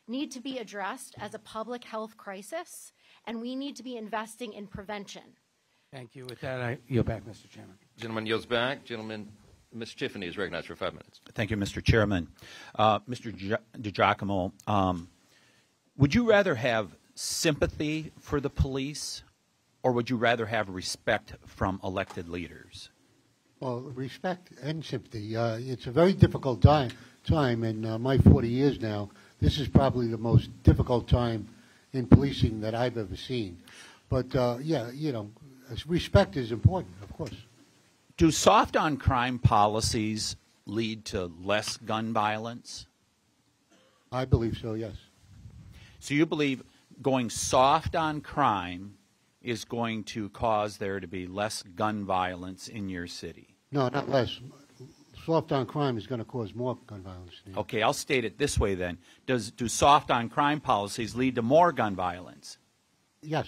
need to be addressed as a public health crisis, and we need to be investing in prevention. Thank you. With that, I yield back, Mr. Chairman. Gentleman yields back. Gentleman, Ms. Tiffany is recognized for five minutes. Thank you, Mr. Chairman. Uh, Mr. DiGiacomo, um, would you rather have sympathy for the police, or would you rather have respect from elected leaders? Well, respect and sympathy. Uh, it's a very difficult time. Time in uh, my 40 years now this is probably the most difficult time in policing that I've ever seen. But uh, yeah, you know, respect is important, of course. Do soft on crime policies lead to less gun violence? I believe so, yes. So you believe going soft on crime is going to cause there to be less gun violence in your city? No, not less soft on crime is going to cause more gun violence. Okay, I'll state it this way then. Does do soft on crime policies lead to more gun violence? Yes.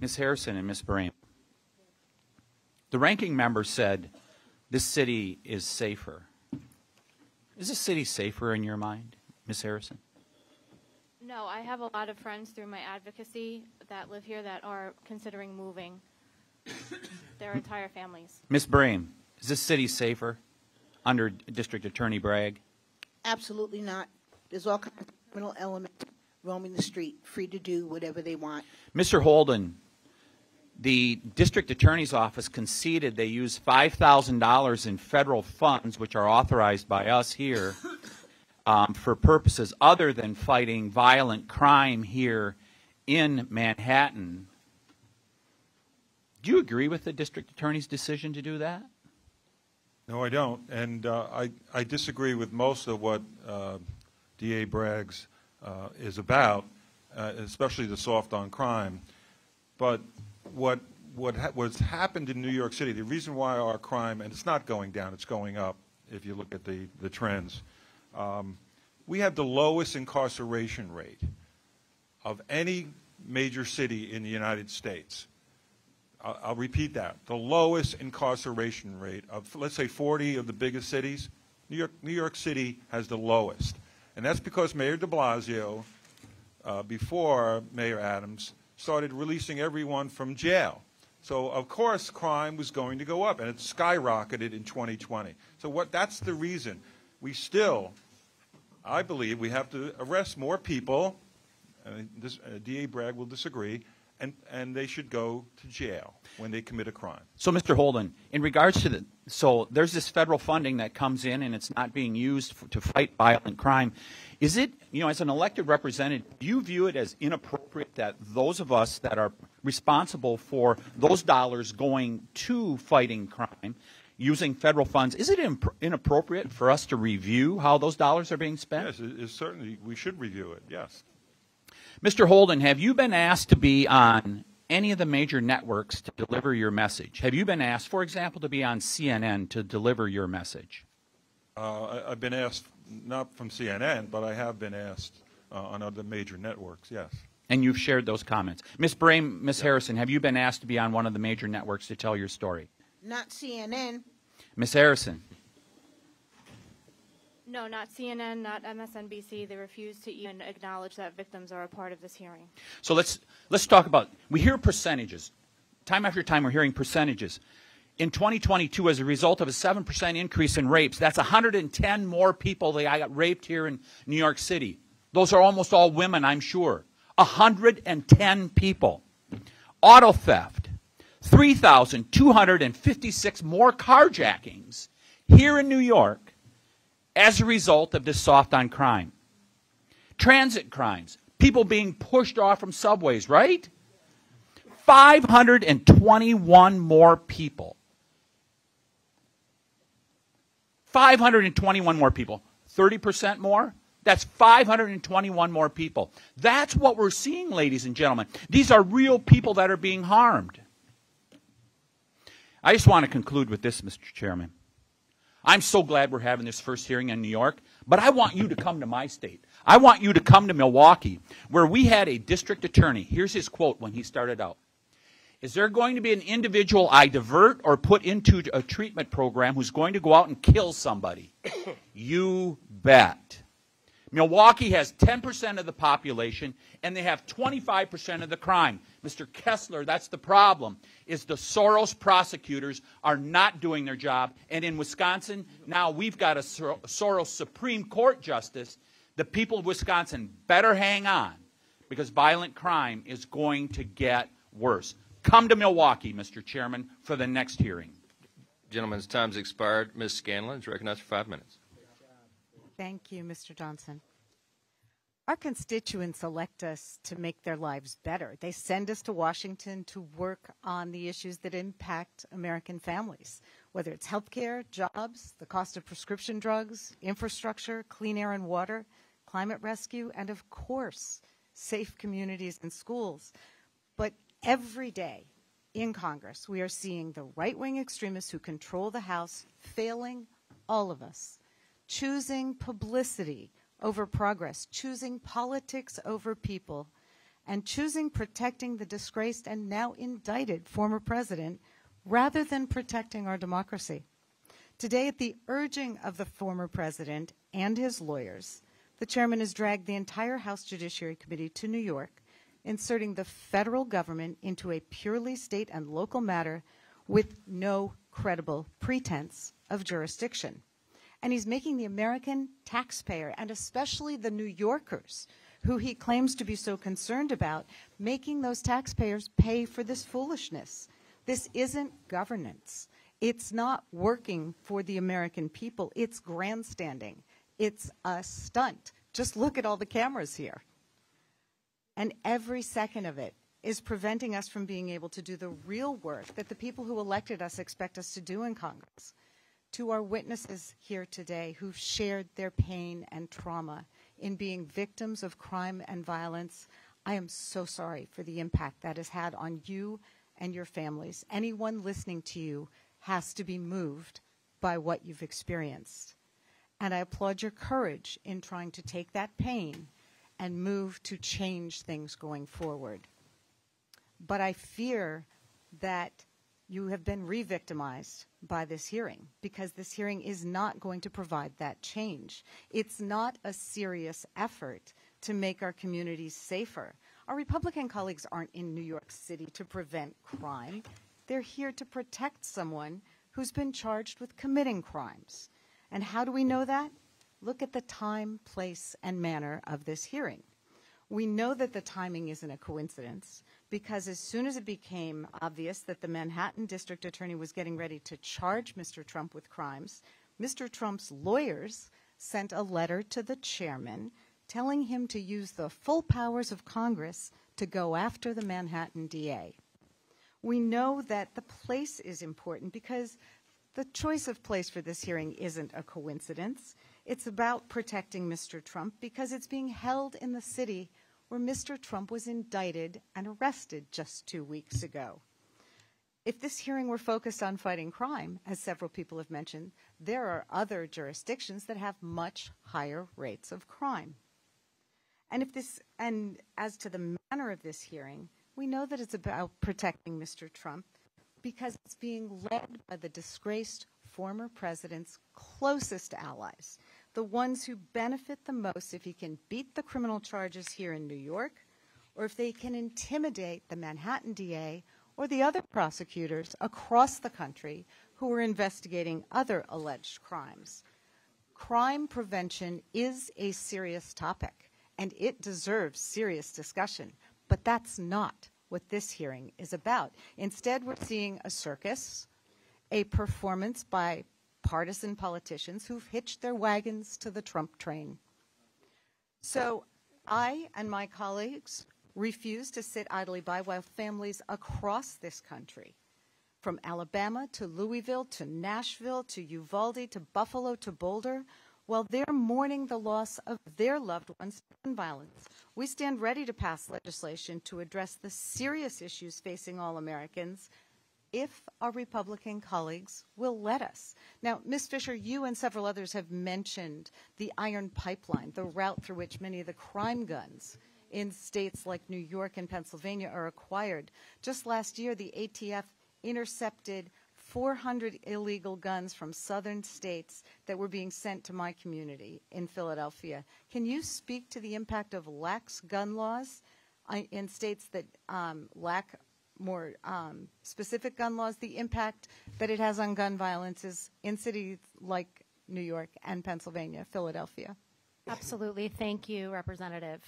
Ms. Harrison and Ms. Brame. The ranking member said this city is safer. Is this city safer in your mind, Ms. Harrison? No, I have a lot of friends through my advocacy that live here that are considering moving their entire families. Ms. Brame, is this city safer under District Attorney Bragg? Absolutely not. There's all kinds of criminal elements roaming the street, free to do whatever they want. Mr. Holden, the district attorney's office conceded they used $5,000 in federal funds, which are authorized by us here, um, for purposes other than fighting violent crime here in Manhattan. Do you agree with the district attorney's decision to do that? No, I don't. And uh, I, I disagree with most of what uh, DA Bragg's uh, is about, uh, especially the soft on crime. But what, what ha what's happened in New York City, the reason why our crime, and it's not going down, it's going up if you look at the, the trends, um, we have the lowest incarceration rate of any major city in the United States. I'll, I'll repeat that. The lowest incarceration rate of, let's say, 40 of the biggest cities, New York, New York City has the lowest. And that's because Mayor de Blasio, uh, before Mayor Adams, started releasing everyone from jail. So, of course, crime was going to go up, and it skyrocketed in 2020. So what, that's the reason. We still, I believe, we have to arrest more people. Uh, this, uh, DA Bragg will disagree and, and they should go to jail when they commit a crime. So, Mr. Holden, in regards to the, so there's this federal funding that comes in and it's not being used for, to fight violent crime. Is it, you know, as an elected representative, do you view it as inappropriate that those of us that are responsible for those dollars going to fighting crime, using federal funds, is it imp- inappropriate for us to review how those dollars are being spent? Yes, it, it certainly, we should review it, yes. Mr. Holden, have you been asked to be on any of the major networks to deliver your message? Have you been asked, for example, to be on CNN to deliver your message? Uh, I, have been asked, not from CNN, but I have been asked uh, on other major networks, yes. And you've shared those comments. Ms. Brame, Ms. Harrison, have you been asked to be on one of the major networks to tell your story? Not CNN. Ms. Harrison. No, not CNN, not MSNBC. They refuse to even acknowledge that victims are a part of this hearing. So let's let's talk about. We hear percentages. Time after time, we're hearing percentages. In 2022, as a result of a 7% increase in rapes, that's 110 more people that I got raped here in New York City. Those are almost all women, I'm sure. 110 people. Auto theft, 3,256 more carjackings here in New York as a result of this soft on crime. Transit crimes, people being pushed off from subways, right? 521 more people. 521 more people. 30% more? That's 521 more people. That's what we're seeing, ladies and gentlemen. These are real people that are being harmed. I just want to conclude with this, Mr. Chairman. I'm so glad we're having this first hearing in New York, but I want you to come to my state. I want you to come to Milwaukee, where we had a district attorney. Here's his quote when he started out. Is there going to be an individual I divert or put into a treatment program who's going to go out and kill somebody? *coughs* you bet. Milwaukee has 10% of the population and they have 25% of the crime. Mr. Kessler, that's the problem, is the Soros prosecutors are not doing their job. And in Wisconsin, now we've got a Soros Supreme Court justice. The people of Wisconsin better hang on because violent crime is going to get worse. Come to Milwaukee, Mr. Chairman, for the next hearing. Gentleman's time's expired. Ms. Scanlon is recognized for five minutes. Thank you, Mr. Johnson. Our constituents elect us to make their lives better. They send us to Washington to work on the issues that impact American families, whether it's health care, jobs, the cost of prescription drugs, infrastructure, clean air and water, climate rescue, and of course, safe communities and schools. But every day in Congress, we are seeing the right wing extremists who control the House failing all of us, choosing publicity over progress, choosing politics over people, and choosing protecting the disgraced and now indicted former president rather than protecting our democracy. Today, at the urging of the former president and his lawyers, the chairman has dragged the entire House Judiciary Committee to New York, inserting the federal government into a purely state and local matter with no credible pretense of jurisdiction. And he's making the American taxpayer, and especially the New Yorkers, who he claims to be so concerned about, making those taxpayers pay for this foolishness. This isn't governance. It's not working for the American people. It's grandstanding. It's a stunt. Just look at all the cameras here. And every second of it is preventing us from being able to do the real work that the people who elected us expect us to do in Congress. To our witnesses here today who've shared their pain and trauma in being victims of crime and violence, I am so sorry for the impact that has had on you and your families. Anyone listening to you has to be moved by what you've experienced. And I applaud your courage in trying to take that pain and move to change things going forward. But I fear that you have been re victimized by this hearing because this hearing is not going to provide that change. It's not a serious effort to make our communities safer. Our Republican colleagues aren't in New York City to prevent crime, they're here to protect someone who's been charged with committing crimes. And how do we know that? Look at the time, place, and manner of this hearing. We know that the timing isn't a coincidence because as soon as it became obvious that the Manhattan District Attorney was getting ready to charge Mr. Trump with crimes, Mr. Trump's lawyers sent a letter to the chairman telling him to use the full powers of Congress to go after the Manhattan DA. We know that the place is important because the choice of place for this hearing isn't a coincidence. It's about protecting Mr. Trump because it's being held in the city where Mr. Trump was indicted and arrested just two weeks ago. If this hearing were focused on fighting crime, as several people have mentioned, there are other jurisdictions that have much higher rates of crime. And if this and as to the manner of this hearing, we know that it's about protecting Mr. Trump because it's being led by the disgraced former president's closest allies, the ones who benefit the most if he can beat the criminal charges here in New York or if they can intimidate the Manhattan DA or the other prosecutors across the country who are investigating other alleged crimes. Crime prevention is a serious topic and it deserves serious discussion. But that's not what this hearing is about. Instead, we're seeing a circus, a performance by partisan politicians who've hitched their wagons to the Trump train. So I and my colleagues refuse to sit idly by while families across this country, from Alabama to Louisville to Nashville to Uvalde to Buffalo to Boulder, while they're mourning the loss of their loved ones gun violence. We stand ready to pass legislation to address the serious issues facing all Americans if our Republican colleagues will let us. Now, Ms. Fisher, you and several others have mentioned the iron pipeline, the route through which many of the crime guns in states like New York and Pennsylvania are acquired. Just last year, the ATF intercepted 400 illegal guns from southern states that were being sent to my community in Philadelphia. Can you speak to the impact of lax gun laws uh, in states that um, lack more um, specific gun laws, the impact that it has on gun violence is in cities like New York and Pennsylvania, Philadelphia? Absolutely. Thank you, Representative.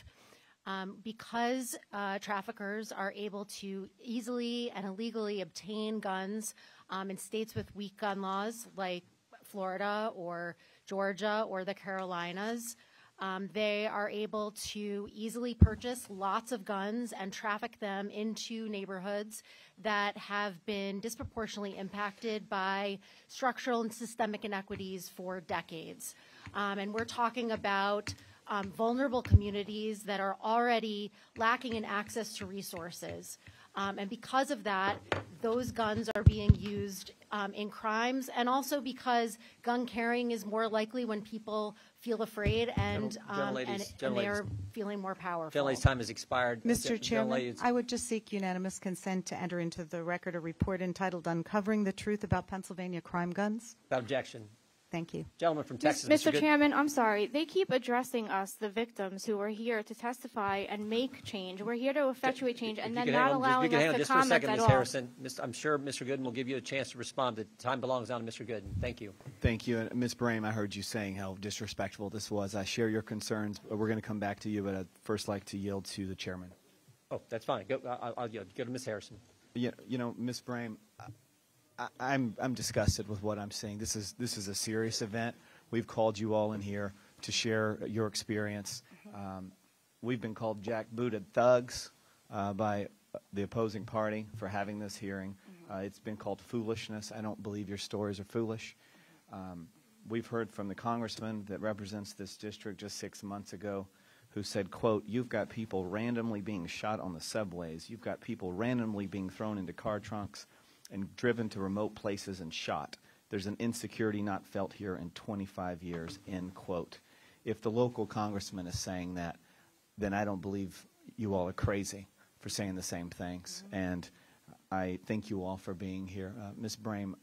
Um, because uh, traffickers are able to easily and illegally obtain guns um, in states with weak gun laws like Florida or Georgia or the Carolinas. Um, they are able to easily purchase lots of guns and traffic them into neighborhoods that have been disproportionately impacted by structural and systemic inequities for decades. Um, and we're talking about um, vulnerable communities that are already lacking in access to resources. Um, and because of that, those guns are being used um, in crimes, and also because gun carrying is more likely when people feel afraid and, Gentle- um, gentleladies- and, and they're feeling more powerful. Gentlelady's time has expired. Mr. Chairman, I would just seek unanimous consent to enter into the record a report entitled Uncovering the Truth About Pennsylvania Crime Guns. Without objection. Thank you. Gentleman from Texas. Mr. Good- Chairman, I'm sorry. They keep addressing us, the victims, who are here to testify and make change. We're here to effectuate change, and If you then could not hang on- if you allowing could hang us on to just for a second, at Ms. Harrison. Miss- I'm sure Mr. Gooden will give you a chance to respond. The time belongs now to Mr. Gooden. Thank you. Thank you. And uh, Ms. Brame, I heard you saying how disrespectful this was. I share your concerns. but We're going to come back to you, but I'd first like to yield to the chairman. Oh, that's fine. Go, I- I'll, I'll yield. go to Ms. Harrison. You, you know, Ms. Brame, I, I'm, I'm disgusted with what I'm seeing. This is, this is a serious event. We've called you all in here to share your experience. Um, we've been called jackbooted thugs uh, by the opposing party for having this hearing. Uh, it's been called foolishness. I don't believe your stories are foolish. Um, we've heard from the congressman that represents this district just six months ago who said, quote, you've got people randomly being shot on the subways. You've got people randomly being thrown into car trunks and driven to remote places and shot. There's an insecurity not felt here in 25 years, end quote. If the local congressman is saying that, then I don't believe you all are crazy for saying the same things. And I thank you all for being here. Uh, Ms. Brame,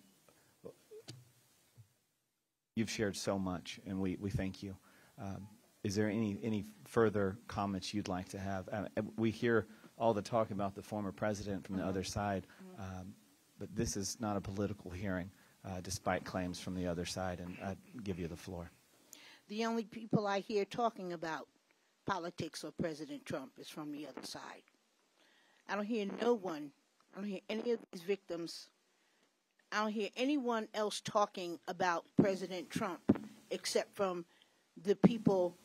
you've shared so much, and we, we thank you. Um, is there any, any further comments you'd like to have? Uh, we hear all the talk about the former president from the other side, um, but this is not a political hearing, uh, despite claims from the other side, and I give you the floor. The only people I hear talking about politics or President Trump is from the other side. I don't hear no one, I don't hear any of these victims, I don't hear anyone else talking about President Trump except from the people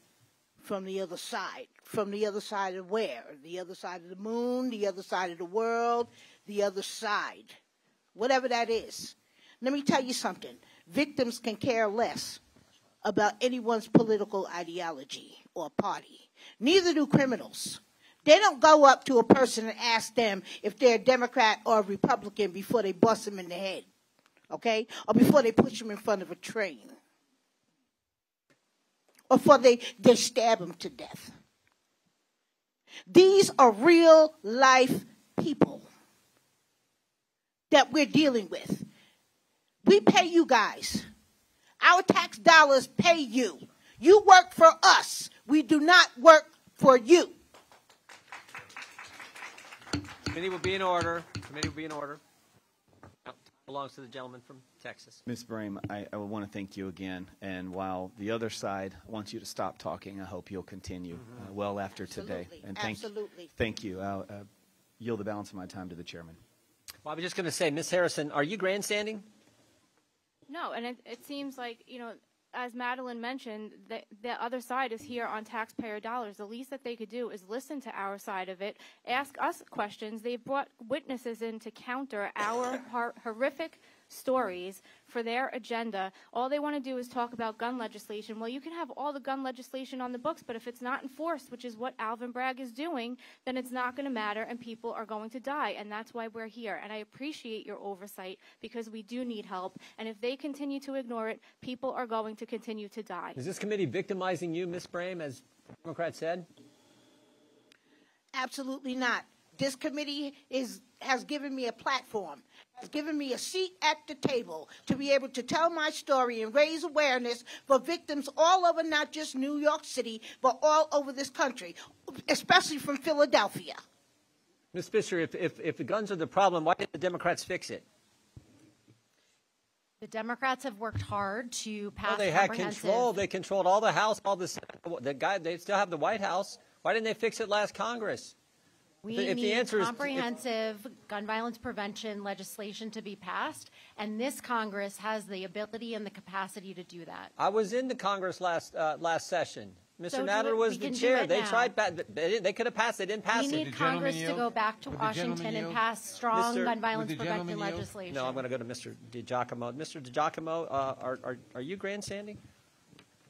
from the other side. From the other side of where? The other side of the moon, the other side of the world, the other side. Whatever that is. Let me tell you something. Victims can care less about anyone's political ideology or party. Neither do criminals. They don't go up to a person and ask them if they're a Democrat or a Republican before they bust them in the head, okay? Or before they push them in front of a train. Or before they, they stab them to death. These are real life people that we're dealing with. We pay you guys. Our tax dollars pay you. You work for us. We do not work for you. Committee will be in order. Committee will be in order. Now, Belongs to the gentleman from Texas. Ms. Brame, I, I want to thank you again. And while the other side wants you to stop talking, I hope you'll continue uh, well after today. Absolutely. And thank, Absolutely. thank you. I'll uh, yield the balance of my time to the chairman. Well, I was just going to say, Ms. Harrison, are you grandstanding? No, and it, it seems like, you know, as Madeline mentioned, the, the other side is here on taxpayer dollars. The least that they could do is listen to our side of it, ask us questions. They've brought witnesses in to counter our horrific stories for their agenda. All they want to do is talk about gun legislation. Well, you can have all the gun legislation on the books, but if it's not enforced, which is what Alvin Bragg is doing, then it's not going to matter and people are going to die. And that's why we're here. And I appreciate your oversight because we do need help. And if they continue to ignore it, people are going to continue to die. Is this committee victimizing you, Ms. Brame, as Democrats said? Absolutely not. This committee is has given me a platform, has given me a seat at the table to be able to tell my story and raise awareness for victims all over not just New York City, but all over this country, especially from Philadelphia. Ms. Fisher, if, if, if the guns are the problem, why didn't the Democrats fix it? The Democrats have worked hard to pass Well, they had comprehensive. control. They controlled all the House, all the Senate. The guy, they still have the White House. Why didn't they fix it last Congress? We If the- if the need answer is- if- comprehensive gun violence prevention legislation to be passed, and this Congress has the ability and the capacity to do that. I was in the Congress last uh, last session. Mr. So do Nadler was the chair. They now. tried. pa- They, they could have passed. They didn't pass We it. need Congress to go back to Would the gentleman Washington and pass strong Mr. gun violence prevention yield? legislation. No, I'm going to go to Mr. DiGiacomo. Mr. DiGiacomo, uh, are, are are you grandstanding?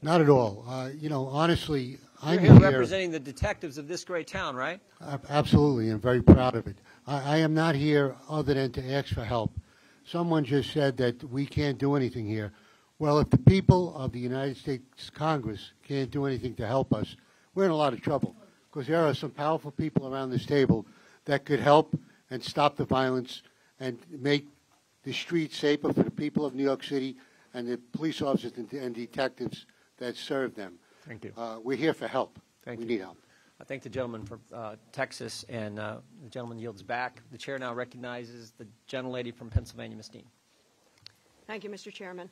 Not at all. Uh, you know, honestly, I'm You're here here- representing the detectives of this great town, right? Ab- Absolutely, and very proud of it. I, I am not here other than to ask for help. Someone just said that we can't do anything here. Well, if the people of the United States Congress can't do anything to help us, we're in a lot of trouble because there are some powerful people around this table that could help and stop the violence and make the streets safer for the people of New York City and the police officers and detectives that serve them. Thank you. Uh, we're here for help. Thank we you. need help. I thank the gentleman from uh, Texas, and uh, the gentleman yields back. The chair now recognizes the gentlelady from Pennsylvania, Ms. Dean. Thank you, Mr. Chairman.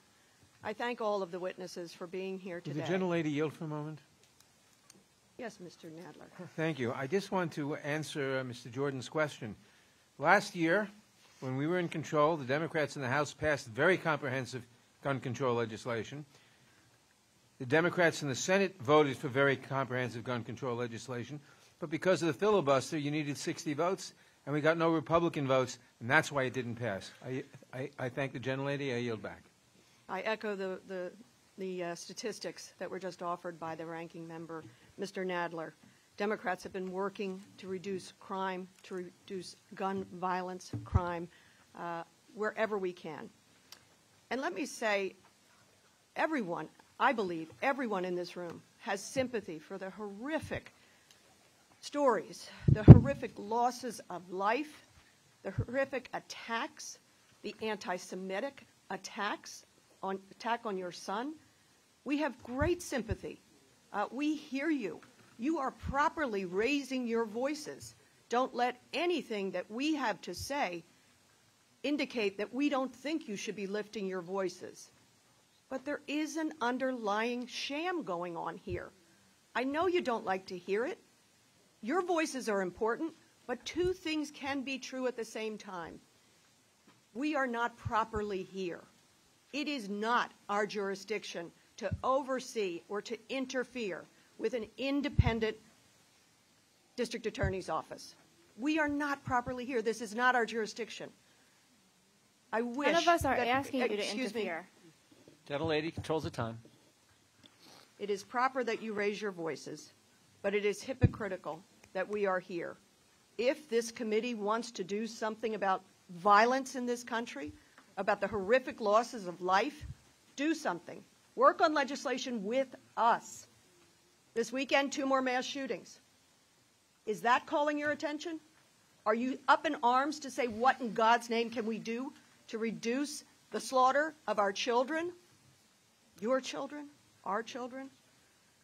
I thank all of the witnesses for being here Will today. the gentlelady yield for a moment? Yes, Mr. Nadler. *laughs* Thank you. I just want to answer uh, Mr. Jordan's question. Last year, when we were in control, the Democrats in the House passed very comprehensive gun control legislation. The Democrats in the Senate voted for very comprehensive gun control legislation, but because of the filibuster, you needed 60 votes, and we got no Republican votes, and that's why it didn't pass. I, I, I thank the gentlelady. I yield back. I echo the, the, the uh, statistics that were just offered by the ranking member, Mr. Nadler. Democrats have been working to reduce crime, to reduce gun violence, crime, uh, wherever we can. And let me say, everyone, I believe, everyone in this room has sympathy for the horrific stories, the horrific losses of life, the horrific attacks, the anti-Semitic attacks, on attack on your son. We have great sympathy. Uh, we hear you. You are properly raising your voices. Don't let anything that we have to say indicate that we don't think you should be lifting your voices. But there is an underlying sham going on here. I know you don't like to hear it. Your voices are important, but two things can be true at the same time. We are not properly here. It is not our jurisdiction to oversee or to interfere with an independent district attorney's office. We are not properly here. This is not our jurisdiction. I wish. None of us are that- asking you to interfere. me. Interfere. Gentlelady controls the time. It is proper that you raise your voices, but it is hypocritical that we are here. If this committee wants to do something about violence in this country, about the horrific losses of life, do something. Work on legislation with us. This weekend, two more mass shootings. Is that calling your attention? Are you up in arms to say, what in God's name can we do to reduce the slaughter of our children? Your children? Our children?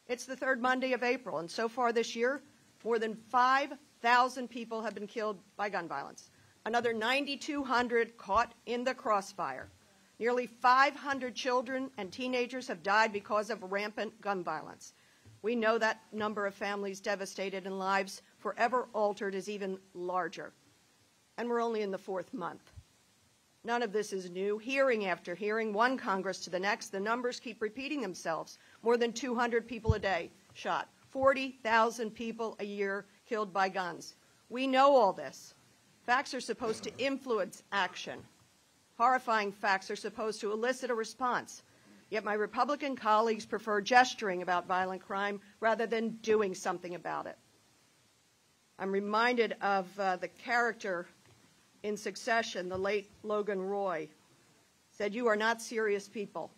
It's the third Monday of April, and so far this year, more than 5,000 people have been killed by gun violence. Another 9,200 caught in the crossfire. Nearly 500 children and teenagers have died because of rampant gun violence. We know that number of families devastated and lives forever altered is even larger. And we're only in the fourth month. None of this is new. Hearing after hearing, one Congress to the next, the numbers keep repeating themselves. More than 200 people a day shot, 40,000 people a year killed by guns. We know all this. Facts are supposed to influence action. Horrifying facts are supposed to elicit a response. Yet my Republican colleagues prefer gesturing about violent crime rather than doing something about it. I'm reminded of uh, the character in Succession, the late Logan Roy, said, You are not serious people.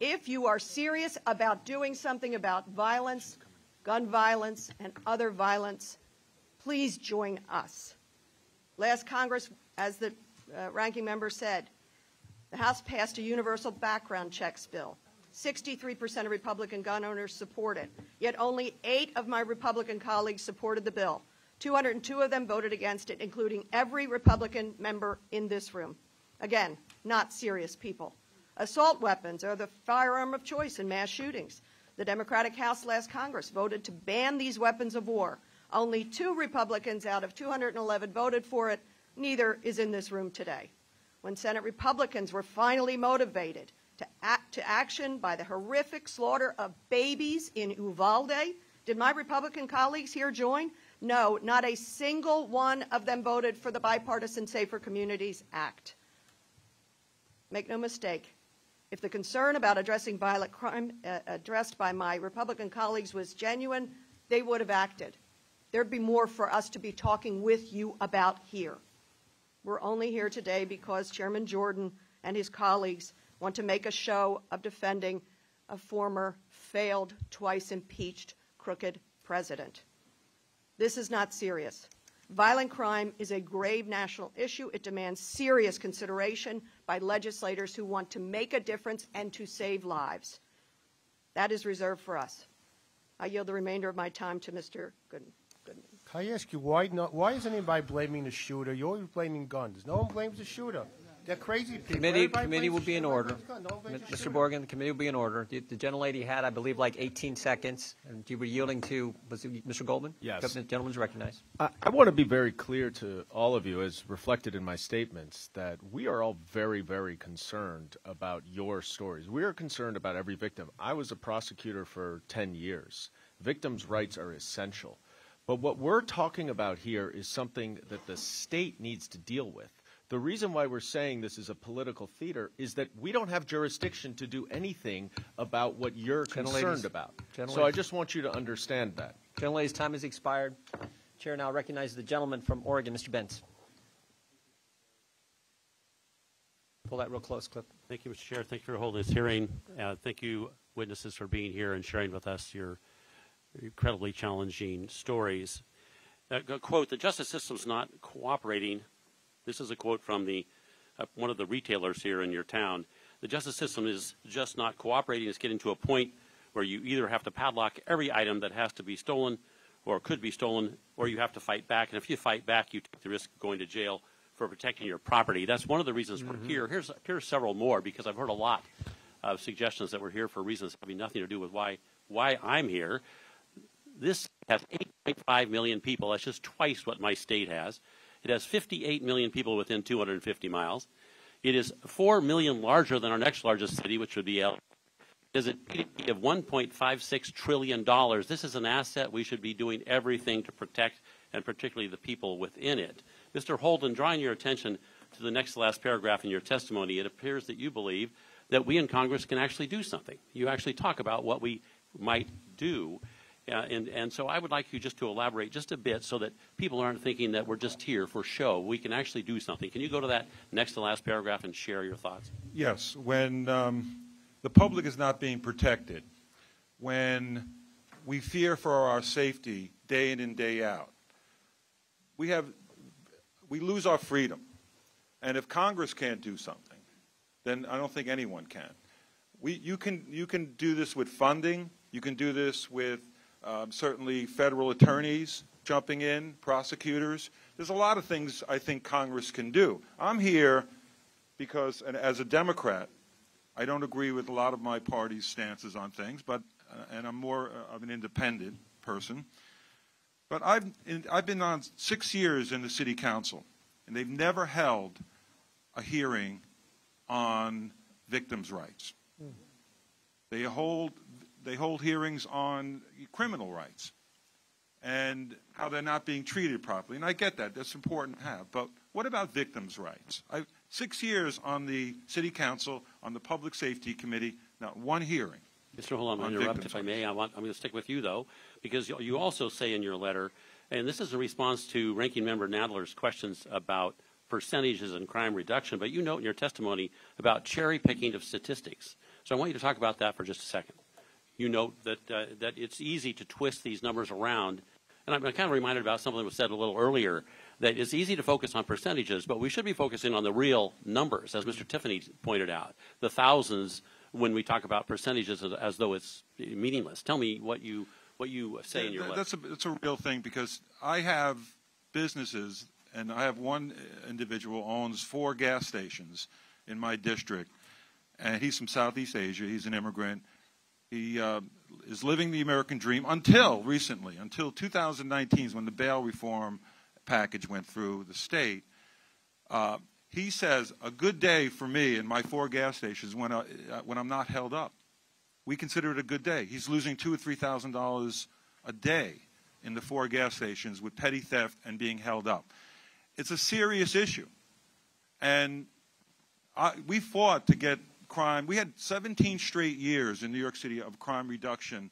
If you are serious about doing something about violence, gun violence, and other violence, please join us. Last Congress, as the uh, ranking member said, the House passed a universal background checks bill. 63% of Republican gun owners support it, yet only eight of my Republican colleagues supported the bill. 202 of them voted against it, including every Republican member in this room. Again, not serious people. Assault weapons are the firearm of choice in mass shootings. The Democratic House last Congress voted to ban these weapons of war. Only two Republicans out of 211 voted for it. Neither is in this room today. When Senate Republicans were finally motivated to, act, to action by the horrific slaughter of babies in Uvalde, did my Republican colleagues here join? No, not a single one of them voted for the Bipartisan Safer Communities Act. Make no mistake, If the concern about addressing violent crime uh, addressed by my Republican colleagues was genuine, they would have acted. There'd be more for us to be talking with you about here. We're only here today because Chairman Jordan and his colleagues want to make a show of defending a former failed, twice impeached, crooked president. This is not serious. Violent crime is a grave national issue. It demands serious consideration by legislators who want to make a difference and to save lives. That is reserved for us. I yield the remainder of my time to Mr. Goldman. Goldman. Can I ask you why not? Why isn't anybody blaming the shooter? You're always blaming guns. No one blames the shooter. They're crazy people. Committee, Everybody committee will be in order. No one blames the Mr. shooter. Borgen, the committee will be in order. The, the gentlelady had, I believe, like 18 seconds, and you were yielding to, was it Mr. Goldman? Yes. The gentleman's recognized. I, I want to be very clear to all of you, as reflected in my statements, that we are all very, very concerned about your stories. We are concerned about every victim. I was a prosecutor for 10 years. Victims' rights are essential. But what we're talking about here is something that the state needs to deal with. The reason why we're saying this is a political theater is that we don't have jurisdiction to do anything about what you're Gentleladies- concerned about. So I just want you to understand that. Gentlelady's time has expired. Chair now recognizes the gentleman from Oregon, Mr. Bentz. Pull that real close, Cliff. Thank you, Mr. Chair. Thank you for holding this hearing. Uh, thank you, witnesses, for being here and sharing with us your incredibly challenging stories. Uh, quote, the justice system's not cooperating. This is a quote from the, uh, one of the retailers here in your town. The justice system is just not cooperating. It's getting to a point where you either have to padlock every item that has to be stolen or could be stolen, or you have to fight back. And if you fight back, you take the risk of going to jail for protecting your property. That's one of the reasons we're here. Here's, here's several more because I've heard a lot of suggestions that we're here for reasons having nothing to do with why, why I'm here. This has 8.5 million people. That's just twice what my state has. It has 58 million people within 250 miles. It is 4 million larger than our next largest city, which would be LA. It has a GDP of $1.56 trillion. This is an asset we should be doing everything to protect, and particularly the people within it. Mr. Holden, drawing your attention to the next to last paragraph in your testimony, it appears that you believe that we in Congress can actually do something. You actually talk about what we might do. And, and so I would like you just to elaborate just a bit so that people aren't thinking that we're just here for show. We can actually do something. Can you go to that next to last paragraph and share your thoughts? Yes, when um, the public is not being protected, when we fear for our safety day in and day out, we have we lose our freedom. And if Congress can't do something, then I don't think anyone can. We, you can you can do this with funding. You can do this with um, certainly federal attorneys jumping in, prosecutors. There's a lot of things I think Congress can do. I'm here because, and as a Democrat, I don't agree with a lot of my party's stances on things, but uh, and I'm more uh, of an independent person. But I've in, I've been on six years in the city council, and they've never held a hearing on victims' rights. They hold they hold hearings on criminal rights and how they're not being treated properly. And I get that; that's important to have. But what about victims' rights? I, six years on the city council, on the public safety committee, not one hearing. Mr. On, I'm going to interrupt if I may. I want, I'm going to stick with you, though, because you- you also say in your letter, and this is a response to Ranking Member Nadler's questions about percentages and crime reduction, but you note in your testimony about cherry picking of statistics. So I want you to talk about that for just a second. You note that, uh, that it's easy to twist these numbers around. And I'm kind of reminded about something that was said a little earlier, that it's easy to focus on percentages, but we should be focusing on the real numbers, as Mr. Tiffany pointed out, the thousands when we talk about percentages as, as though it's meaningless. Tell me what you, what you say in your Th- letter. That's a, that's a real thing because I have businesses, and I have one individual owns four gas stations in my district, and he's from Southeast Asia. He's an immigrant. He uh, is living the American dream until recently, until 2019, is when the bail reform package went through the state. Uh, he says a good day for me and my four gas stations when I, uh, when I'm not held up. We consider it a good day. He's losing two or three thousand dollars a day in the four gas stations with petty theft and being held up. It's a serious issue, and I, we fought to get crime. We had 17 straight years in New York City of crime reduction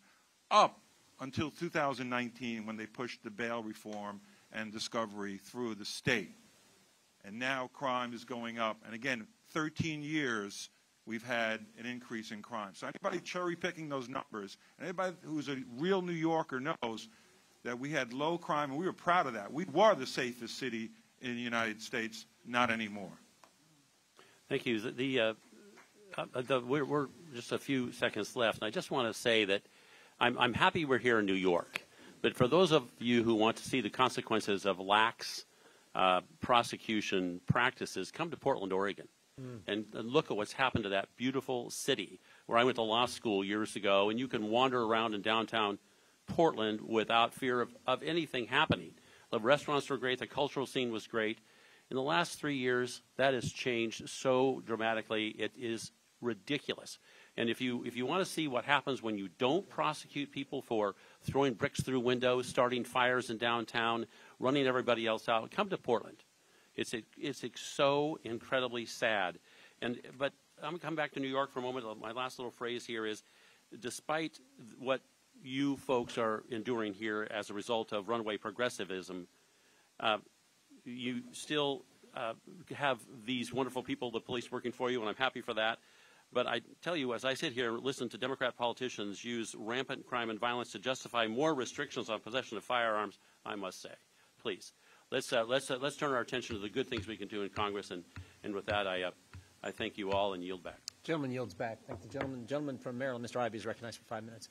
up until 2019 when they pushed the bail reform and discovery through the state. And now crime is going up. And again, 13 years we've had an increase in crime. So anybody cherry picking those numbers, anybody who's a real New Yorker knows that we had low crime and we were proud of that. We were the safest city in the United States, not anymore. Thank you. The, uh, we're, we're just a few seconds left, and I just want to say that I'm, I'm happy we're here in New York. But for those of you who want to see the consequences of lax uh, prosecution practices, come to Portland, Oregon, Mm. and, and look at what's happened to that beautiful city where I went to law school years ago. And you can wander around in downtown Portland without fear of, of anything happening. The restaurants were great, the cultural scene was great. In the last three years, that has changed so dramatically, it is ridiculous. And if you, if you want to see what happens when you don't prosecute people for throwing bricks through windows, starting fires in downtown, running everybody else out, come to Portland. It's, it's so incredibly sad. And, but I'm going to come back to New York for a moment. My last little phrase here is despite what you folks are enduring here as a result of runaway progressivism, uh, you still uh, have these wonderful people, the police working for you, and I'm happy for that. But I tell you, as I sit here and listen to Democrat politicians use rampant crime and violence to justify more restrictions on possession of firearms, I must say, please, let's uh, let's uh, let's turn our attention to the good things we can do in Congress. And and with that, I uh, I thank you all and yield back. Gentleman yields back. Thank the gentleman. Gentleman from Maryland, Mr. Ivey, is recognized for five minutes.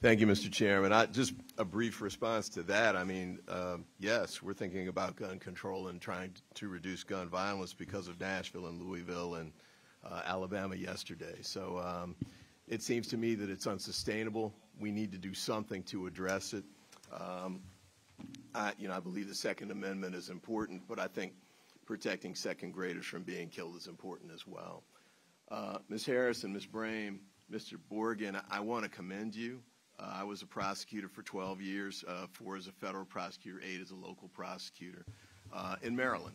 Thank you, Mr. Chairman. I, just a brief response to that. I mean, um, yes, we're thinking about gun control and trying to reduce gun violence because of Nashville and Louisville and uh, Alabama yesterday. So um, it seems to me that it's unsustainable. We need to do something to address it. Um, I, you know, I believe the Second Amendment is important, but I think protecting second graders from being killed is important as well. Uh, Ms. Harrison, Ms. Brame, Mr. Borgen, I, I want to commend you. Uh, I was a prosecutor for 12 years, uh, four as a federal prosecutor, eight as a local prosecutor uh, in Maryland,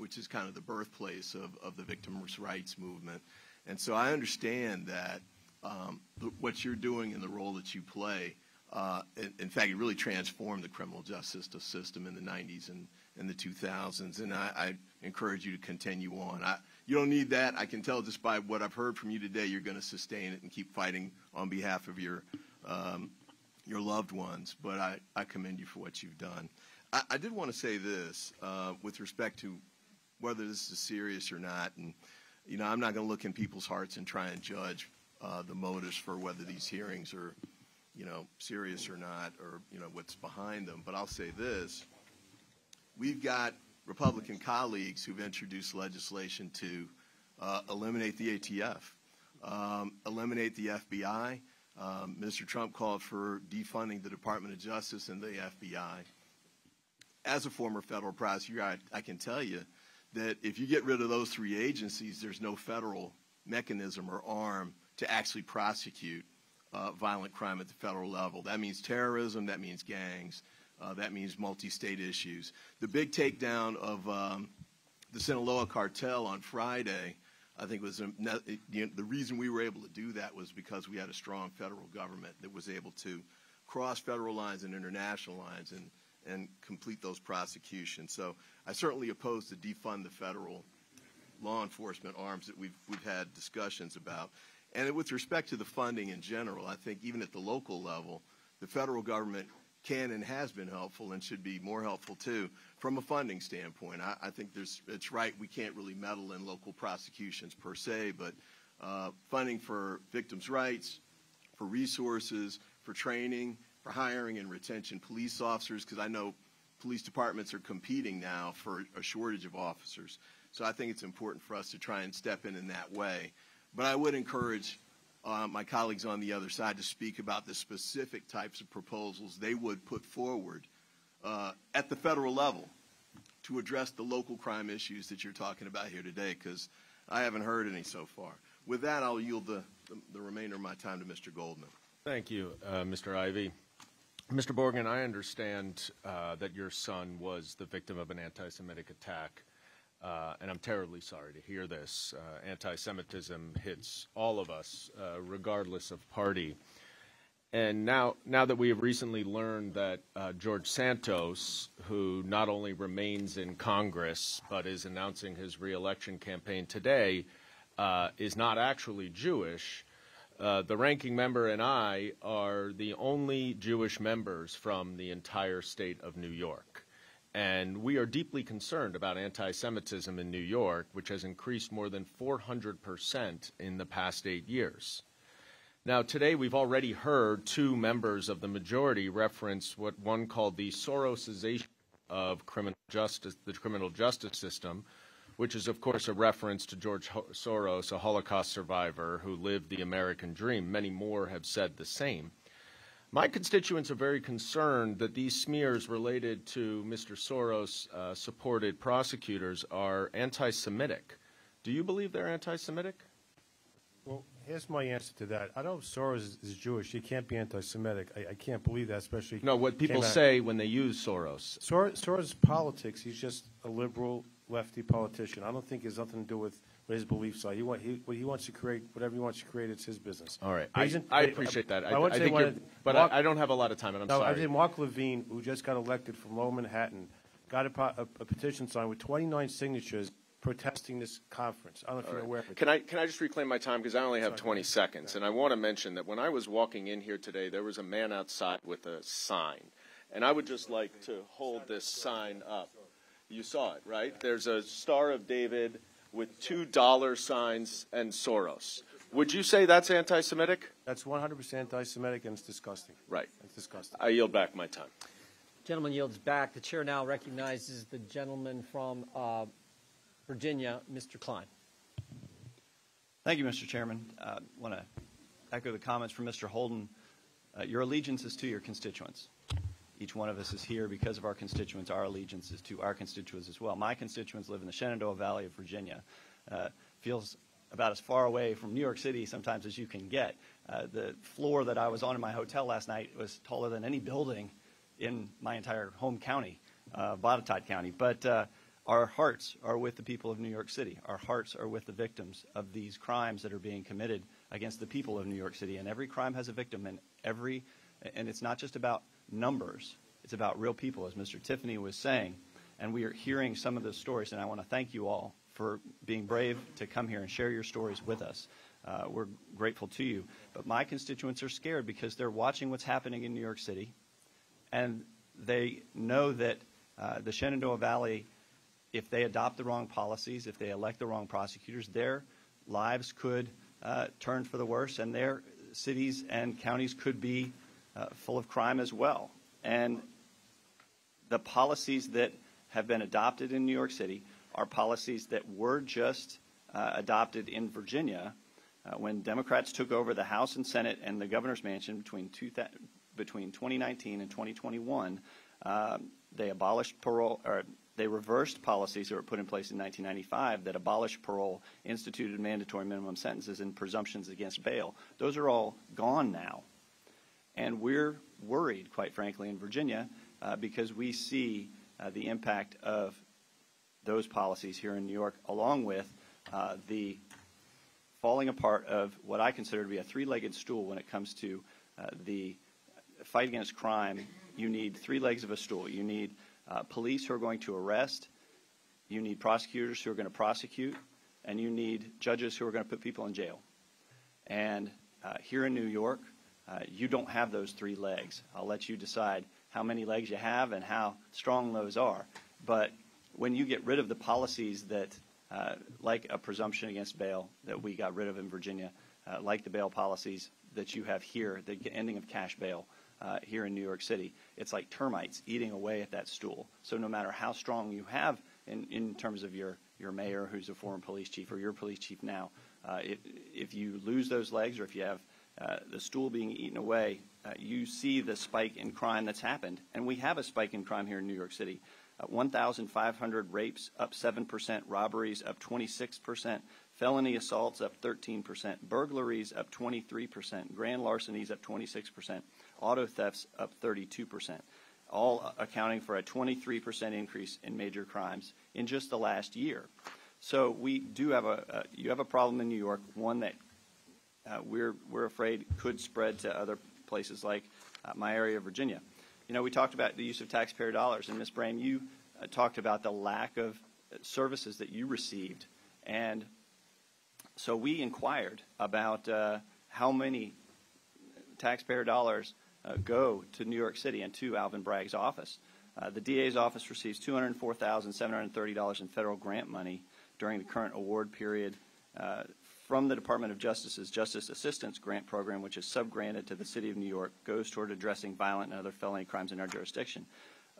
which is kind of the birthplace of, of the victims' rights movement. And so I understand that um, what you're doing and the role that you play, uh, in, in fact, it really transformed the criminal justice system in the 90s and, and the 2000s. And I, I encourage you to continue on. I, you don't need that. I can tell just by what I've heard from you today, you're going to sustain it and keep fighting on behalf of your um, your loved ones. But I, I commend you for what you've done. I, I did want to say this uh, with respect to whether this is serious or not. And you know, I'm not going to look in people's hearts and try and judge uh, the motives for whether these hearings are, you know, serious or not, or you know what's behind them. But I'll say this: we've got Republican colleagues who've introduced legislation to uh, eliminate the ATF, um, eliminate the FBI. Um, Mr. Trump called for defunding the Department of Justice and the FBI. As a former federal prosecutor, I, I can tell you that if you get rid of those three agencies, there's no federal mechanism or arm to actually prosecute uh, violent crime at the federal level. That means terrorism, that means gangs, uh, that means multi-state issues. The big takedown of um, the Sinaloa cartel on Friday, I think was the reason we were able to do that was because we had a strong federal government that was able to cross federal lines and international lines and, and complete those prosecutions. So I certainly oppose to defund the federal law enforcement arms that we've, we've had discussions about. And with respect to the funding in general, I think even at the local level, the federal government can and has been helpful and should be more helpful too from a funding standpoint. I, I think there's, it's right, we can't really meddle in local prosecutions per se, but uh, funding for victims' rights, for resources, for training, for hiring and retention police officers, because I know police departments are competing now for a shortage of officers. So I think it's important for us to try and step in in that way. But I would encourage uh, my colleagues on the other side to speak about the specific types of proposals they would put forward uh, at the federal level to address the local crime issues that you're talking about here today, because I haven't heard any so far. With that, I'll yield the, the, the remainder of my time to Mr. Goldman. Thank you, uh, Mr. Ivey. Mr. Borgen, I understand uh, that your son was the victim of an anti-Semitic attack. uh, and I'm terribly sorry to hear this. Uh, anti-Semitism hits all of us, uh, regardless of party. And now, now that we have recently learned that uh, George Santos, who not only remains in Congress but is announcing his reelection campaign today, uh, is not actually Jewish, uh, the ranking member and I are the only Jewish members from the entire state of New York. And we are deeply concerned about anti Semitism in New York, which has increased more than 400% in the past eight years. Now, today we've already heard two members of the majority reference what one called the Sorosization of criminal justice, the criminal justice system, which is, of course, a reference to George Soros, a Holocaust survivor who lived the American dream. Many more have said the same. My constituents are very concerned that these smears related to Mr. Soros uh, supported prosecutors are anti Semitic. Do you believe they're anti Semitic? Well, here's my answer to that. I don't know Soros is, is Jewish. He can't be anti-Semitic. I, I can't believe that, especially. No, what people say when they use Soros. Sor- Soros' politics, he's just a liberal lefty politician. I don't think it has nothing to do with what his beliefs are. He, want, he, what he wants to create, whatever he wants to create, it's his business. All right. I, I appreciate that. I, I I think of but Mark- I, I don't have a lot of time, and I'm no, I sorry. think Mark Levine, who just got elected from Lower Manhattan, got a, a, a petition signed with 29 signatures protesting this conference. I don't know if All you're right. aware of it. Can I can I just reclaim my time because I only have 20 seconds, and I want to mention that when I was walking in here today, there was a man outside with a sign, and I would just like to hold this sign up. You saw it, right? There's a Star of David with two dollar signs and Soros. Would you say that's anti-Semitic? That's 100% anti-Semitic, and it's disgusting. Right. It's disgusting. I yield back my time. Gentleman yields back. The chair now recognizes the gentleman from uh, Virginia, Mr. Cline. Thank you, Mr. Chairman. I want to echo the comments from Mr. Holden. Uh, your allegiance is to your constituents. Each one of us is here because of our constituents. Our allegiance is to our constituents as well. My constituents live in the Shenandoah Valley of Virginia. Uh, feels about as far away from New York City sometimes as you can get. Uh, the floor that I was on in my hotel last night was taller than any building in my entire home county, uh, Botetourt County. But uh, our hearts are with the people of New York City. Our hearts are with the victims of these crimes that are being committed against the people of New York City. And every crime has a victim, and every, and it's not just about numbers. It's about real people, as Mr. Tiffany was saying. And we are hearing some of those stories, and I want to thank you all for being brave to come here and share your stories with us. Uh, we're grateful to you. But my constituents are scared because they're watching what's happening in New York City, and they know that uh, the Shenandoah Valley, if they adopt the wrong policies, if they elect the wrong prosecutors, their lives could uh, turn for the worse, and their cities and counties could be uh, full of crime as well. And the policies that have been adopted in New York City are policies that were just uh, adopted in Virginia uh, when Democrats took over the House and Senate and the governor's mansion between, two th- between 2019 and 2021. Um, they abolished parole, or they reversed policies that were put in place in 1995 that abolished parole, instituted mandatory minimum sentences, and presumptions against bail. Those are all gone now. And we're worried, quite frankly, in Virginia uh, because we see uh, the impact of those policies here in New York, along with uh, the falling apart of what I consider to be a three legged stool when it comes to uh, the fight against crime. You need three legs of a stool. You need uh, police who are going to arrest, you need prosecutors who are going to prosecute, and you need judges who are going to put people in jail. And uh, here in New York, uh, you don't have those three legs. I'll let you decide how many legs you have and how strong those are. But when you get rid of the policies that, uh, like a presumption against bail that we got rid of in Virginia, uh, like the bail policies that you have here, the ending of cash bail uh, here in New York City, it's like termites eating away at that stool. So no matter how strong you have in, in terms of your, your mayor, who's a former police chief, or your police chief now, uh, if, if you lose those legs or if you have uh, the stool being eaten away, uh, you see the spike in crime that's happened. And we have a spike in crime here in New York City. Uh, 1,500 rapes, up 7%, robberies, up 26%, felony assaults, up 13%, burglaries, up 23%, grand larcenies, up 26%, auto thefts, up 32%. all accounting for a 23% increase in major crimes in just the last year. So we do have a, you have a problem in New York, one that we're, we're afraid could spread to other places like uh, my area of Virginia. You know, we talked about the use of taxpayer dollars, and Ms. Brame, you uh, talked about the lack of uh, services that you received. And so we inquired about uh, how many taxpayer dollars uh, go to New York City and to Alvin Bragg's office. Uh, the DA's office receives $204,730 in federal grant money during the current award period uh, from the Department of Justice's Justice Assistance Grant Program, which is subgranted to the City of New York, goes toward addressing violent and other felony crimes in our jurisdiction.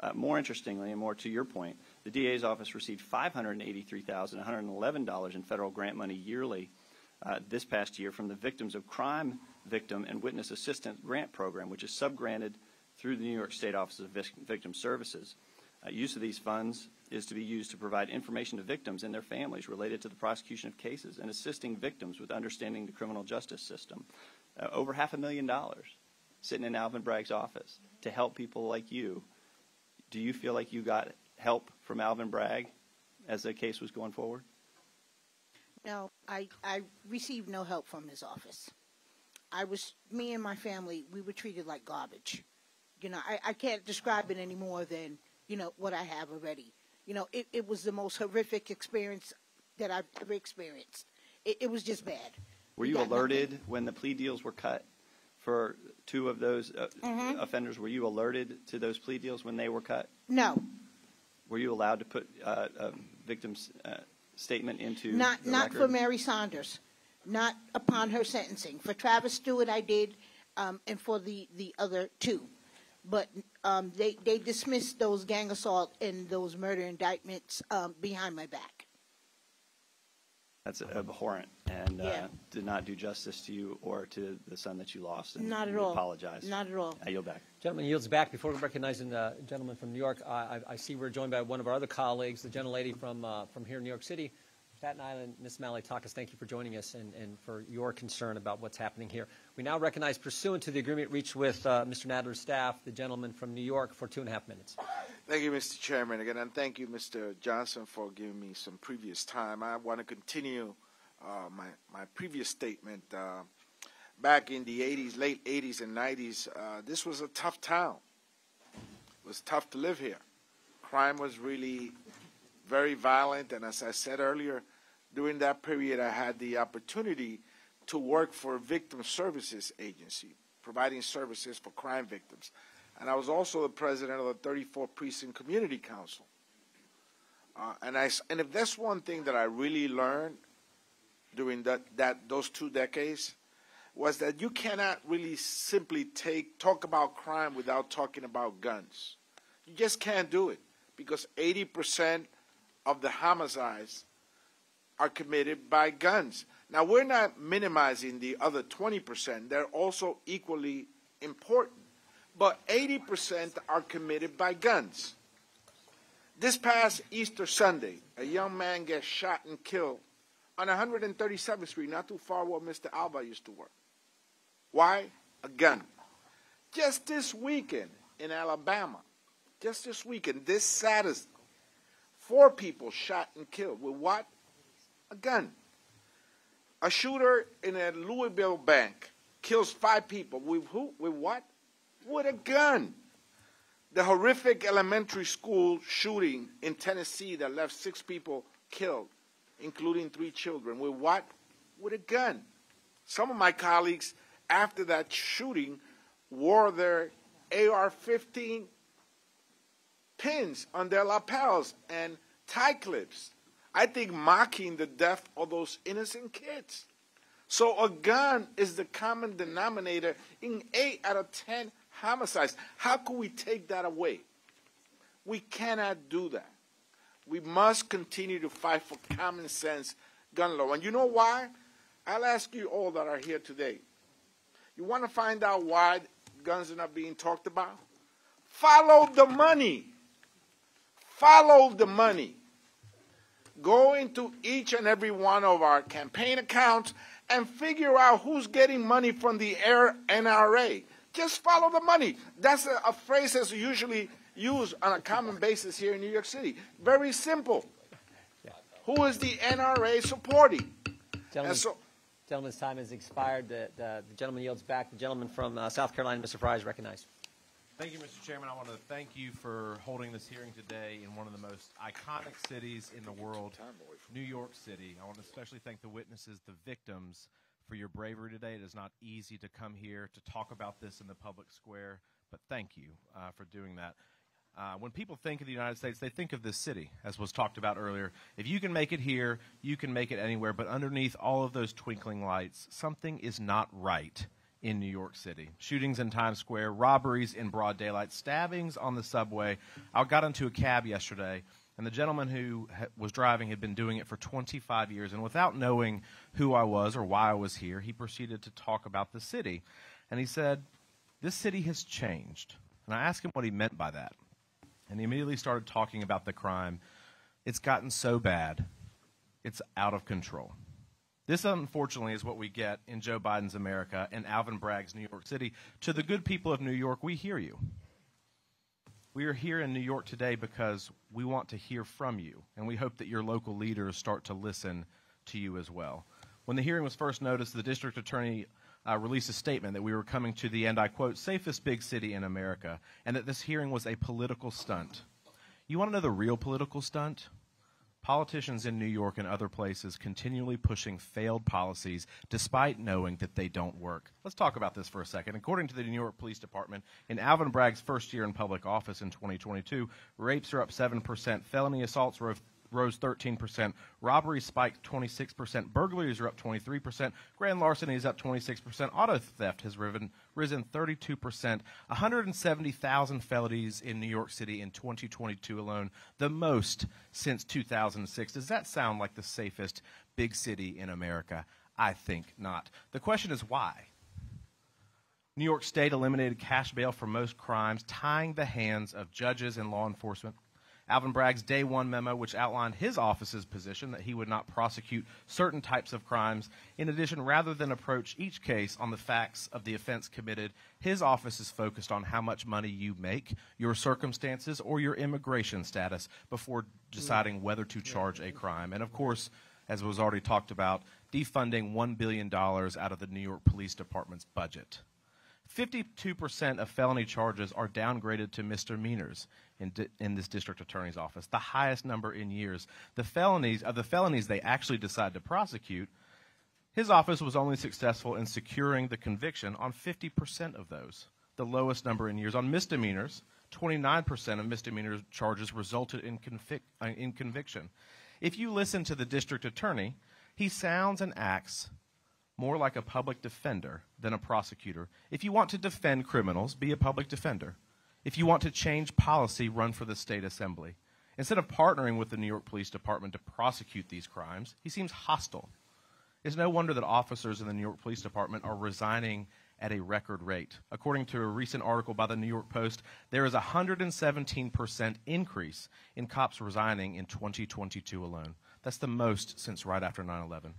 Uh, more interestingly, and more to your point, the DA's office received $583,111 in federal grant money yearly uh, this past year from the Victims of Crime Victim and Witness Assistance Grant Program, which is subgranted through the New York State Office of Victim Services. Uh, use of these funds is to be used to provide information to victims and their families related to the prosecution of cases and assisting victims with understanding the criminal justice system. Uh, over half a million dollars sitting in Alvin Bragg's office to help people like you. Do you feel like you got help from Alvin Bragg as the case was going forward? No, I, I received no help from his office. I was, me and my family, we were treated like garbage. You know, I, I can't describe it any more than, you know, what I have already. You know, it, it was the most horrific experience that I've ever experienced. It, it was just bad. Were you alerted nothing. when the plea deals were cut for two of those uh, mm-hmm. offenders? Were you alerted to those plea deals when they were cut? No. Were you allowed to put uh, a victim's uh, statement into not not record? for Mary Saunders, not upon her sentencing. For Travis Stewart, I did, um, and for the the other two but um, they they dismissed those gang assault and those murder indictments um, behind my back. That's abhorrent and uh, Yeah. did not do justice to you or to the son that you lost. And Not at we all. Apologize. Not at all. I yield back. Gentleman yields back. Before recognizing the gentleman from New York, I, I, I see we're joined by one of our other colleagues, the gentlelady from, uh, from here in New York City, Staten Island, Ms. Malliotakis. Thank you for joining us and, and for your concern about what's happening here. We now recognize, pursuant to the agreement reached with uh, Mr. Nadler's staff, the gentleman from New York for two and a half minutes. Thank you, Mr. Chairman, again, and thank you, Mr. Johnson, for giving me some previous time. I want to continue uh, my my previous statement. Uh, back in the 80s, late 80s and 90s, uh, this was a tough town. It was tough to live here. Crime was really very violent, and as I said earlier, during that period, I had the opportunity to work for a victim services agency, providing services for crime victims. And I was also the president of the 34 Precinct Community Council. Uh, and, I, and if that's one thing that I really learned during that, that those two decades, was that you cannot really simply take talk about crime without talking about guns. You just can't do it because 80% of the homicides are committed by guns. Now, we're not minimizing the other 20%, they're also equally important. But 80% are committed by guns. This past Easter Sunday, a young man gets shot and killed on 137th Street, not too far where Mr. Alba used to work. Why? A gun. Just this weekend in Alabama, just this weekend, this Saturday, four people shot and killed with what? A gun. A shooter in a Louisville bank kills five people with who? With what? With a gun. The horrific elementary school shooting in Tennessee that left six people killed, including three children, with what? With a gun. Some of my colleagues, after that shooting, wore their AR 15 pins on their lapels and tie clips. I think mocking the death of those innocent kids. So a gun is the common denominator in eight out of ten homicides. How can we take that away? We cannot do that. We must continue to fight for common sense gun law. And you know why? I'll ask you all that are here today. You want to find out why guns are not being talked about? Follow the money. Follow the money. Go into each and every one of our campaign accounts and figure out who's getting money from the NRA. Just follow the money. That's a, a phrase that's usually used on a common basis here in New York City. Very simple. Who is the NRA supporting? Gentlemen, so, gentleman's time has expired. The, the, the gentleman yields back. The gentleman from uh, South Carolina, Mr. Fry, is recognized. Thank you, Mr. Chairman. I want to thank you for holding this hearing today in one of the most iconic cities in the world, New York City. I want to especially thank the witnesses, the victims, for your bravery today. It is not easy to come here to talk about this in the public square, but thank you uh, for doing that. Uh, when people think of the United States, they think of this city, as was talked about earlier. If you can make it here, you can make it anywhere. But underneath all of those twinkling lights, something is not right in New York City. Shootings in Times Square, robberies in broad daylight, stabbings on the subway. I got into a cab yesterday, and the gentleman who was driving had been doing it for 25 years. And without knowing who I was or why I was here, he proceeded to talk about the city. And he said, This city has changed. And I asked him what he meant by that. And he immediately started talking about the crime. It's gotten so bad, it's out of control. This, unfortunately, is what we get in Joe Biden's America and Alvin Bragg's New York City. To the good people of New York, we hear you. We are here in New York today because we want to hear from you, and we hope that your local leaders start to listen to you as well. When the hearing was first noticed, the district attorney uh, released a statement that we were coming to the, end I quote, safest big city in America, and that this hearing was a political stunt. You want to know the real political stunt? Politicians in New York and other places continually pushing failed policies despite knowing that they don't work. Let's talk about this for a second. According to the New York Police Department, in Alvin Bragg's first year in public office in 2022, rapes are up 7%, felony assaults rose rose 13%, robberies spiked 26%, burglaries are up 23%, grand larceny is up 26%, auto theft has riven, risen 32%, 170,000 felonies in New York City in 2022 alone, the most since 2006. Does that sound like the safest big city in America? I think not. The question is why? New York State eliminated cash bail for most crimes, tying the hands of judges and law enforcement. Alvin Bragg's day one memo, which outlined his office's position that he would not prosecute certain types of crimes. In addition, rather than approach each case on the facts of the offense committed, his office is focused on how much money you make, your circumstances, or your immigration status before deciding whether to charge a crime. And of course, as was already talked about, defunding $1 billion out of the New York Police Department's budget. 52% of felony charges are downgraded to misdemeanors in, di- in this district attorney's office, the highest number in years. The felonies of the felonies they actually decide to prosecute, his office was only successful in securing the conviction on 50% of those, the lowest number in years. On misdemeanors, 29% of misdemeanor charges resulted in, convic- uh, in conviction. If you listen to the district attorney, he sounds and acts more like a public defender than a prosecutor. If you want to defend criminals, be a public defender. If you want to change policy, run for the state assembly. Instead of partnering with the New York Police Department to prosecute these crimes, he seems hostile. It's no wonder that officers in the New York Police Department are resigning at a record rate. According to a recent article by the New York Post, there is a 117% increase in cops resigning in 2022 alone. That's the most since right after 9 11.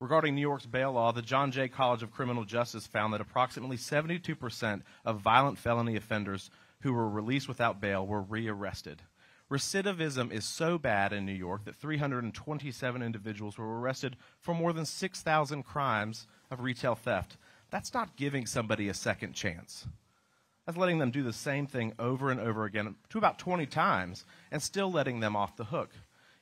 Regarding New York's bail law, the John Jay College of Criminal Justice found that approximately 72% of violent felony offenders who were released without bail were rearrested. Recidivism is so bad in New York that 327 individuals were arrested for more than 6,000 crimes of retail theft. That's not giving somebody a second chance. That's letting them do the same thing over and over again to about 20 times and still letting them off the hook.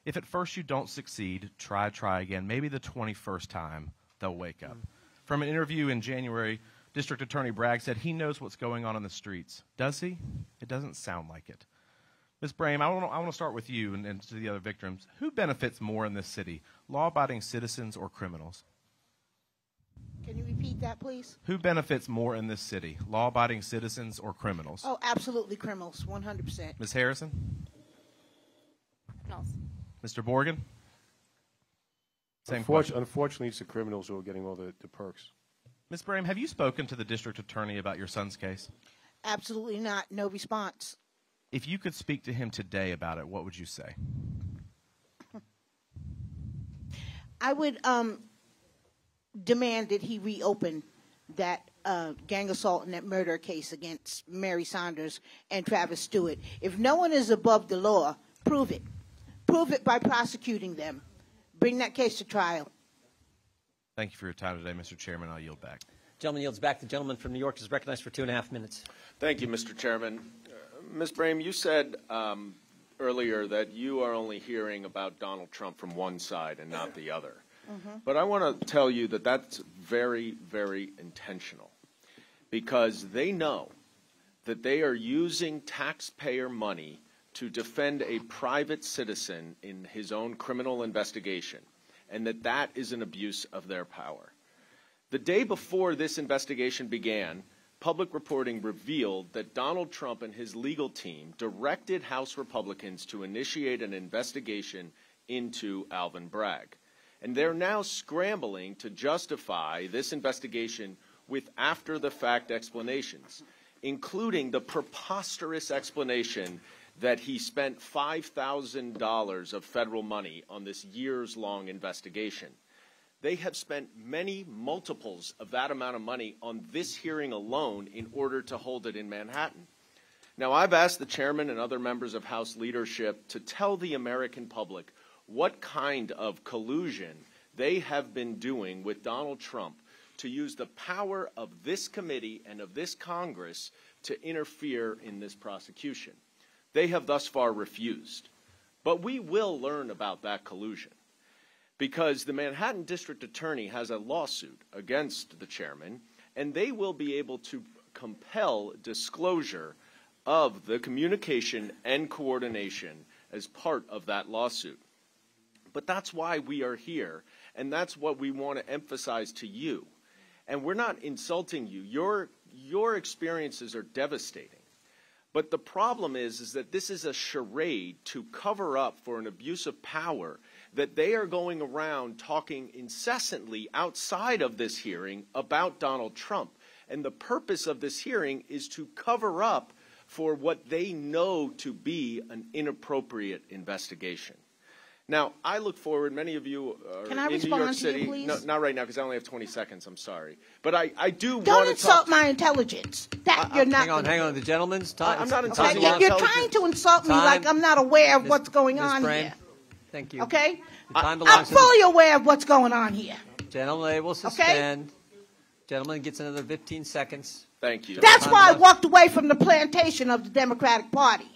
If at first you don't succeed, try, try again. Maybe the 21st time they'll wake up. Mm. From an interview in January, District Attorney Bragg said he knows what's going on in the streets. Does he? It doesn't sound like it. Ms. Brame, I want, to, I want to start with you and, and to the other victims. Who benefits more in this city, law abiding citizens or criminals? Can you repeat that, please? Who benefits more in this city, law abiding citizens or criminals? Oh, absolutely criminals, 100%. Ms. Harrison? Criminals. Mr. Borgen? Same Unfortu- question. Unfortunately, it's the criminals who are getting all the, the perks. Ms. Brame, have you spoken to the district attorney about your son's case? Absolutely not. No response. If you could speak to him today about it, what would you say? I would um, demand that he reopen that uh, gang assault and that murder case against Mary Saunders and Travis Stewart. If no one is above the law, prove it. Prove it by prosecuting them. Bring that case to trial. Thank you for your time today, Mr. Chairman. I'll yield back. Gentleman yields back. The gentleman from New York is recognized for two and a half minutes. Thank you, Mr. Chairman. Uh, Ms. Brame, you said um, earlier that you are only hearing about Donald Trump from one side and not the other. But I want to tell you that that's very, very intentional because they know that they are using taxpayer money to defend a private citizen in his own criminal investigation and that that is an abuse of their power. The day before this investigation began, public reporting revealed that Donald Trump and his legal team directed House Republicans to initiate an investigation into Alvin Bragg. And they're now scrambling to justify this investigation with after the fact explanations, including the preposterous explanation that he spent $5,000 of federal money on this years long investigation. They have spent many multiples of that amount of money on this hearing alone in order to hold it in Manhattan. Now, I've asked the chairman and other members of House leadership to tell the American public what kind of collusion they have been doing with Donald Trump to use the power of this committee and of this Congress to interfere in this prosecution. They have thus far refused. But we will learn about that collusion because the Manhattan District Attorney has a lawsuit against the chairman, and they will be able to compel disclosure of the communication and coordination as part of that lawsuit. But that's why we are here, and that's what we want to emphasize to you. And we're not insulting you. Your, your experiences are devastating. But the problem is, is that this is a charade to cover up for an abuse of power that they are going around talking incessantly outside of this hearing about Donald Trump. And the purpose of this hearing is to cover up for what they know to be an inappropriate investigation. Now, I look forward, many of you are Can I in New respond York to you, City. please? No, not right now, because I only have 20 seconds. I'm sorry. But I, I do Don't to insult talk. my intelligence. That you're not. Hang on, hang on. The gentleman's time. I'm not Okay, insulting you're, your you're trying to insult me Time. like I'm not aware of Ms. what's going Ms. on Brame, here. Thank you. Okay? The time I'm belongs to the fully aware of what's going on here. gentleman. They will suspend. Gentleman gets another 15 seconds. Thank you. That's Time why I walked away from the plantation of the Democratic Party.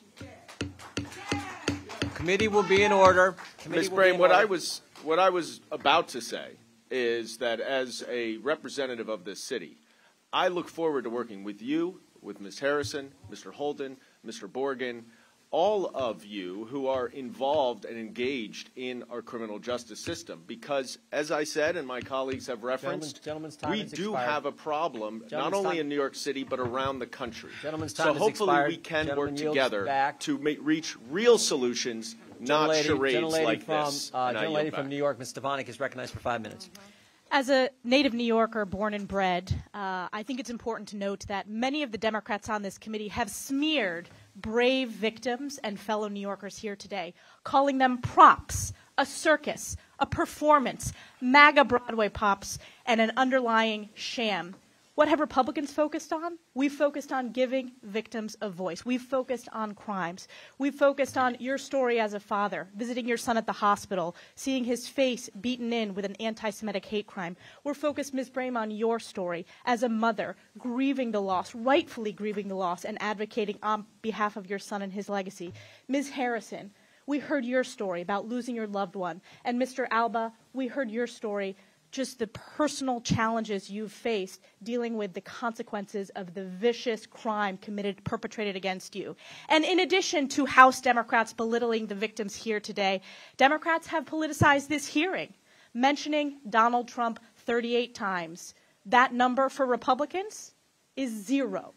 Committee will be in order. Committee Ms. will be Brame, in what I was what I was about to say is that as a representative of this city, I look forward to working with you, with Ms. Harrison, Mr. Holden, Mr. Borgen, all of you who are involved and engaged in our criminal justice system. Because, as I said, and my colleagues have referenced, gentleman's time we do expired. have a problem not only time- in New York City but around the country. Gentleman's so time has hopefully expired. we can Gentleman work together back. to make, reach real solutions, not Gentlelady- charades gentlelady like from, this. Uh, And I yield back. from New York, Ms. Stefanik, is recognized for five minutes. As a native New Yorker, born and bred, uh, I think it's important to note that many of the Democrats on this committee have smeared brave victims and fellow New Yorkers here today, calling them props, a circus, a performance, MAGA Broadway pops, and an underlying sham. What have Republicans focused on? We've focused on giving victims a voice. We've focused on crimes. We've focused on your story as a father, visiting your son at the hospital, seeing his face beaten in with an anti Semitic hate crime. We're focused, Ms. Brame, on your story as a mother, grieving the loss, rightfully grieving the loss, and advocating on behalf of your son and his legacy. Ms. Harrison, we heard your story about losing your loved one. And Mr. Alba, we heard your story just the personal challenges you've faced dealing with the consequences of the vicious crime committed perpetrated against you. And in addition to House Democrats belittling the victims here today, Democrats have politicized this hearing, mentioning Donald Trump 38 times. That number for Republicans is zero.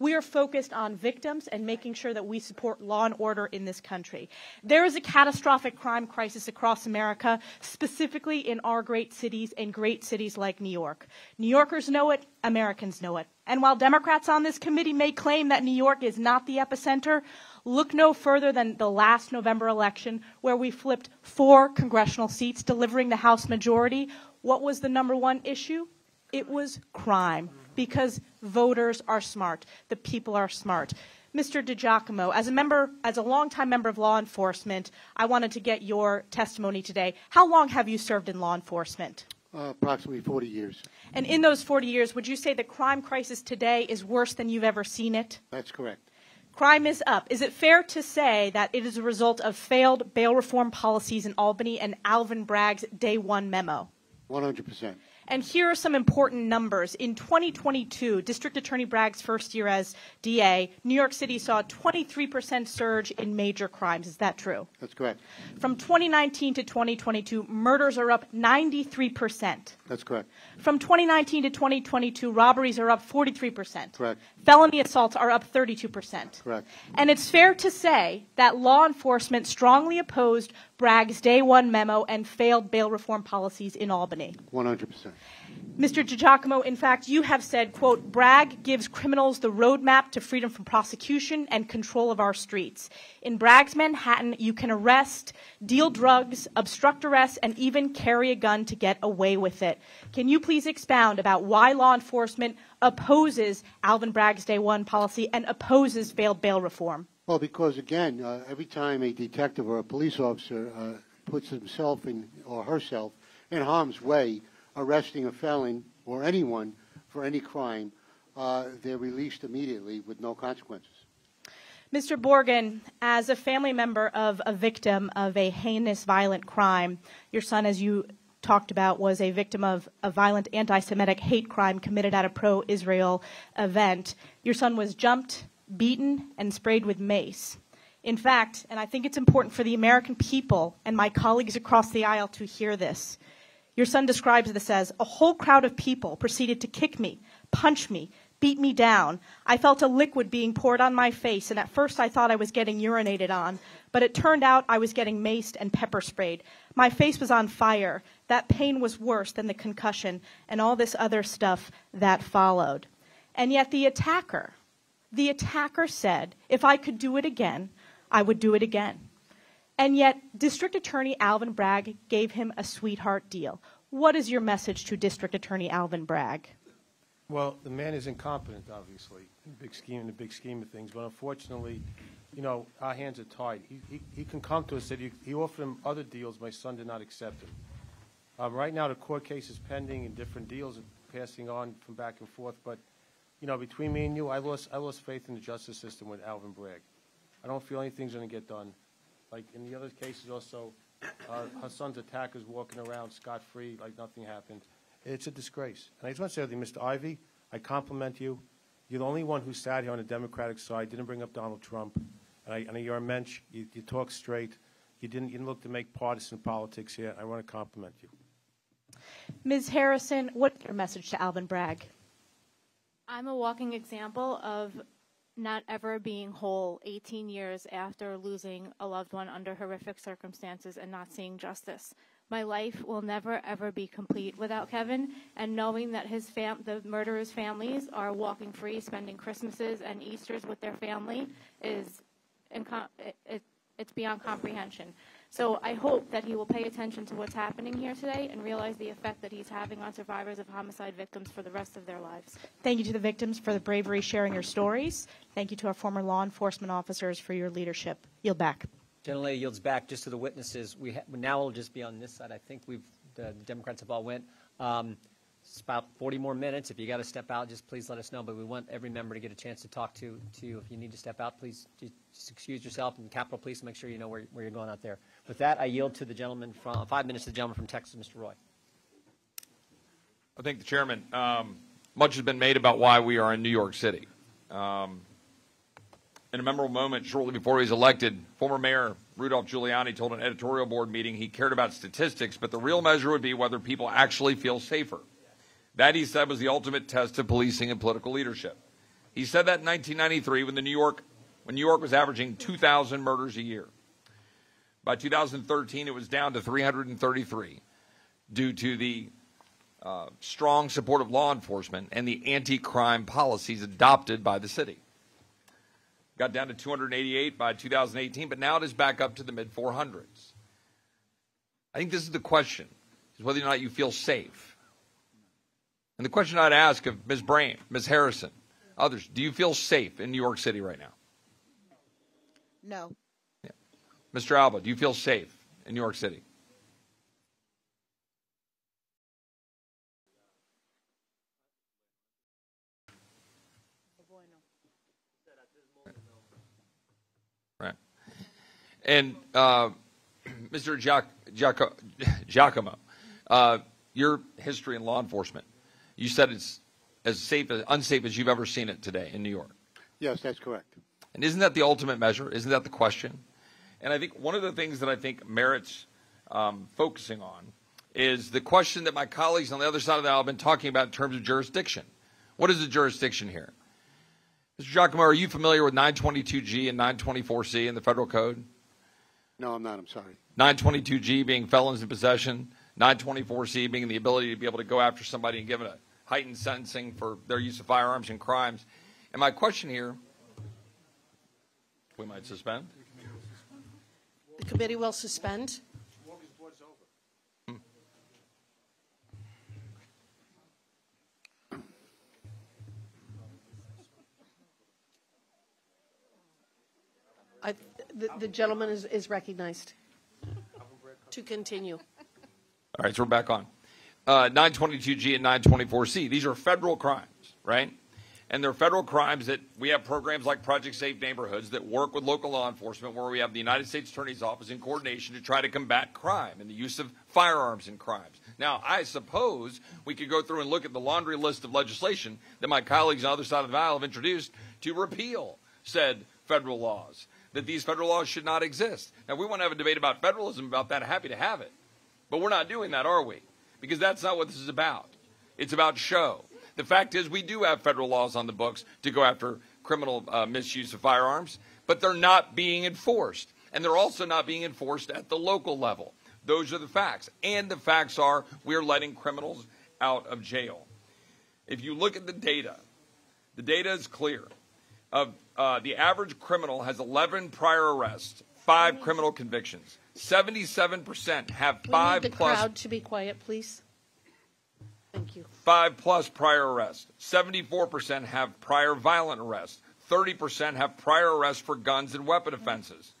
We are focused on victims and making sure that we support law and order in this country. There is a catastrophic crime crisis across America, specifically in our great cities and great cities like New York. New Yorkers know it, Americans know it. And while Democrats on this committee may claim that New York is not the epicenter, look no further than the last November election where we flipped four congressional seats, delivering the House majority. What was the number one issue? It was crime. Because voters are smart. The people are smart. Mr. DiGiacomo, as a member, as a longtime member of law enforcement, I wanted to get your testimony today. How long have you served in law enforcement? Uh, approximately 40 years. And in those 40 years, would you say the crime crisis today is worse than you've ever seen it? That's correct. Crime is up. Is it fair to say that it is a result of failed bail reform policies in Albany and Alvin Bragg's day one memo? 100%. And here are some important numbers. In 2022, District Attorney Bragg's first year as DA, New York City saw a 23% surge in major crimes. Is that true? That's correct. From 2019 to 2022, murders are up 93%. That's correct. From 2019 to 2022, robberies are up 43%. Correct. Felony assaults are up 32%. Correct. And it's fair to say that law enforcement strongly opposed Bragg's day one memo and failed bail reform policies in Albany. 100%. Mr. DiGiacomo, in fact, you have said, quote, Bragg gives criminals the roadmap to freedom from prosecution and control of our streets. In Bragg's Manhattan, you can arrest, deal drugs, obstruct arrest, and even carry a gun to get away with it. Can you please expound about why law enforcement opposes Alvin Bragg's day one policy and opposes failed bail reform? Well, because again, uh, every time a detective or a police officer uh, puts himself in or herself in harm's way, arresting a felon or anyone for any crime, uh, they're released immediately with no consequences. Mr. Borgen, as a family member of a victim of a heinous violent crime, your son, as you talked about, was a victim of a violent anti Semitic hate crime committed at a pro Israel event. Your son was jumped, beaten, and sprayed with mace. In fact, and I think it's important for the American people and my colleagues across the aisle to hear this, your son describes this as a whole crowd of people proceeded to kick me, punch me, beat me down. I felt a liquid being poured on my face, and at first I thought I was getting urinated on, but it turned out I was getting maced and pepper sprayed. My face was on fire. That pain was worse than the concussion and all this other stuff that followed. And yet the attacker, the attacker said, if I could do it again, I would do it again. And yet, District Attorney Alvin Bragg gave him a sweetheart deal. What is your message to District Attorney Alvin Bragg? Well, the man is incompetent, obviously, in the big scheme, in the big scheme of things. But unfortunately, you know, our hands are tied. He, he, he can come to us. That he, he offered him other deals. My son did not accept them. Um, right now, the court case is pending, and different deals are passing on from back and forth. But you know, between me and you, I lost I lost faith in the justice system with Alvin Bragg. I don't feel anything's going to get done. Like in the other cases, also, uh, her son's attackers walking around scot free like nothing happened. It's a disgrace. And I just want to say you, Mr. Ivey, I compliment you. You're the only one who sat here on the Democratic side, didn't bring up Donald Trump. And, I, and you're a mensch. You, you talk straight. You didn't, you didn't look to make partisan politics here. I want to compliment you. Ms. Harrison, what's your message to Alvin Bragg? I'm a walking example of not ever being whole 18 years after losing a loved one under horrific circumstances and not seeing justice. My life will never ever be complete without Kevin, and knowing that his fam- the murderers' families are walking free, spending Christmases and Easter's with their family is it, it, it's beyond comprehension. So I hope that he will pay attention to what's happening here today and realize the effect that he's having on survivors of homicide victims for the rest of their lives. Thank you to the victims for the bravery sharing your stories. Thank you to our former law enforcement officers for your leadership. Yield back. Gentlelady yields back just to the witnesses. We ha- now will just be on this side. I think we've the Democrats have all went. Um, it's about 40 more minutes. If you got to step out, just please let us know. But we want every member to get a chance to talk to to you. If you need to step out, please just excuse yourself. And Capitol Police, make sure you know where, where you're going out there. With that, I yield to the gentleman from five minutes to the gentleman from Texas, Mr. Roy. I thank the chairman. Um, much has been made about why we are in New York City. Um, in a memorable moment shortly before he was elected, former Mayor Rudolph Giuliani told an editorial board meeting he cared about statistics, but the real measure would be whether people actually feel safer. That, he said, was the ultimate test of policing and political leadership. He said that in 1993 when, the New York, when New York was averaging 2,000 murders a year. By 2013, it was down to 333 due to the uh, strong support of law enforcement and the anti crime policies adopted by the city. Got down to 288 by 2018, but now it is back up to the mid 400s. I think this is the question: is whether or not you feel safe. And the question I'd ask of Ms. Brame, Ms. Harrison, others, do you feel safe in New York City right now? No. Mr. Alba, do you feel safe in New York City? Right. And uh, *clears throat* Mr. Giac- Giaco- *laughs* Giacomo, uh, your history in law enforcement, you said it's as safe, as unsafe as you've ever seen it today in New York. Yes, that's correct. And isn't that the ultimate measure? Isn't that the question? And I think one of the things that I think merits um, focusing on is the question that my colleagues on the other side of the aisle have been talking about in terms of jurisdiction. What is the jurisdiction here? Mr. Giacomo, are you familiar with 922G and 924C in the federal code? No, I'm not. I'm sorry. 922G being felons in possession, 924C being the ability to be able to go after somebody and give it a heightened sentencing for their use of firearms and crimes. And my question here, we might suspend. Committee will suspend. I, the, the gentleman is, is recognized to continue. All right, so we're back on. Uh, 922G and 924C. These are federal crimes, right? And there are federal crimes that we have programs like Project Safe Neighborhoods that work with local law enforcement where we have the United States Attorney's Office in coordination to try to combat crime and the use of firearms in crimes. Now, I suppose we could go through and look at the laundry list of legislation that my colleagues on the other side of the aisle have introduced to repeal said federal laws, that these federal laws should not exist. Now, we want to have a debate about federalism about that. Happy to have it. But we're not doing that, are we? Because that's not what this is about. It's about show. The fact is, we do have federal laws on the books to go after criminal uh, misuse of firearms, but they're not being enforced. And they're also not being enforced at the local level. Those are the facts. And the facts are we're letting criminals out of jail. If you look at the data, the data is clear. Of uh, the average criminal has 11 prior arrests, five criminal convictions. 77% have Can we five need the plus crowd to be quiet, please? Thank you. Five plus prior arrests. 74% have prior violent arrests. 30% have prior arrests for guns and weapon offenses.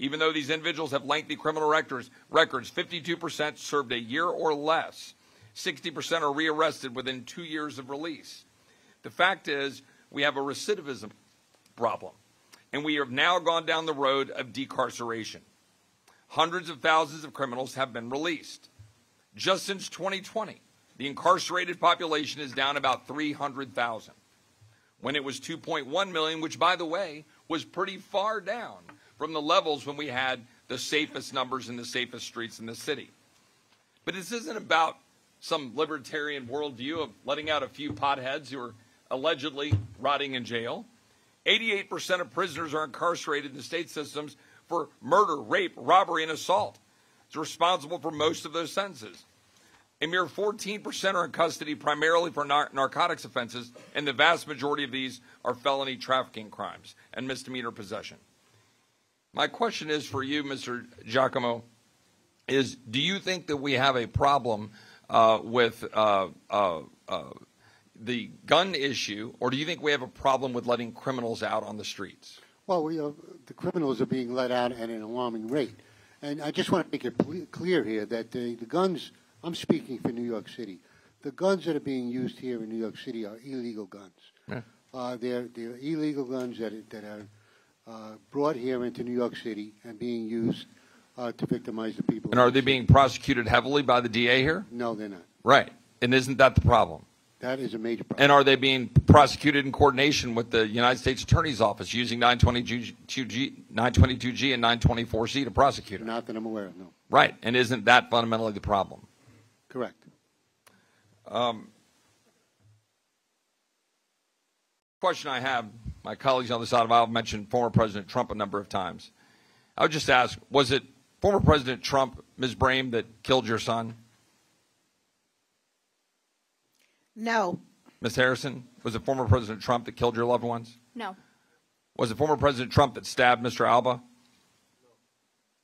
Even though these individuals have lengthy criminal records, records 52% served a year or less. 60% are rearrested within two years of release. The fact is, we have a recidivism problem, and we have now gone down the road of decarceration. Hundreds of thousands of criminals have been released. Just since 2020, the incarcerated population is down about 300,000. When it was 2.1 million, which, by the way, was pretty far down from the levels when we had the safest numbers and the safest streets in the city. But this isn't about some libertarian worldview of letting out a few potheads who are allegedly rotting in jail. 88% of prisoners are incarcerated in the state systems for murder, rape, robbery, and assault. It's responsible for most of those sentences. A mere 14% are in custody primarily for nar- narcotics offenses, and the vast majority of these are felony trafficking crimes and misdemeanor possession. My question is for you, Mr. Giacomo, is do you think that we have a problem uh, with uh, uh, uh, the gun issue, or do you think we have a problem with letting criminals out on the streets? Well, we, uh, the criminals are being let out at an alarming rate. And I just want to make it clear here that the, the guns, I'm speaking for New York City, the guns that are being used here in New York City are illegal guns. Yeah. Uh, they're, they're illegal guns that, are- that are uh, brought here into New York City and being used uh, to victimize the people. And are they being prosecuted heavily by the DA here? No, they're not. Right. And isn't that the problem? That is a major problem. And are they being prosecuted in coordination with the United States Attorney's Office using 922G, 922G and 924C to prosecute? Not that I'm aware of, no. Right. And isn't that fundamentally the problem? Correct. Um, question I have, my colleagues on the side of the aisle mentioned former President Trump a number of times. I would just ask, was it former President Trump, Ms. Brame, that killed your son? No. Ms. Harrison, was it former President Trump that killed your loved ones? No. Was it former President Trump that stabbed Mr. Alba?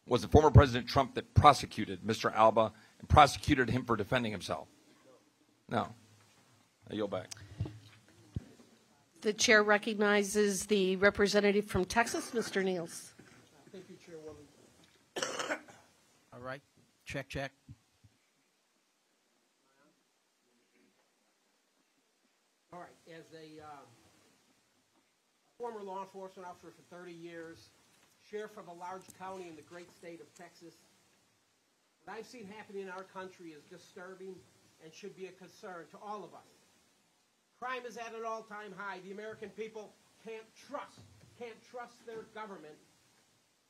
Was it former President Trump that prosecuted Mr. Alba and prosecuted him for defending himself? No. I yield back. The chair recognizes the representative from Texas, Mr. Nehls. Thank you, Chairwoman. *coughs* All right, check, check. All right, as a uh, former law enforcement officer for 30 years, sheriff of a large county in the great state of Texas, what I've seen happening in our country is disturbing and should be a concern to all of us. Crime is at an all-time high. The American people can't trust, can't trust their government.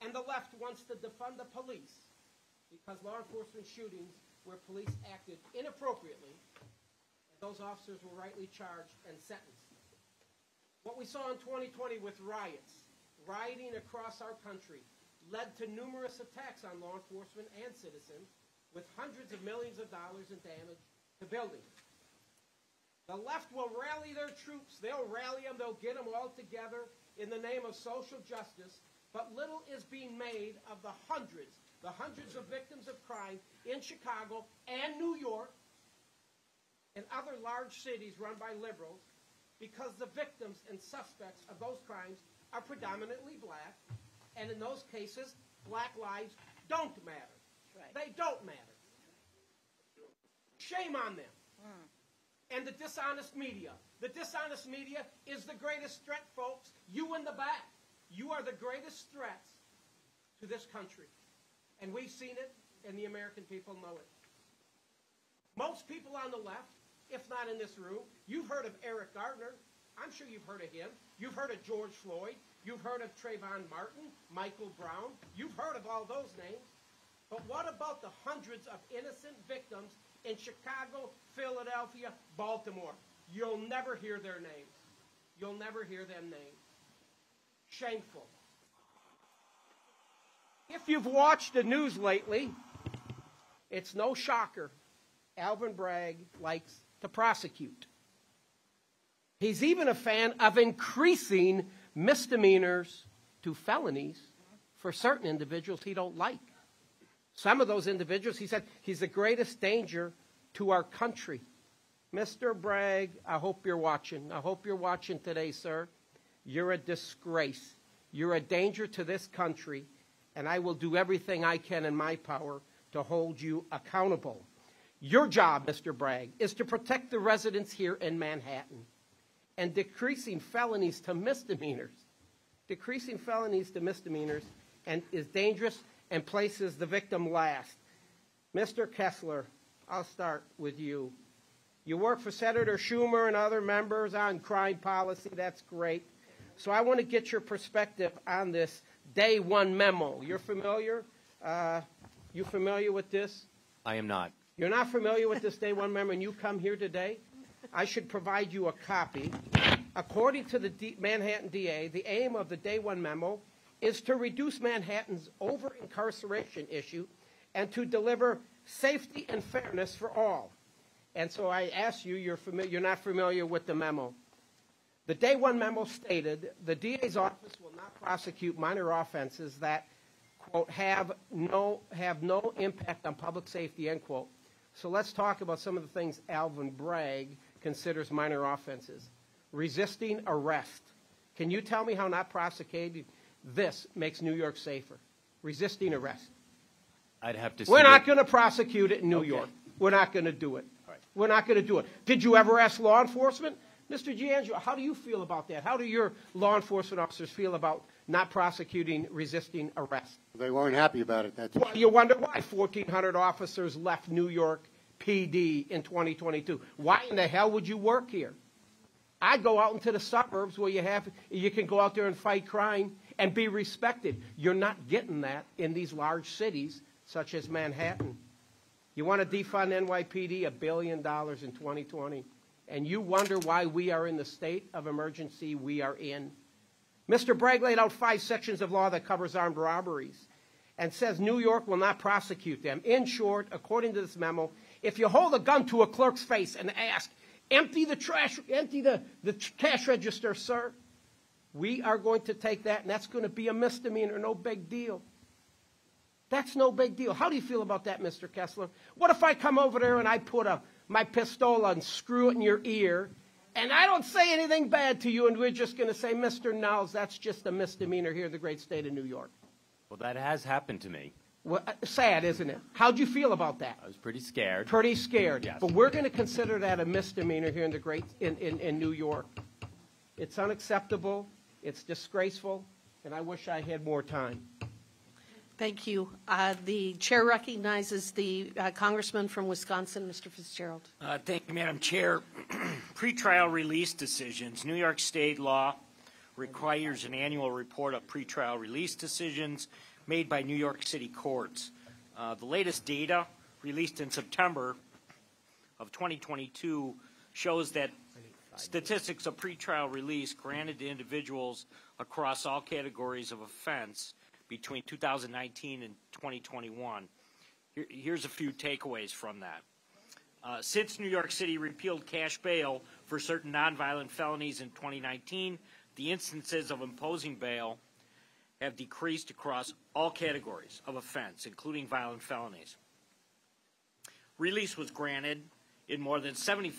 And the left wants to defund the police because law enforcement shootings where police acted inappropriately, those officers were rightly charged and sentenced. What we saw in 2020 with riots, rioting across our country, led to numerous attacks on law enforcement and citizens with hundreds of millions of dollars in damage to buildings. The left will rally their troops. They'll rally them. They'll get them all together in the name of social justice. But little is being made of the hundreds, the hundreds of victims of crime in Chicago and New York and other large cities run by liberals because the victims and suspects of those crimes are predominantly black. And in those cases, black lives don't matter. They don't matter. Shame on them hmm. and the dishonest media. The dishonest media is the greatest threat, folks. You in the back. You are the greatest threat to this country. And we've seen it, and the American people know it. Most people on the left, if not in this room, you've heard of Eric Gardner. I'm sure you've heard of him. You've heard of George Floyd. You've heard of Trayvon Martin, Michael Brown. You've heard of all those names. But what about the hundreds of innocent victims in Chicago, Philadelphia, Baltimore. You'll never hear their names. You'll never hear them named. Shameful. If you've watched the news lately, it's no shocker. Alvin Bragg likes to prosecute. He's even a fan of increasing misdemeanors to felonies for certain individuals he don't like. Some of those individuals, he said, he's the greatest danger to our country. Mr. Bragg, I hope you're watching. I hope you're watching today, sir. You're a disgrace. You're a danger to this country, and I will do everything I can in my power to hold you accountable. Your job, Mr. Bragg, is to protect the residents here in Manhattan and decreasing felonies to misdemeanors. Decreasing felonies to misdemeanors and is dangerous and places the victim last. Mr. Kessler, I'll start with you. You work for Senator Schumer and other members on crime policy. That's great. So I want to get your perspective on this day one memo. You're familiar? Uh, you familiar with this? I am not. You're not familiar with this day one memo, and you come here today? I should provide you a copy. According to the D- Manhattan DA, the aim of the day one memo is to reduce Manhattan's over incarceration issue and to deliver safety and fairness for all. And so I ask you, you're, you're not familiar with the memo. The day one memo stated the DA's office will not prosecute minor offenses that, quote, have no, have no impact on public safety, end quote. So let's talk about some of the things Alvin Bragg considers minor offenses. Resisting arrest. Can you tell me how not prosecuting this makes New York safer? Resisting arrest. I'd have to. We're not going to prosecute it in New York. We're not going to do it. We're not going to do it. Did you ever ask law enforcement? Mr. Giangelo, how do you feel about that? How do your law enforcement officers feel about not prosecuting resisting arrest? They weren't happy about it. That's Well, you wonder why 1,400 officers left New York PD in 2022. Why in the hell would you work here? I'd go out into the suburbs where you have you can go out there and fight crime and be respected. You're not getting that in these large cities such as Manhattan. You want to defund NYPD a billion dollars in 2020, and you wonder why we are in the state of emergency we are in. Mr. Bragg laid out five sections of law that covers armed robberies and says New York will not prosecute them. In short, according to this memo, if you hold a gun to a clerk's face and ask, empty the trash, empty the, the cash register, sir, we are going to take that, and that's going to be a misdemeanor, no big deal. That's no big deal. How do you feel about that, Mr. Kessler? What if I come over there and I put a my pistola and screw it in your ear, and I don't say anything bad to you, and we're just going to say, Mr. Nehls, that's just a misdemeanor here in the great state of New York. Well, that has happened to me. Well, uh, sad, isn't it? How'd you feel about that? I was pretty scared. Pretty scared. Yes. But we're going to consider that a misdemeanor here in the great in, in, in New York. It's unacceptable. It's disgraceful, and I wish I had more time. Thank you. Uh, The chair recognizes the uh, congressman from Wisconsin, Mr. Fitzgerald. Uh, Thank you, Madam Chair. *clears throat* Pretrial release decisions. New York State law requires an annual report of pretrial release decisions made by New York City courts. Uh, The latest data, released in September of 2022, shows that statistics of pretrial release granted to individuals across all categories of offense between 2019 and 2021. Here- Here's a few takeaways from that. Uh, Since New York City repealed cash bail for certain nonviolent felonies in 2019, the instances of imposing bail have decreased across all categories of offense, including violent felonies. Release was granted in more than 75%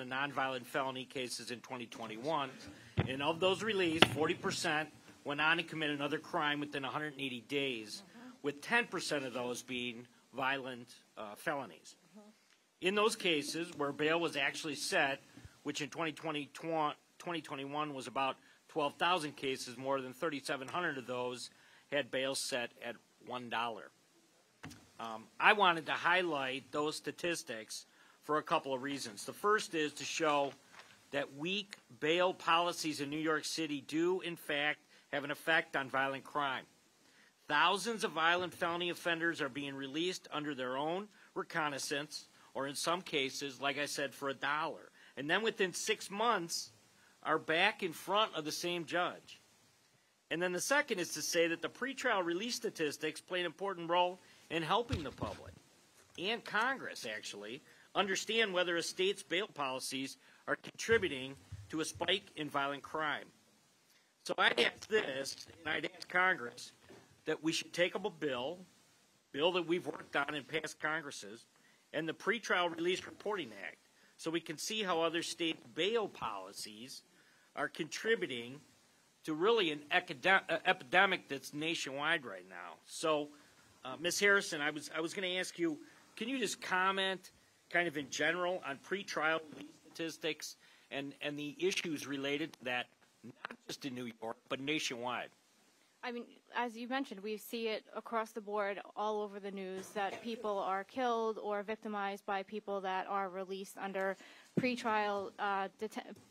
of nonviolent felony cases in 2021, and of those released, 40% went on to commit another crime within 180 days, with 10% of those being violent uh, felonies. In those cases where bail was actually set, which in 2020, 2021 was about 12,000 cases, more than 3,700 of those had bail set at $1. Um, I wanted to highlight those statistics for a couple of reasons. The first is to show that weak bail policies in New York City do, in fact, have an effect on violent crime. Thousands of violent felony offenders are being released under their own reconnaissance, or in some cases, like I said, for a dollar. And then within six months, are back in front of the same judge. And then the second is to say that the pretrial release statistics play an important role in helping the public and Congress, actually, understand whether a state's bail policies are contributing to a spike in violent crime. So I'd ask this, and I'd ask Congress, that we should take up a bill, bill that we've worked on in past Congresses, and the Pretrial Release Reporting Act, so we can see how other state bail policies are contributing to really an uh, epidemic that's nationwide right now. So, uh, Ms. Harrison, I was I was going to ask you, can you just comment, kind of in general, on pretrial statistics and and the issues related to that, not just in New York but nationwide? I mean, as you mentioned, we see it across the board all over the news that people are killed or victimized by people that are released under pretrial, uh,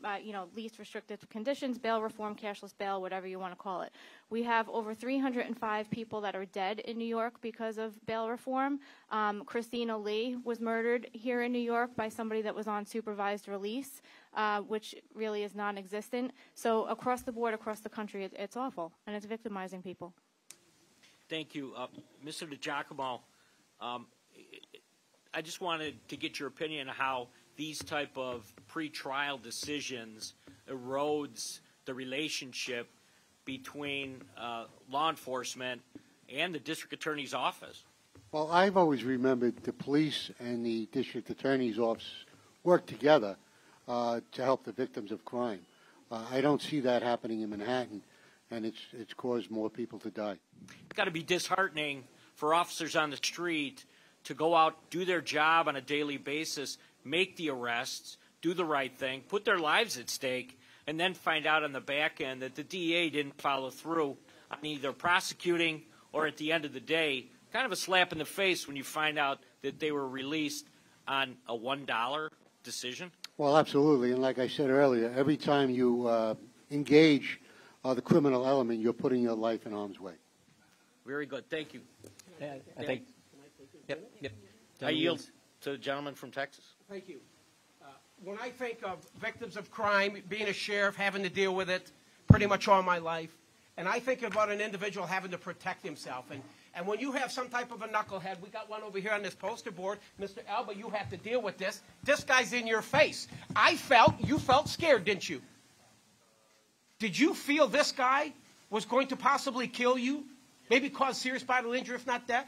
uh, you know, least restrictive conditions, bail reform, cashless bail, whatever you want to call it. We have over 305 people that are dead in New York because of bail reform. Um, Christina Lee was murdered here in New York by somebody that was on supervised release, uh, which really is non-existent. So across the board, across the country, it, it's awful, and it's victimizing people. Thank you, uh, Mr. DiGiacomo. Um, I just wanted to get your opinion on how these type of pretrial decisions erodes the relationship between uh, law enforcement and the district attorney's office. Well, I've always remembered the police and the district attorney's office work together uh, to help the victims of crime. Uh, I don't see that happening in Manhattan, and it's it's caused more people to die. It's got to be disheartening for officers on the street to go out, do their job on a daily basis, make the arrests, do the right thing, put their lives at stake, and then find out on the back end that the DA didn't follow through on either prosecuting or at the end of the day, kind of a slap in the face when you find out that they were released on a $1 decision. Well, absolutely, and like I said earlier, every time you uh, engage uh, the criminal element, you're putting your life in harm's way. Very good. Thank you. I think. Yep. Yep. I yield to the gentleman from Texas. Thank you. Uh, when I think of victims of crime, being a sheriff, having to deal with it pretty much all my life, and I think about an individual having to protect himself. And, and when you have some type of a knucklehead, we got one over here on this poster board, Mr. Alba, you have to deal with this. This guy's in your face. I felt, you felt scared, didn't you? Did you feel this guy was going to possibly kill you? Maybe cause serious bodily injury, if not death?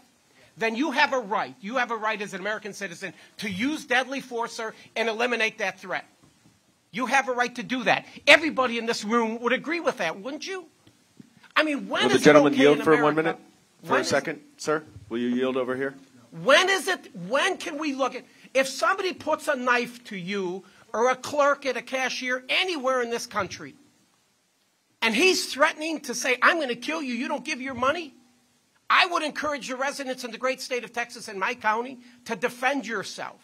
Then you have a right, you have a right as an American citizen to use deadly force sir, and eliminate that threat. You have a right to do that. Everybody in this room would agree with that, wouldn't you? I mean, when Will is the gentleman it okay yield for one minute? For when a second, sir? Will you yield over here? When is it, when can we look at, if somebody puts a knife to you or a clerk at a cashier anywhere in this country, and he's threatening to say, I'm going to kill you, you don't give your money, I would encourage the residents in the great state of Texas and my county to defend yourself.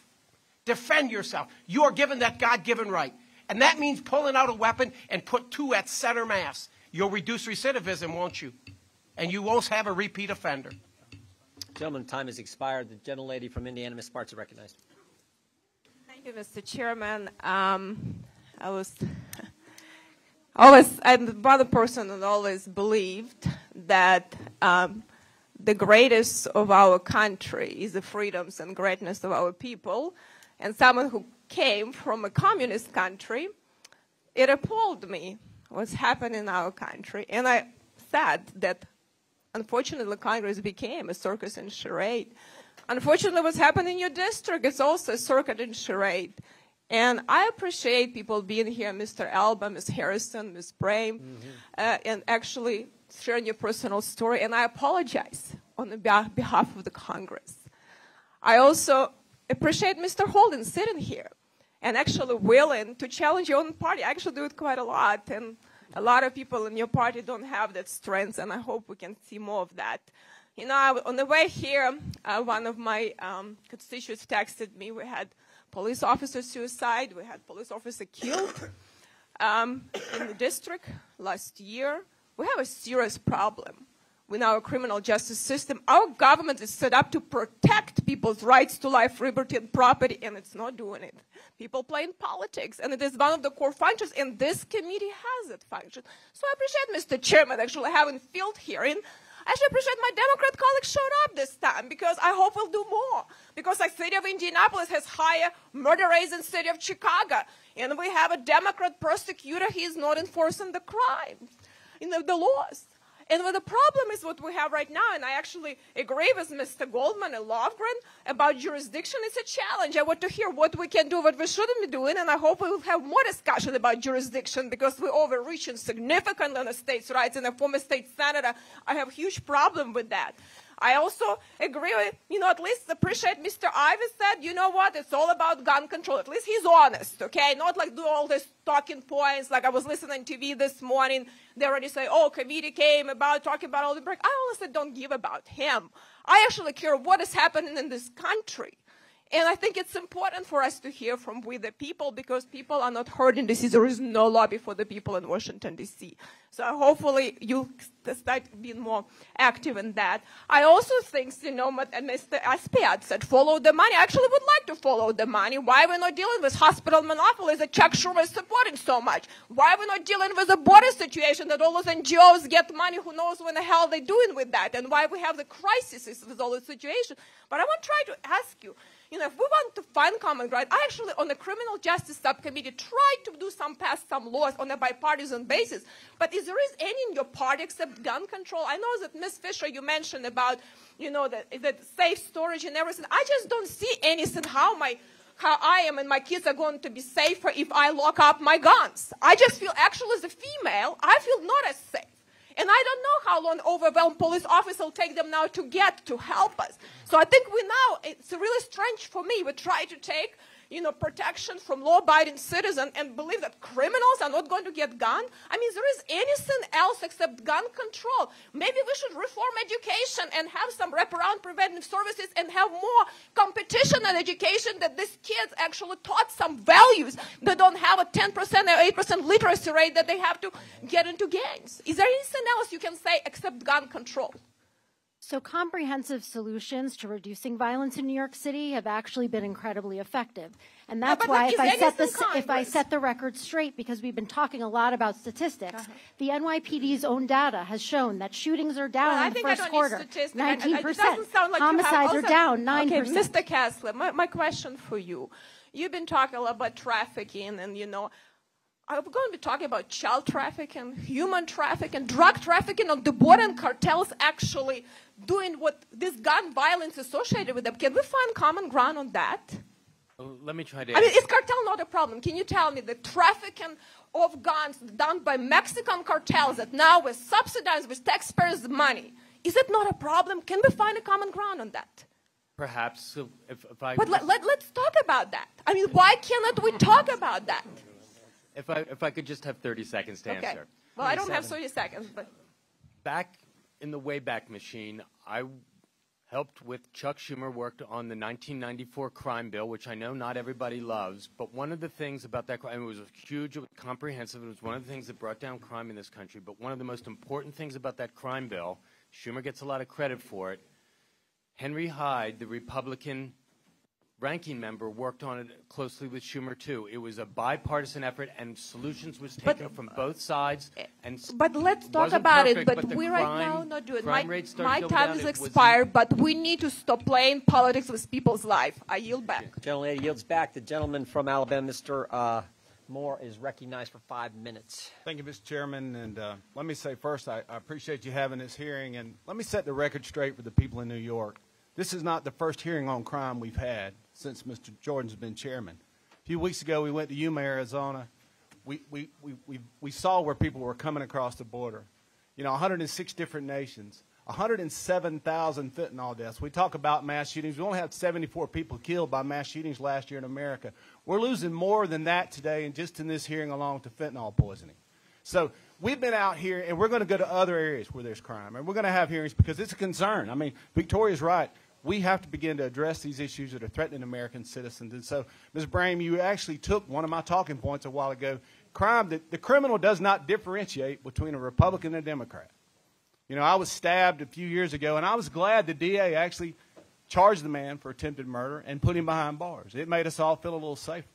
Defend yourself. You are given that God given right. And that means pulling out a weapon and put two at center mass. You'll reduce recidivism, won't you? And you won't have a repeat offender. Gentlemen, time has expired. The gentlelady from Indiana, Ms. Spartz, is recognized. Thank you, Mr. Chairman. Um, I was *laughs* always, I'm one person that always believed that um, the greatest of our country is the freedoms and greatness of our people. And someone who came from a communist country, it appalled me what's happening in our country. And I said that unfortunately Congress became a circus and charade. Unfortunately, what's happening in your district is also a circus and charade. And I appreciate people being here, Mr. Alba, Ms. Harrison, Ms. Brame, uh, and actually sharing your personal story. And I apologize on behalf of the Congress. I also appreciate Mr. Holden sitting here and actually willing to challenge your own party. I actually do it quite a lot, and a lot of people in your party don't have that strength, and I hope we can see more of that. You know, I, on the way here, uh, one of my um, constituents texted me. We had police officer suicide. We had police officer killed um, in the district last year. We have a serious problem with our criminal justice system. Our government is set up to protect people's rights to life, liberty, and property, and it's not doing it. People play in politics, and it is one of the core functions, and this committee has that function. So I appreciate Mr. Chairman actually having field hearing. I actually appreciate my Democrat colleagues showed up this time because I hope we'll do more. Because the city of Indianapolis has higher murder rates than the city of Chicago, and we have a Democrat prosecutor. He's not enforcing the crime, the laws. And the problem is what we have right now, and I actually agree with Mr. Goldman and Lofgren about jurisdiction. It's a challenge. I want to hear what we can do, what we shouldn't be doing, and I hope we will have more discussion about jurisdiction because we're overreaching significantly on the states' rights. And a former state senator, I have a huge problem with that. I also agree with, you know, at least appreciate Mr. Ivey said, you know what, it's all about gun control. At least he's honest, okay? Not like do all these talking points. Like I was listening to TV this morning. They already say, oh, committee came about talking about all the break. I honestly don't give about him. I actually care what is happening in this country. And I think it's important for us to hear from we the people because people are not heard in D.C. There is no lobby for the people in Washington, D.C. So hopefully you start being more active in that. I also think, you know, Mr. Espaillat said, follow the money. I actually would like to follow the money. Why we're not dealing with hospital monopolies that Chuck Schumer is supporting so much? Why we're not dealing with a border situation that all those NGOs get money, who knows what the hell they're doing with that? And why we have the crises with all the situation. But I want to try to ask you, you know, if we want to find common ground, I actually, on the criminal justice subcommittee, tried to do some, pass some laws on a bipartisan basis. But is there is any in your party except gun control? I know that Ms. Fisher, you mentioned about, you know, the, the safe storage and everything. I just don't see anything how my how I am and my kids are going to be safer if I lock up my guns. I just feel actually as a female, I feel not as safe. And I don't know how long overwhelmed police officer will take them now to get to help us. So I think we now, it's really strange for me, we try to take you know, protection from law-abiding citizens and believe that criminals are not going to get gun? I mean, there is anything else except gun control. Maybe we should reform education and have some wraparound preventive services and have more competition in education that these kids actually taught some values. They don't have a 10% or 8% literacy rate that they have to get into gangs. Is there anything else you can say except gun control? So, comprehensive solutions to reducing violence in New York City have actually been incredibly effective, and that's why if I set the if I set the record straight, because we've been talking a lot about statistics, Uh-huh. the NYPD's own data has shown that shootings are down Well, in the first quarter, need statistics. nineteen It percent. doesn't sound like you have Homicides are down nine Okay, percent. Mr. Kessler, my, my question for you. You've been talking a lot about trafficking and, you know, We going to be talking about child trafficking, human trafficking, drug trafficking, or the border cartels actually doing what this gun violence associated with them? Can we find common ground on that? Let me try to. I mean, is cartel not a problem? Can you tell me the trafficking of guns done by Mexican cartels that now is subsidized with taxpayers' money? Is it not a problem? Can we find a common ground on that? Perhaps if, if I But let, let, let's talk about that. I mean, why cannot we talk about that? If I if I could just have 30 seconds to Okay. answer. Well, I don't have 30 seconds, but Back in the Wayback Machine, I helped with Chuck Schumer worked on the 1994 crime bill, which I know not everybody loves. But one of the things about that crime, it was huge, it was comprehensive. It was one of the things that brought down crime in this country. But one of the most important things about that crime bill, Schumer gets a lot of credit for it. Henry Hyde, the Republican ranking member, worked on it closely with Schumer too. It was a bipartisan effort, and solutions was taken from both sides. And but let's talk about perfect, it. But, the we right now not do it. My, rate my to time down. is expired, but we need to stop playing politics with people's life. I yield back. Gentlelady yields back. The gentleman from Alabama, Mr. Uh, Moore, is recognized for five minutes. Thank you, Mr. Chairman. And uh, let me say first, I, I appreciate you having this hearing. And let me set the record straight for the people in New York. This is not the first hearing on crime we've had since Mr. Jordan's been chairman. A few weeks ago, we went to Yuma, Arizona. We, we, we, we, we saw where people were coming across the border. You know, 106 different nations, 107,000 fentanyl deaths. We talk about mass shootings. We only had 74 people killed by mass shootings last year in America. We're losing more than that today, and just in this hearing alone, to fentanyl poisoning. So we've been out here, and we're going to go to other areas where there's crime, and we're going to have hearings because it's a concern. I mean, Victoria's right. We have to begin to address these issues that are threatening American citizens. And so, Ms. Brame, you actually took one of my talking points a while ago. Crime, the, the criminal does not differentiate between a Republican and a Democrat. You know, I was stabbed a few years ago, and I was glad the DA actually charged the man for attempted murder and put him behind bars. It made us all feel a little safer.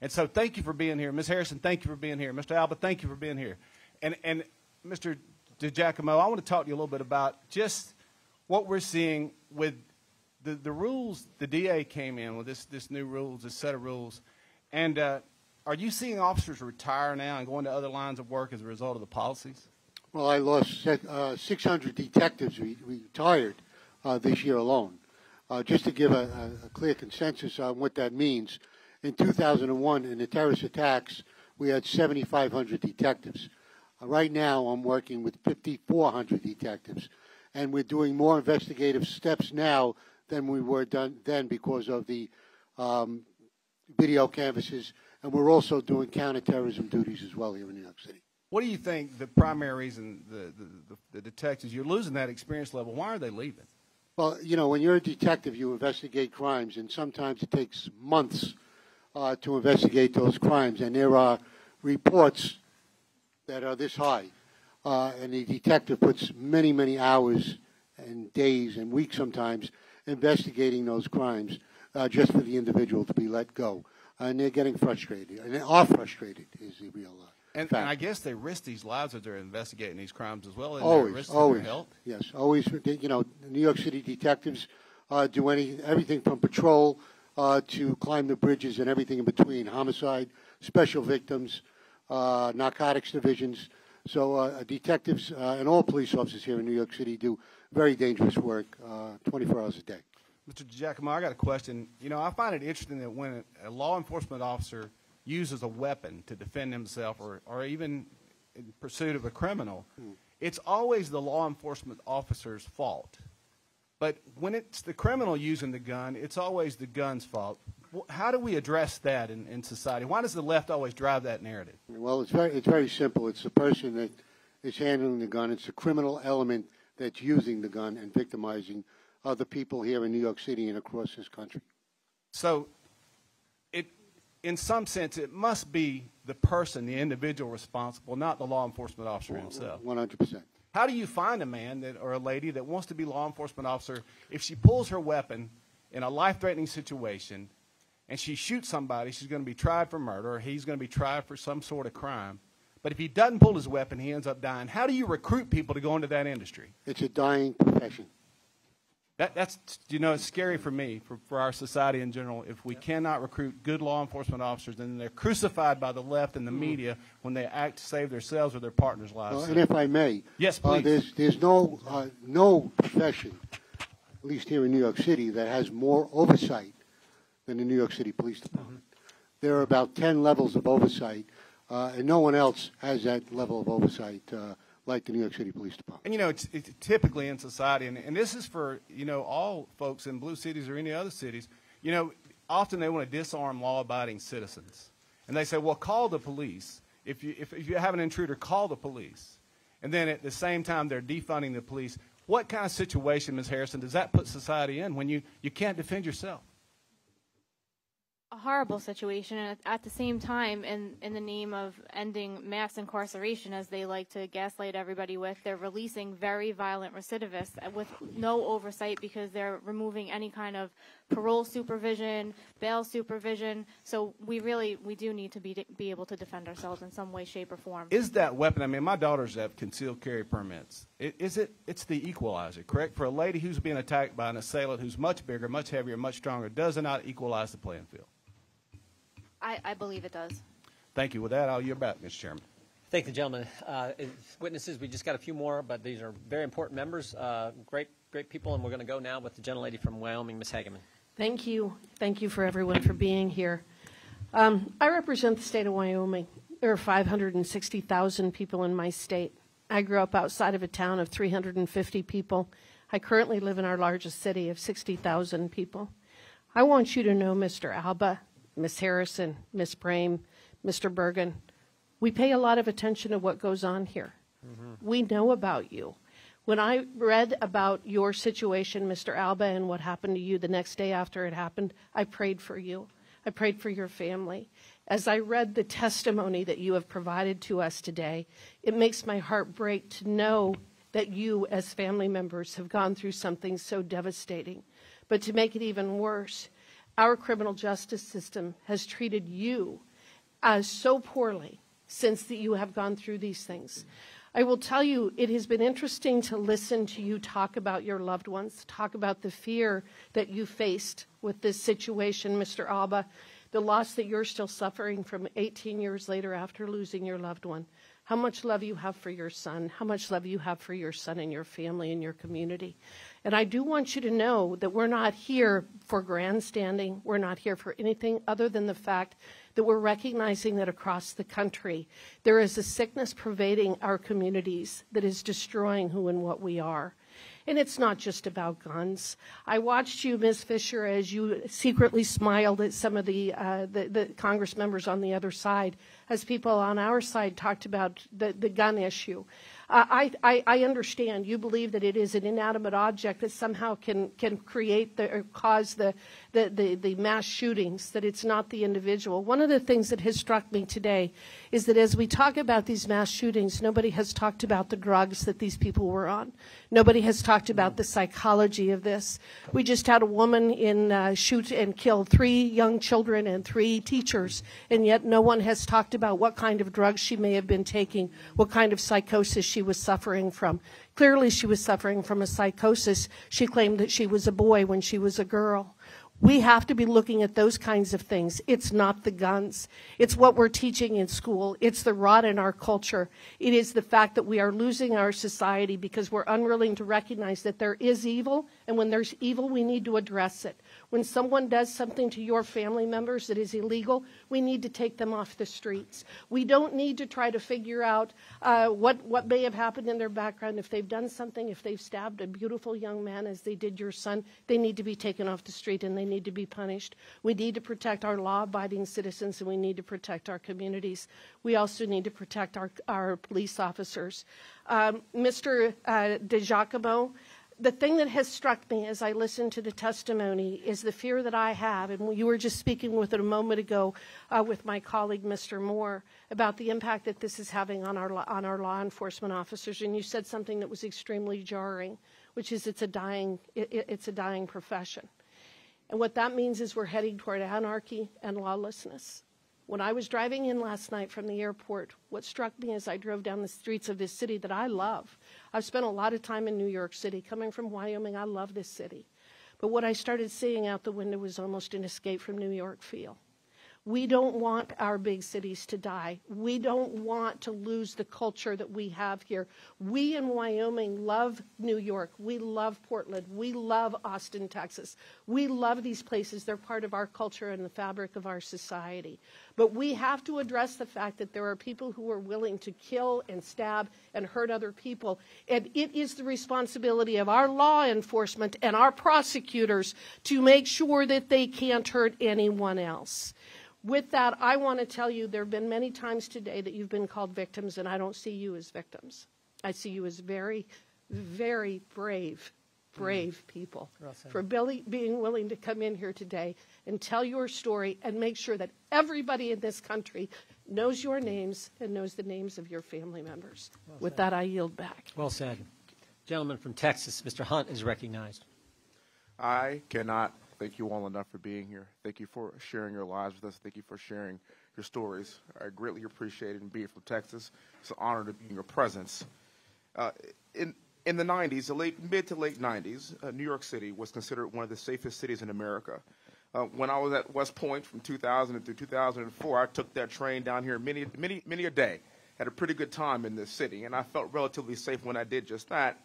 And so, thank you for being here. Ms. Harrison, thank you for being here. Mr. Alba, thank you for being here. And, and Mr. DiGiacomo, I want to talk to you a little bit about just what we're seeing with the, the rules. The DA came in with this, this new rules, this set of rules. And uh, are you seeing officers retire now and go into other lines of work as a result of the policies? Well, I lost uh, 600 detectives re- retired uh, this year alone. Uh, just to give a, a, a clear consensus on what that means, in 2001, in the terrorist attacks, we had 7,500 detectives. Uh, right now, I'm working with 5,400 detectives, and we're doing more investigative steps now than we were done then because of the um, video canvases, and we're also doing counterterrorism duties as well here in New York City. What do you think the primary reason the, the, the, the detectives, you're losing that experience level, why are they leaving? Well, you know, when you're a detective, you investigate crimes, and sometimes it takes months uh, to investigate those crimes. And there are reports that are this high, uh, and the detective puts many, many hours and days and weeks sometimes investigating those crimes uh, just for the individual to be let go. And they're getting frustrated, and they are frustrated, is the real uh, And, fact. and I guess they risk these lives as they're investigating these crimes as well. Always, always, yes, always. You know, New York City detectives uh, do any everything from patrol uh, to climb the bridges and everything in between, homicide, special victims, uh, narcotics divisions. So uh, detectives uh, and all police officers here in New York City do very dangerous work, uh, 24 hours a day. Mr. Giacomo, I got a question. You know, I find it interesting that when a law enforcement officer uses a weapon to defend himself or, or even in pursuit of a criminal, it's always the law enforcement officer's fault. But when it's the criminal using the gun, it's always the gun's fault. How do we address that in, in society? Why does the left always drive that narrative? Well, it's very, it's very simple. It's the person that is handling the gun. It's the criminal element that's using the gun and victimizing other people here in New York City and across this country. So, it, in some sense, it must be the person, the individual responsible, not the law enforcement officer himself. 100%. How do you find a man that, or a lady that wants to be law enforcement officer if she pulls her weapon in a life-threatening situation and she shoots somebody, she's going to be tried for murder, or he's going to be tried for some sort of crime. But if he doesn't pull his weapon, he ends up dying. How do you recruit people to go into that industry? It's a dying profession. That, that's, you know, it's scary for me, for, for our society in general, if we cannot recruit good law enforcement officers and they're crucified by the left and the media when they act to save themselves or their partners' lives. Well, and if I may, Yes, uh, please. there's there's no uh, no profession, at least here in New York City, that has more oversight than the New York City Police Department. There are about ten levels of oversight, uh, and no one else has that level of oversight uh, like the New York City Police Department. And you know, it's, it's typically in society, and, and this is for you know all folks in blue cities or any other cities. You know, often they want to disarm law-abiding citizens, and they say, "Well, call the police. If you if, if you have an intruder, call the police." And then at the same time, they're defunding the police. What kind of situation, Ms. Harrison, does that put society in when you, you can't defend yourself? A horrible situation and at, the same time in, in the name of ending mass incarceration as they like to gaslight everybody with they're releasing very violent recidivists with no oversight because they're removing any kind of parole supervision bail supervision so we really we do need to be be able to defend ourselves in some way shape or form Is that weapon? I mean, my daughters have concealed carry permits. Is it? It's the equalizer, correct? For a lady who's being attacked by an assailant who's much bigger, much heavier, much stronger, does it not equalize the playing field? I, I believe it does Thank you. With that, I'll yield back, Mr. Chairman. Thank the gentleman. Uh, Witnesses, we just got a few more, but these are very important members, uh, great, great people, and we're going to go now with the gentlelady from Wyoming, Ms. Hageman. Thank you. Thank you for everyone for being here. Um, I represent the state of Wyoming. There are 560,000 people in my state. I grew up outside of a town of 350 people. I currently live in our largest city of 60,000 people. I want you to know, Mr. Alba, Ms. Harrison, Ms. Brame, Mr. Borgen, we pay a lot of attention to what goes on here. Mm-hmm. We know about you. When I read about your situation, Mr. Alba, and what happened to you the next day after it happened, I prayed for you. I prayed for your family. As I read the testimony that you have provided to us today, it makes my heart break to know that you, as family members, have gone through something so devastating. But to make it even worse, our criminal justice system has treated you uh, so poorly since that you have gone through these things. I will tell you, it has been interesting to listen to you talk about your loved ones, talk about the fear that you faced with this situation, Mr. Alba, the loss that you're still suffering from 18 years later after losing your loved one. How much love you have for your son, how much love you have for your son and your family and your community. And I do want you to know that we're not here for grandstanding. We're not here for anything other than the fact that we're recognizing that across the country there is a sickness pervading our communities that is destroying who and what we are. And it's not just about guns. I watched you, Ms. Fisher, as you secretly smiled at some of the, uh, the, the Congress members on the other side, as people on our side talked about the, the gun issue. I, I, I understand you believe that it is an inanimate object that somehow can, can create the, or cause the, the, the, the mass shootings, that it's not the individual. One of the things that has struck me today is that as we talk about these mass shootings, nobody has talked about the drugs that these people were on. Nobody has talked about the psychology of this. We just had a woman in uh, shoot and kill three young children and three teachers, and yet no one has talked about what kind of drugs she may have been taking, what kind of psychosis she was suffering from. Clearly, she was suffering from a psychosis. She claimed that she was a boy when she was a girl. We have to be looking at those kinds of things. It's not the guns. It's what we're teaching in school. It's the rot in our culture. It is the fact that we are losing our society because we're unwilling to recognize that there is evil, and when there's evil, we need to address it. When someone does something to your family members that is illegal, we need to take them off the streets. We don't need to try to figure out uh, what, what may have happened in their background. If they've done something, if they've stabbed a beautiful young man as they did your son, they need to be taken off the street and they need to be punished. We need to protect our law abiding citizens and we need to protect our communities. We also need to protect our, our police officers. Um, Mr. Uh, DiGiacomo, the thing that has struck me as I listen to the testimony is the fear that I have, and you were just speaking with it a moment ago uh, with my colleague, Mr. Moore, about the impact that this is having on our on our law enforcement officers. And you said something that was extremely jarring, which is it's a dying it, it's a dying profession, and what that means is we're heading toward anarchy and lawlessness. When I was driving in last night from the airport, what struck me as I drove down the streets of this city that I love, I've spent a lot of time in New York City. Coming from Wyoming, I love this city. But what I started seeing out the window was almost an escape from New York feel. We don't want our big cities to die. We don't want to lose the culture that we have here. We in Wyoming love New York. We love Portland. We love Austin, Texas. We love these places. They're part of our culture and the fabric of our society. But we have to address the fact that there are people who are willing to kill and stab and hurt other people. And it is the responsibility of our law enforcement and our prosecutors to make sure that they can't hurt anyone else. With that, I want to tell you there have been many times today that you've been called victims, and I don't see you as victims. I see you as very, very brave, brave mm. people Well for Billy being willing to come in here today and tell your story and make sure that everybody in this country knows your names and knows the names of your family members. With that, I yield back. Well said. Gentleman from Texas, Mr. Hunt is recognized. I cannot thank you all enough for being here. Thank you for sharing your lives with us. Thank you for sharing your stories. I greatly appreciate it. And being from Texas, it's an honor to be in your presence. Uh, in in the 90s, the late mid to late 90s, uh, New York City was considered one of the safest cities in America. Uh, when I was at West Point from 2000 through 2004, I took that train down here many, many, many a day. Had a pretty good time in this city, and I felt relatively safe when I did just that.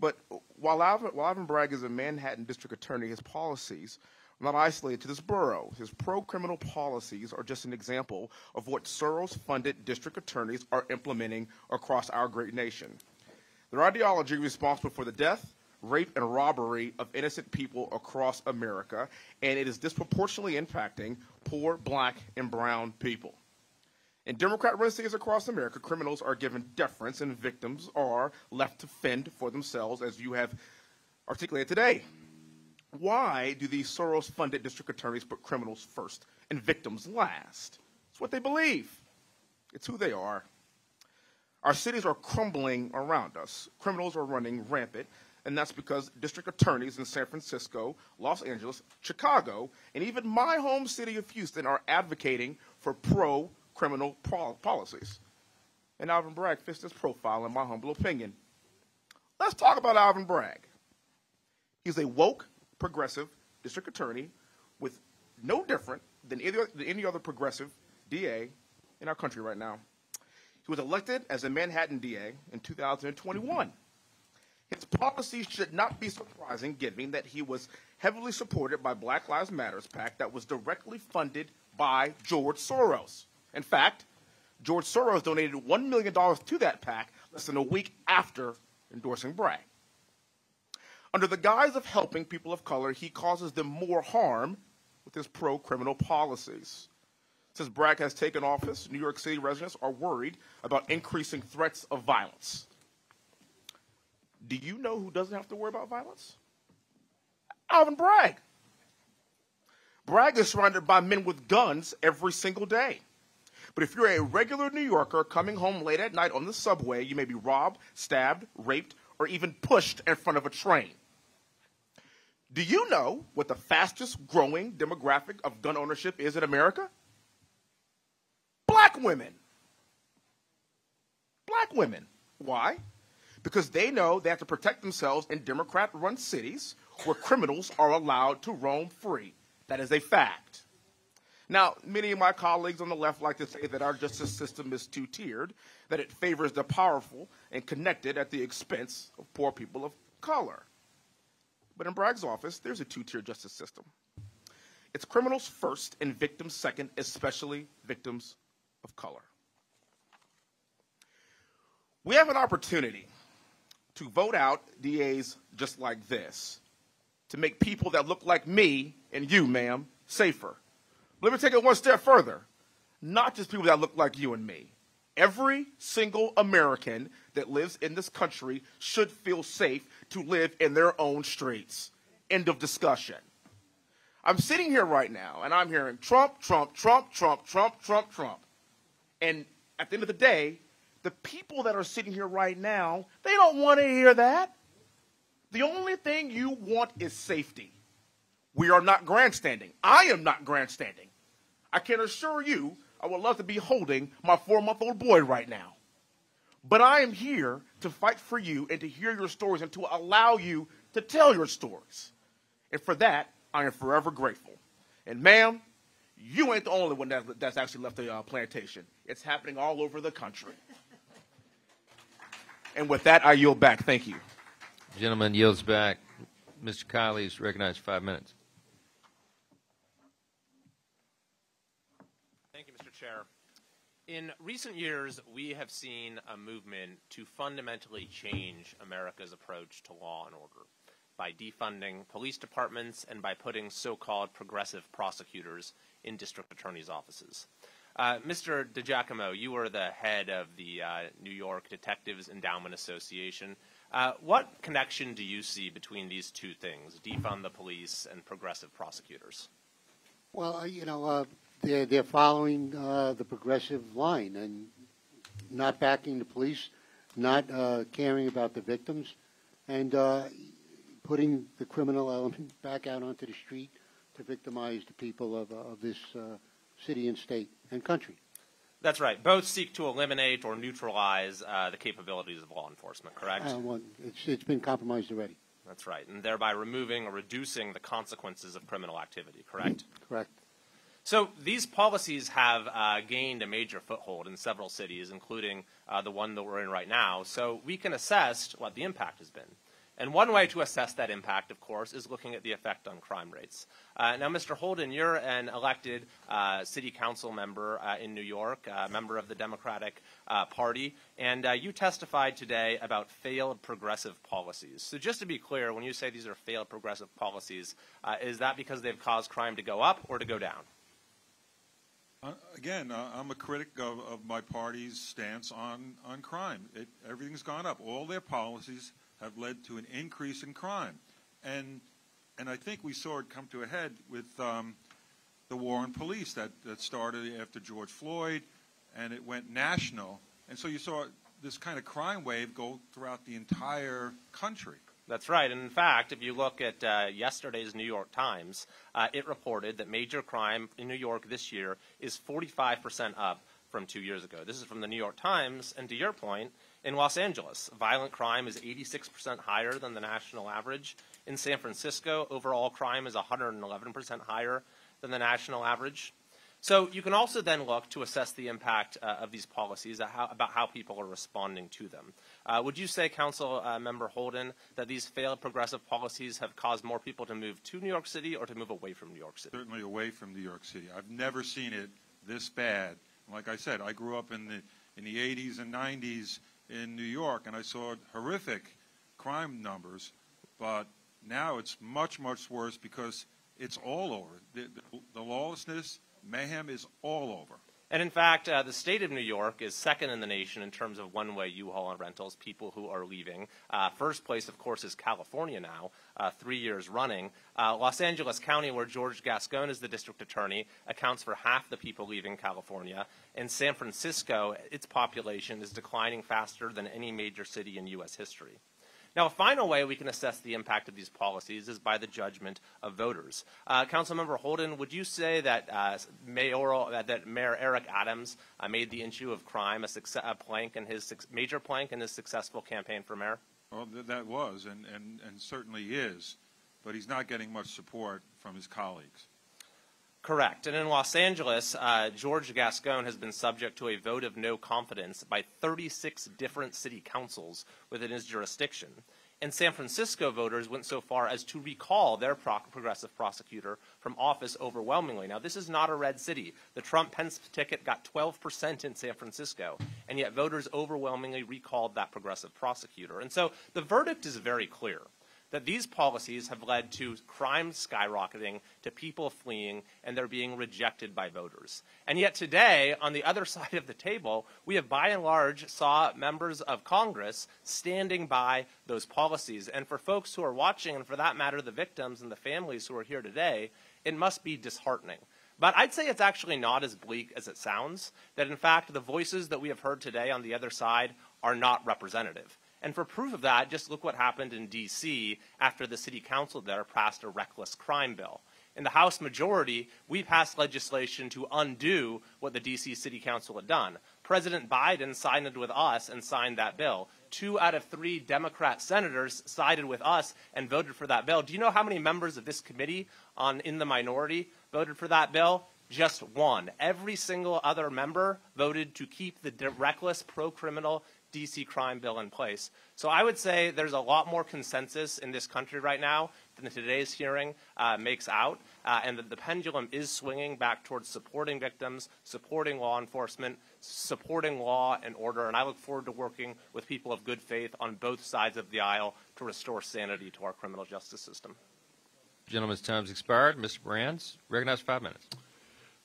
But while Alvin, while Alvin Bragg is a Manhattan district attorney, his policies are not isolated to this borough. His pro-criminal policies are just an example of what Soros-funded district attorneys are implementing across our great nation. Their ideology is responsible for the death, rape, and robbery of innocent people across America, and it is disproportionately impacting poor black and brown people. In Democrat-run cities across America, criminals are given deference and victims are left to fend for themselves, as you have articulated today. Why do these Soros-funded district attorneys put criminals first and victims last? It's what they believe. It's who they are. Our cities are crumbling around us. Criminals are running rampant, and that's because district attorneys in San Francisco, Los Angeles, Chicago, and even my home city of Houston are advocating for pro criminal pol- policies. And Alvin Bragg fits this profile, in my humble opinion. Let's talk about Alvin Bragg. He's a woke, progressive district attorney with no different than any, than any other progressive DA in our country right now. He was elected as a Manhattan DA in 2021. His policies should not be surprising given that he was heavily supported by Black Lives Matters PAC that was directly funded by George Soros. In fact, George Soros donated $1 million to that PAC less than a week after endorsing Bragg. Under the guise of helping people of color, he causes them more harm with his pro criminal policies. Since Bragg has taken office, New York City residents are worried about increasing threats of violence. Do you know who doesn't have to worry about violence? Alvin Bragg. Bragg is surrounded by men with guns every single day. But if you're a regular New Yorker coming home late at night on the subway, you may be robbed, stabbed, raped, or even pushed in front of a train. Do you know what the fastest growing demographic of gun ownership is in America? Black women. Black women. Why? Because they know they have to protect themselves in Democrat run cities where criminals are allowed to roam free. That is a fact. Now, many of my colleagues on the left like to say that our justice system is two tiered, that it favors the powerful and connected at the expense of poor people of color. But in Bragg's office, there's a two tier justice system. It's criminals first and victims second, especially victims of color. We have an opportunity to vote out DAs just like this to make people that look like me and you, ma'am, safer. Let me take it one step further. Not just people that look like you and me. Every single American that lives in this country should feel safe to live in their own streets. End of discussion. I'm sitting here right now and I'm hearing Trump, Trump, Trump, Trump, Trump, Trump, Trump. And at the end of the day, the people that are sitting here right now, they don't want to hear that. The only thing you want is safety. We are not grandstanding. I am not grandstanding. I can assure you, I would love to be holding my four month old boy right now. But I am here to fight for you and to hear your stories and to allow you to tell your stories. And for that, I am forever grateful. And ma'am, you ain't the only one that, that's actually left the uh, plantation. It's happening all over the country. and with that, I yield back. Thank you. Gentleman yields back. Mr. Kiley is recognized five minutes. Thank you, Mr. Chair. In recent years, we have seen a movement to fundamentally change America's approach to law and order by defunding police departments and by putting so-called progressive prosecutors in district attorneys' offices. Uh, Mr. DiGiacomo, you were the head of the uh, New York Detectives Endowment Association. Uh, what connection do you see between these two things, defund the police and progressive prosecutors? Well, uh, you know, uh, they're, they're following uh, the progressive line and not backing the police, not uh, caring about the victims, and uh, putting the criminal element *laughs* back out onto the street to victimize the people of, of this uh, city and state and country. That's right. Both seek to eliminate or neutralize uh, the capabilities of law enforcement, correct? Uh, well, it's, it's been compromised already. That's right. And thereby removing or reducing the consequences of criminal activity, correct? Correct. So these policies have uh, gained a major foothold in several cities, including uh, the one that we're in right now. So we can assess what the impact has been. And one way to assess that impact, of course, is looking at the effect on crime rates. Uh, now, Mr. Holden, you're an elected uh, city council member uh, in New York, a member of the Democratic uh, Party, and uh, you testified today about failed progressive policies. So just to be clear, when you say these are failed progressive policies, uh, is that because they've caused crime to go up or to go down? Uh, again, uh, I'm a critic of, of, my party's stance on, on crime. It, everything's gone up. All their policies have led to an increase in crime. And, and I think we saw it come to a head with um, the war on police that, that started after George Floyd, and it went national. And so you saw this kind of crime wave go throughout the entire country. That's right. And in fact, if you look at uh, yesterday's New York Times, uh, it reported that major crime in New York this year is 45% up from two years ago. This is from the New York Times. And to your point, in Los Angeles, violent crime is 86% higher than the national average. In San Francisco, overall crime is 111% higher than the national average. So you can also then look to assess the impact uh, of these policies how, about how people are responding to them. Uh, would you say, Council uh, Member Holden, that these failed progressive policies have caused more people to move to New York City or to move away from New York City? Certainly away from New York City. I've never seen it this bad. Like I said, I grew up in the in the 80s and 90s in New York, and I saw horrific crime numbers, but now it's much, much worse because it's all over. The, the, the lawlessness, mayhem is all over. And in fact, uh, the state of New York is second in the nation in terms of one-way U-Haul and rentals, people who are leaving. Uh, first place, of course, is California now, uh, three years running. Uh, Los Angeles County, where George Gascon is the district attorney, accounts for half the people leaving California. And San Francisco, its population is declining faster than any major city in U.S. history. Now, a final way we can assess the impact of these policies is by the judgment of voters. Uh, Councilmember Holden, would you say that uh, mayoral uh, that Mayor Eric Adams uh, made the issue of crime a, success, a plank in his major plank in his successful campaign for mayor? Well, th that was, and, and, and certainly is, but he's not getting much support from his colleagues. Correct. And in Los Angeles, uh, George Gascon has been subject to a vote of no confidence by 36 different city councils within his jurisdiction. And San Francisco voters went so far as to recall their pro progressive prosecutor from office overwhelmingly. Now, this is not a red city. The Trump Pence ticket got 12% in San Francisco, and yet voters overwhelmingly recalled that progressive prosecutor. And so the verdict is very clear that these policies have led to crime skyrocketing, to people fleeing, and they're being rejected by voters. And yet today, on the other *laughs* side of the table, we have by and large saw members of Congress standing by those policies. And for folks who are watching, and for that matter, the victims and the families who are here today, it must be disheartening. But I'd say it's actually not as bleak as it sounds, that in fact the voices that we have heard today on the other side are not representative. And for proof of that, just look what happened in D.C. after the city council there passed a reckless crime bill. In the House majority, we passed legislation to undo what the D.C. City Council had done, President Biden sided with us and signed that bill. Two out of three Democrat senators sided with us and voted for that bill. Do you know how many members of this committee on in the minority voted for that bill? Just one. Every single other member voted to keep the reckless pro-criminal DC crime bill in place. So I would say there's a lot more consensus in this country right now than today's hearing uh, makes out, uh, and that the pendulum is swinging back towards supporting victims, supporting law enforcement, supporting law and order, and I look forward to working with people of good faith on both sides of the aisle to restore sanity to our criminal justice system. Gentleman's time's expired. Mr. Brands, recognized five minutes.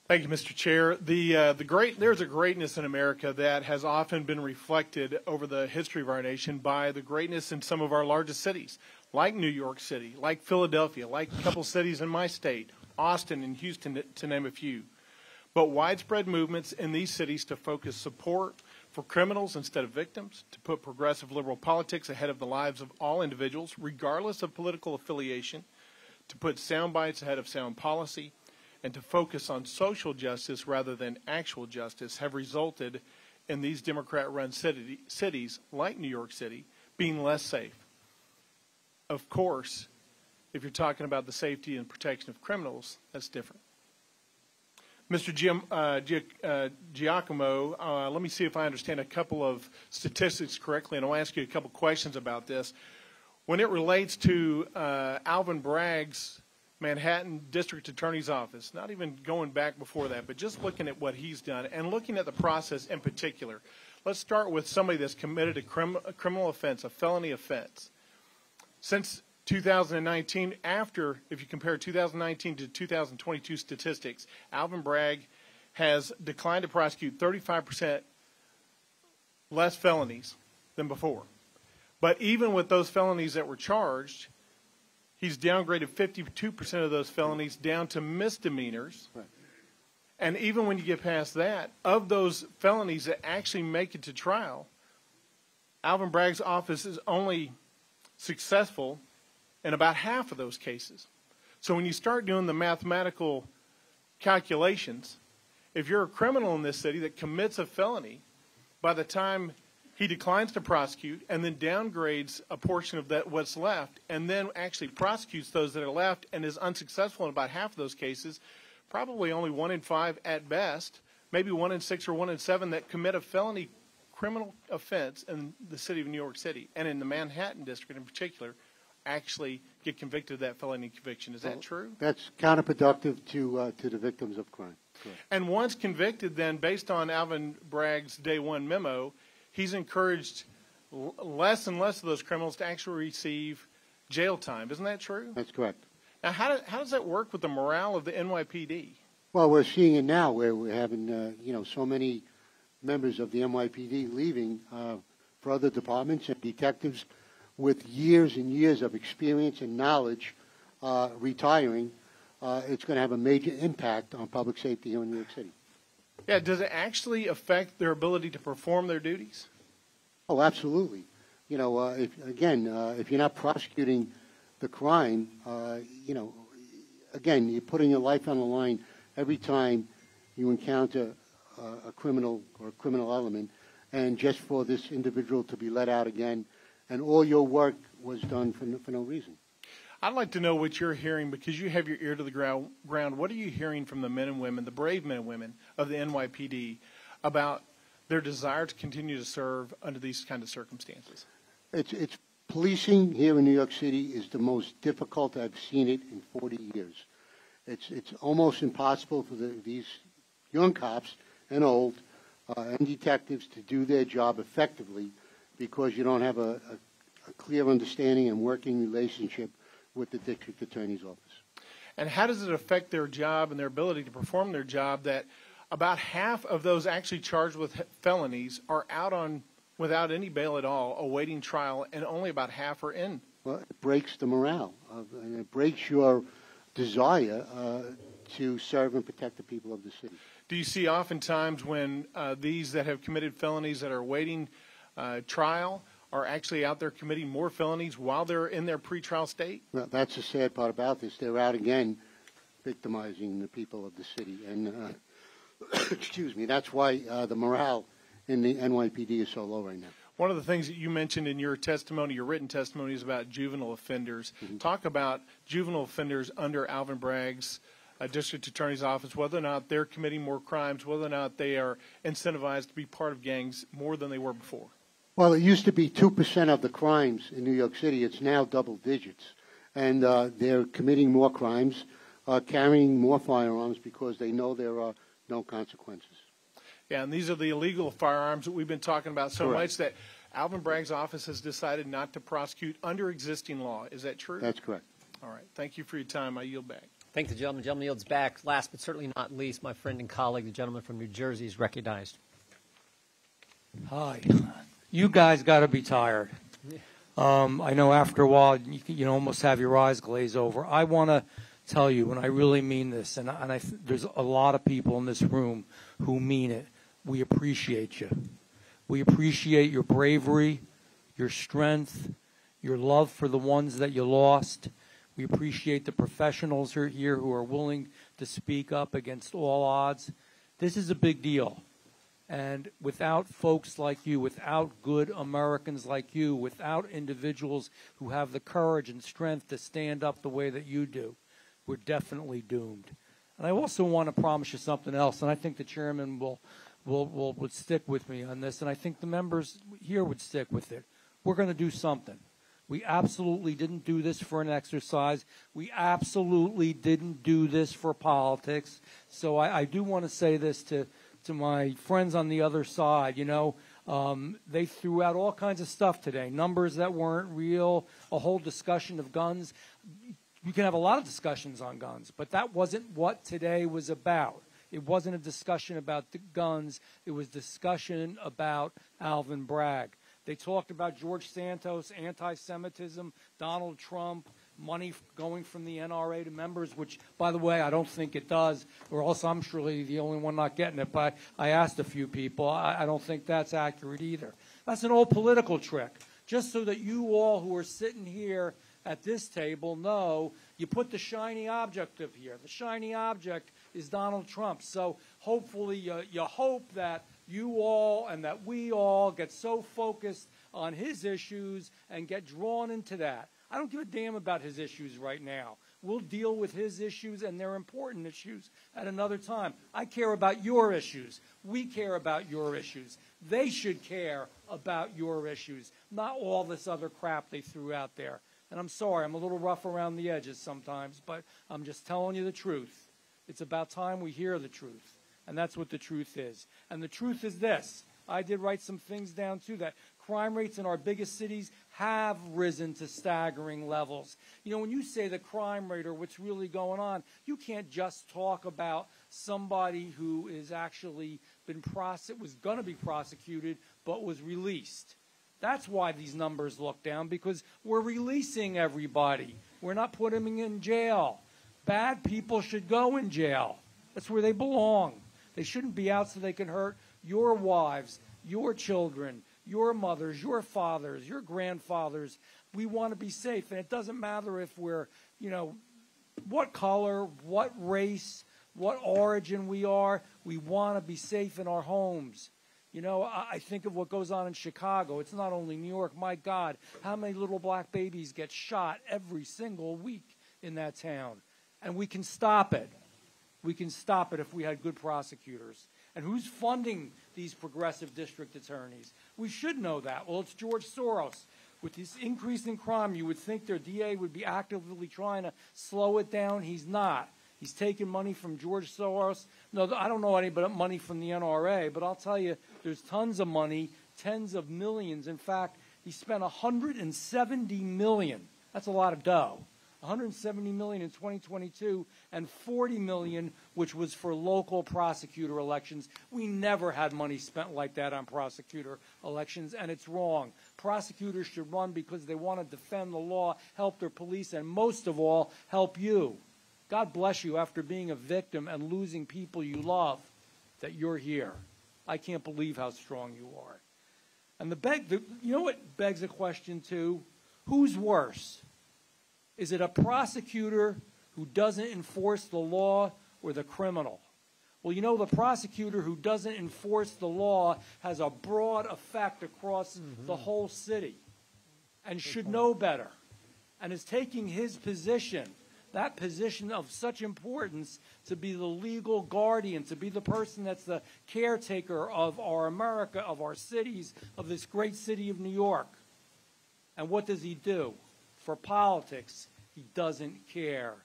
Thank you, Mr. Chair. The uh, the great there's a greatness in America that has often been reflected over the history of our nation by the greatness in some of our largest cities, like New York City, like Philadelphia, like a couple cities in my state, Austin and Houston, to name a few. But widespread movements in these cities to focus support for criminals instead of victims, to put progressive liberal politics ahead of the lives of all individuals, regardless of political affiliation, to put sound bites ahead of sound policy and to focus on social justice rather than actual justice have resulted in these Democrat run city, cities like New York City being less safe. Of course, if you're talking about the safety and protection of criminals, that's different. Mr. Giam, uh, uh, Giacomo, uh, let me see if I understand a couple of statistics correctly, and I'll ask you a couple questions about this. When it relates to uh, Alvin Bragg's Manhattan District Attorney's Office, not even going back before that, but just looking at what he's done and looking at the process in particular. Let's start with somebody that's committed a, crim- a criminal offense, a felony offense. Since 2019, after, if you compare 2019 to 2022 statistics, Alvin Bragg has declined to prosecute 35% less felonies than before. But even with those felonies that were charged, He's downgraded 52% of those felonies down to misdemeanors. Right. And even when you get past that, of those felonies that actually make it to trial, Alvin Bragg's office is only successful in about half of those cases. So when you start doing the mathematical calculations, if you're a criminal in this city that commits a felony, by the time he declines to prosecute and then downgrades a portion of that what's left and then actually prosecutes those that are left and is unsuccessful in about half of those cases probably only one in five at best maybe one in six or one in seven that commit a felony criminal offense in the city of new york city and in the manhattan district in particular actually get convicted of that felony conviction is well, that true that's counterproductive to uh, to the victims of crime Correct. and once convicted then based on alvin bragg's day one memo he's encouraged less and less of those criminals to actually receive jail time. Isn't that true? That's correct. Now, how, do, how does that work with the morale of the NYPD? Well, we're seeing it now where we're having, uh, you know, so many members of the NYPD leaving uh, for other departments and detectives with years and years of experience and knowledge uh, retiring. Uh, it's going to have a major impact on public safety here in New York City. Yeah, does it actually affect their ability to perform their duties? Oh, absolutely. You know, uh, if, again, uh, if you're not prosecuting the crime, uh, you know, again, you're putting your life on the line every time you encounter a criminal or a criminal element, and just for this individual to be let out again, and all your work was done for no, for no reason. I'd like to know what you're hearing because you have your ear to the ground. What are you hearing from the men and women, the brave men and women of the NYPD, about their desire to continue to serve under these kind of circumstances? It's, it's policing here in New York City is the most difficult I've seen it in 40 years. It's it's almost impossible for the, these young cops and old uh, and detectives to do their job effectively because you don't have a, a, a clear understanding and working relationship with the district attorney's office. And how does it affect their job and their ability to perform their job that about half of those actually charged with felonies are out on without any bail at all, awaiting trial, and only about half are in? Well, it breaks the morale, of, and it breaks your desire uh, to serve and protect the people of the city. Do you see oftentimes when uh, these that have committed felonies that are awaiting uh, trial are actually out there committing more felonies while they're in their pretrial state? Well, that's the sad part about this. They're out again victimizing the people of the city. And, uh, *coughs* excuse me, that's why uh, the morale in the NYPD is so low right now. One of the things that you mentioned in your testimony, your written testimony, is about juvenile offenders. Mm-hmm. Talk about juvenile offenders under Alvin Bragg's uh, district attorney's office, whether or not they're committing more crimes, whether or not they are incentivized to be part of gangs more than they were before. Well, it used to be 2% of the crimes in New York City. It's now double digits. And uh, they're committing more crimes, uh, carrying more firearms because they know there are no consequences. Yeah, and these are the illegal firearms that we've been talking about so Correct. much that Alvin Bragg's office has decided not to prosecute under existing law. Is that true? That's correct. All right. Thank you for your time. I yield back. Thank the gentleman. The Gentleman yields back. Last but certainly not least, my friend and colleague, the gentleman from New Jersey, is recognized. Hi. You guys got to be tired. Um, I know after a while you, can- you almost have your eyes glaze over. I want to tell you, and I really mean this, and, and I, there's a lot of people in this room who mean it. We appreciate you. We appreciate your bravery, your strength, your love for the ones that you lost. We appreciate the professionals who are here who are willing to speak up against all odds. This is a big deal. And without folks like you, without good Americans like you, without individuals who have the courage and strength to stand up the way that you do, we're definitely doomed. And I also want to promise you something else, and I think the chairman will, will, will would stick with me on this, and I think the members here would stick with it. We're going to do something. We absolutely didn't do this for an exercise. We absolutely didn't do this for politics. So I, I do want to say this to, to my friends on the other side. You know, um, they threw out all kinds of stuff today, numbers that weren't real, a whole discussion of guns. You can have a lot of discussions on guns, but that wasn't what today was about. It wasn't a discussion about the guns. It was discussion about Alvin Bragg. They talked about George Santos, anti-Semitism, Donald Trump, money going from the NRA to members, which, by the way, I don't think it does, or else I'm surely the only one not getting it. But I asked a few people. I, I don't think that's accurate either. That's an old political trick, just so that you all who are sitting here at this table know you put the shiny object up here. The shiny object is Donald Trump. So hopefully, you hope that you all and that we all get so focused on his issues and get drawn into that. I don't give a damn about his issues right now. We'll deal with his issues, and they're important issues at another time. I care about your issues. We care about your issues. They should care about your issues, not all this other crap they threw out there. And I'm sorry, I'm a little rough around the edges sometimes, but I'm just telling you the truth. It's about time we hear the truth. And that's what the truth is. And the truth is this I did write some things down too that crime rates in our biggest cities have risen to staggering levels. You know, when you say the crime rate or what's really going on, you can't just talk about somebody who is actually been prosec- was going to be prosecuted but was released. That's why these numbers look down because we're releasing everybody. We're not putting them in jail. Bad people should go in jail. That's where they belong. They shouldn't be out so they can hurt your wives, your children, your mothers, your fathers, your grandfathers. We want to be safe, and it doesn't matter if we're, you know, what color, what race, what origin we are. We want to be safe in our homes. You know, I think of what goes on in Chicago. It's not only New York. My God, how many little black babies get shot every single week in that town? And we can stop it. We can stop it if we had good prosecutors. And who's funding these progressive district attorneys? We should know that. Well, it's George Soros. With this increase in crime, you would think their DA would be actively trying to slow it down. He's not. He's taking money from George Soros. No, I don't know any but money from the NRA, but I'll tell you, there's tons of money, tens of millions. In fact, he spent 170 million. That's a lot of dough. 170 million in 2022 and 40 million which was for local prosecutor elections. We never had money spent like that on prosecutor elections and it's wrong. Prosecutors should run because they want to defend the law, help their police and most of all help you. God bless you after being a victim and losing people you love that you're here. I can't believe how strong you are. And the beg the, you know what begs a question too? Who's worse? Is it a prosecutor who doesn't enforce the law or the criminal? Well, you know, the prosecutor who doesn't enforce the law has a broad effect across mm-hmm. the whole city and should know better and is taking his position, that position of such importance, to be the legal guardian, to be the person that's the caretaker of our America, of our cities, of this great city of New York. And what does he do? For politics, he doesn't care.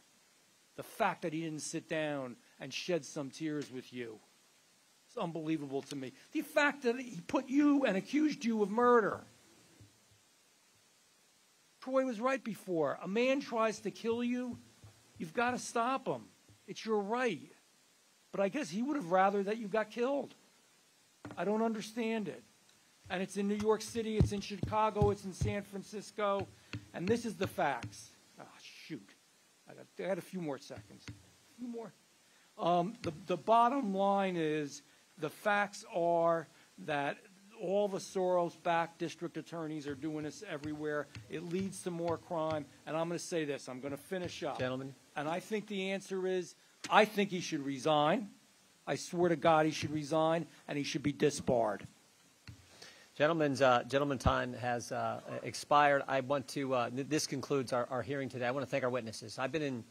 The fact that he didn't sit down and shed some tears with you. It's unbelievable to me. The fact that he put you and accused you of murder. Troy was right before. A man tries to kill you, you've got to stop him. It's your right. But I guess he would have rather that you got killed. I don't understand it. And it's in New York City, it's in Chicago, it's in San Francisco, and this is the facts. Ah, shoot. I got, I got a few more seconds. A few more. Um, the, the bottom line is the facts are that all the Soros-backed district attorneys are doing this everywhere. It leads to more crime. And I'm going to say this. I'm going to finish up. Gentlemen. And I think the answer is I think he should resign. I swear to God he should resign, and he should be disbarred. Gentlemen's, uh, gentleman time has uh, expired. I want to, uh, this concludes our, our hearing today. I want to thank our witnesses. I've been in,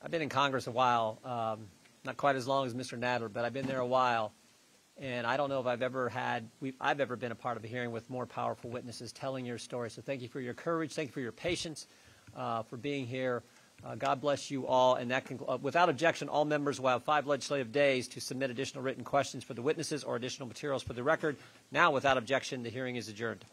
I've been in Congress a while, um, not quite as long as Mr. Nadler, but I've been there a while. And I don't know if I've ever had, I've ever been a part of a hearing with more powerful witnesses telling your story. So thank you for your courage. Thank you for your patience, uh, for being here. Uh, God bless you all. And that conclu- uh, without objection, all members will have five legislative days to submit additional written questions for the witnesses or additional materials for the record. Now, without objection, the hearing is adjourned.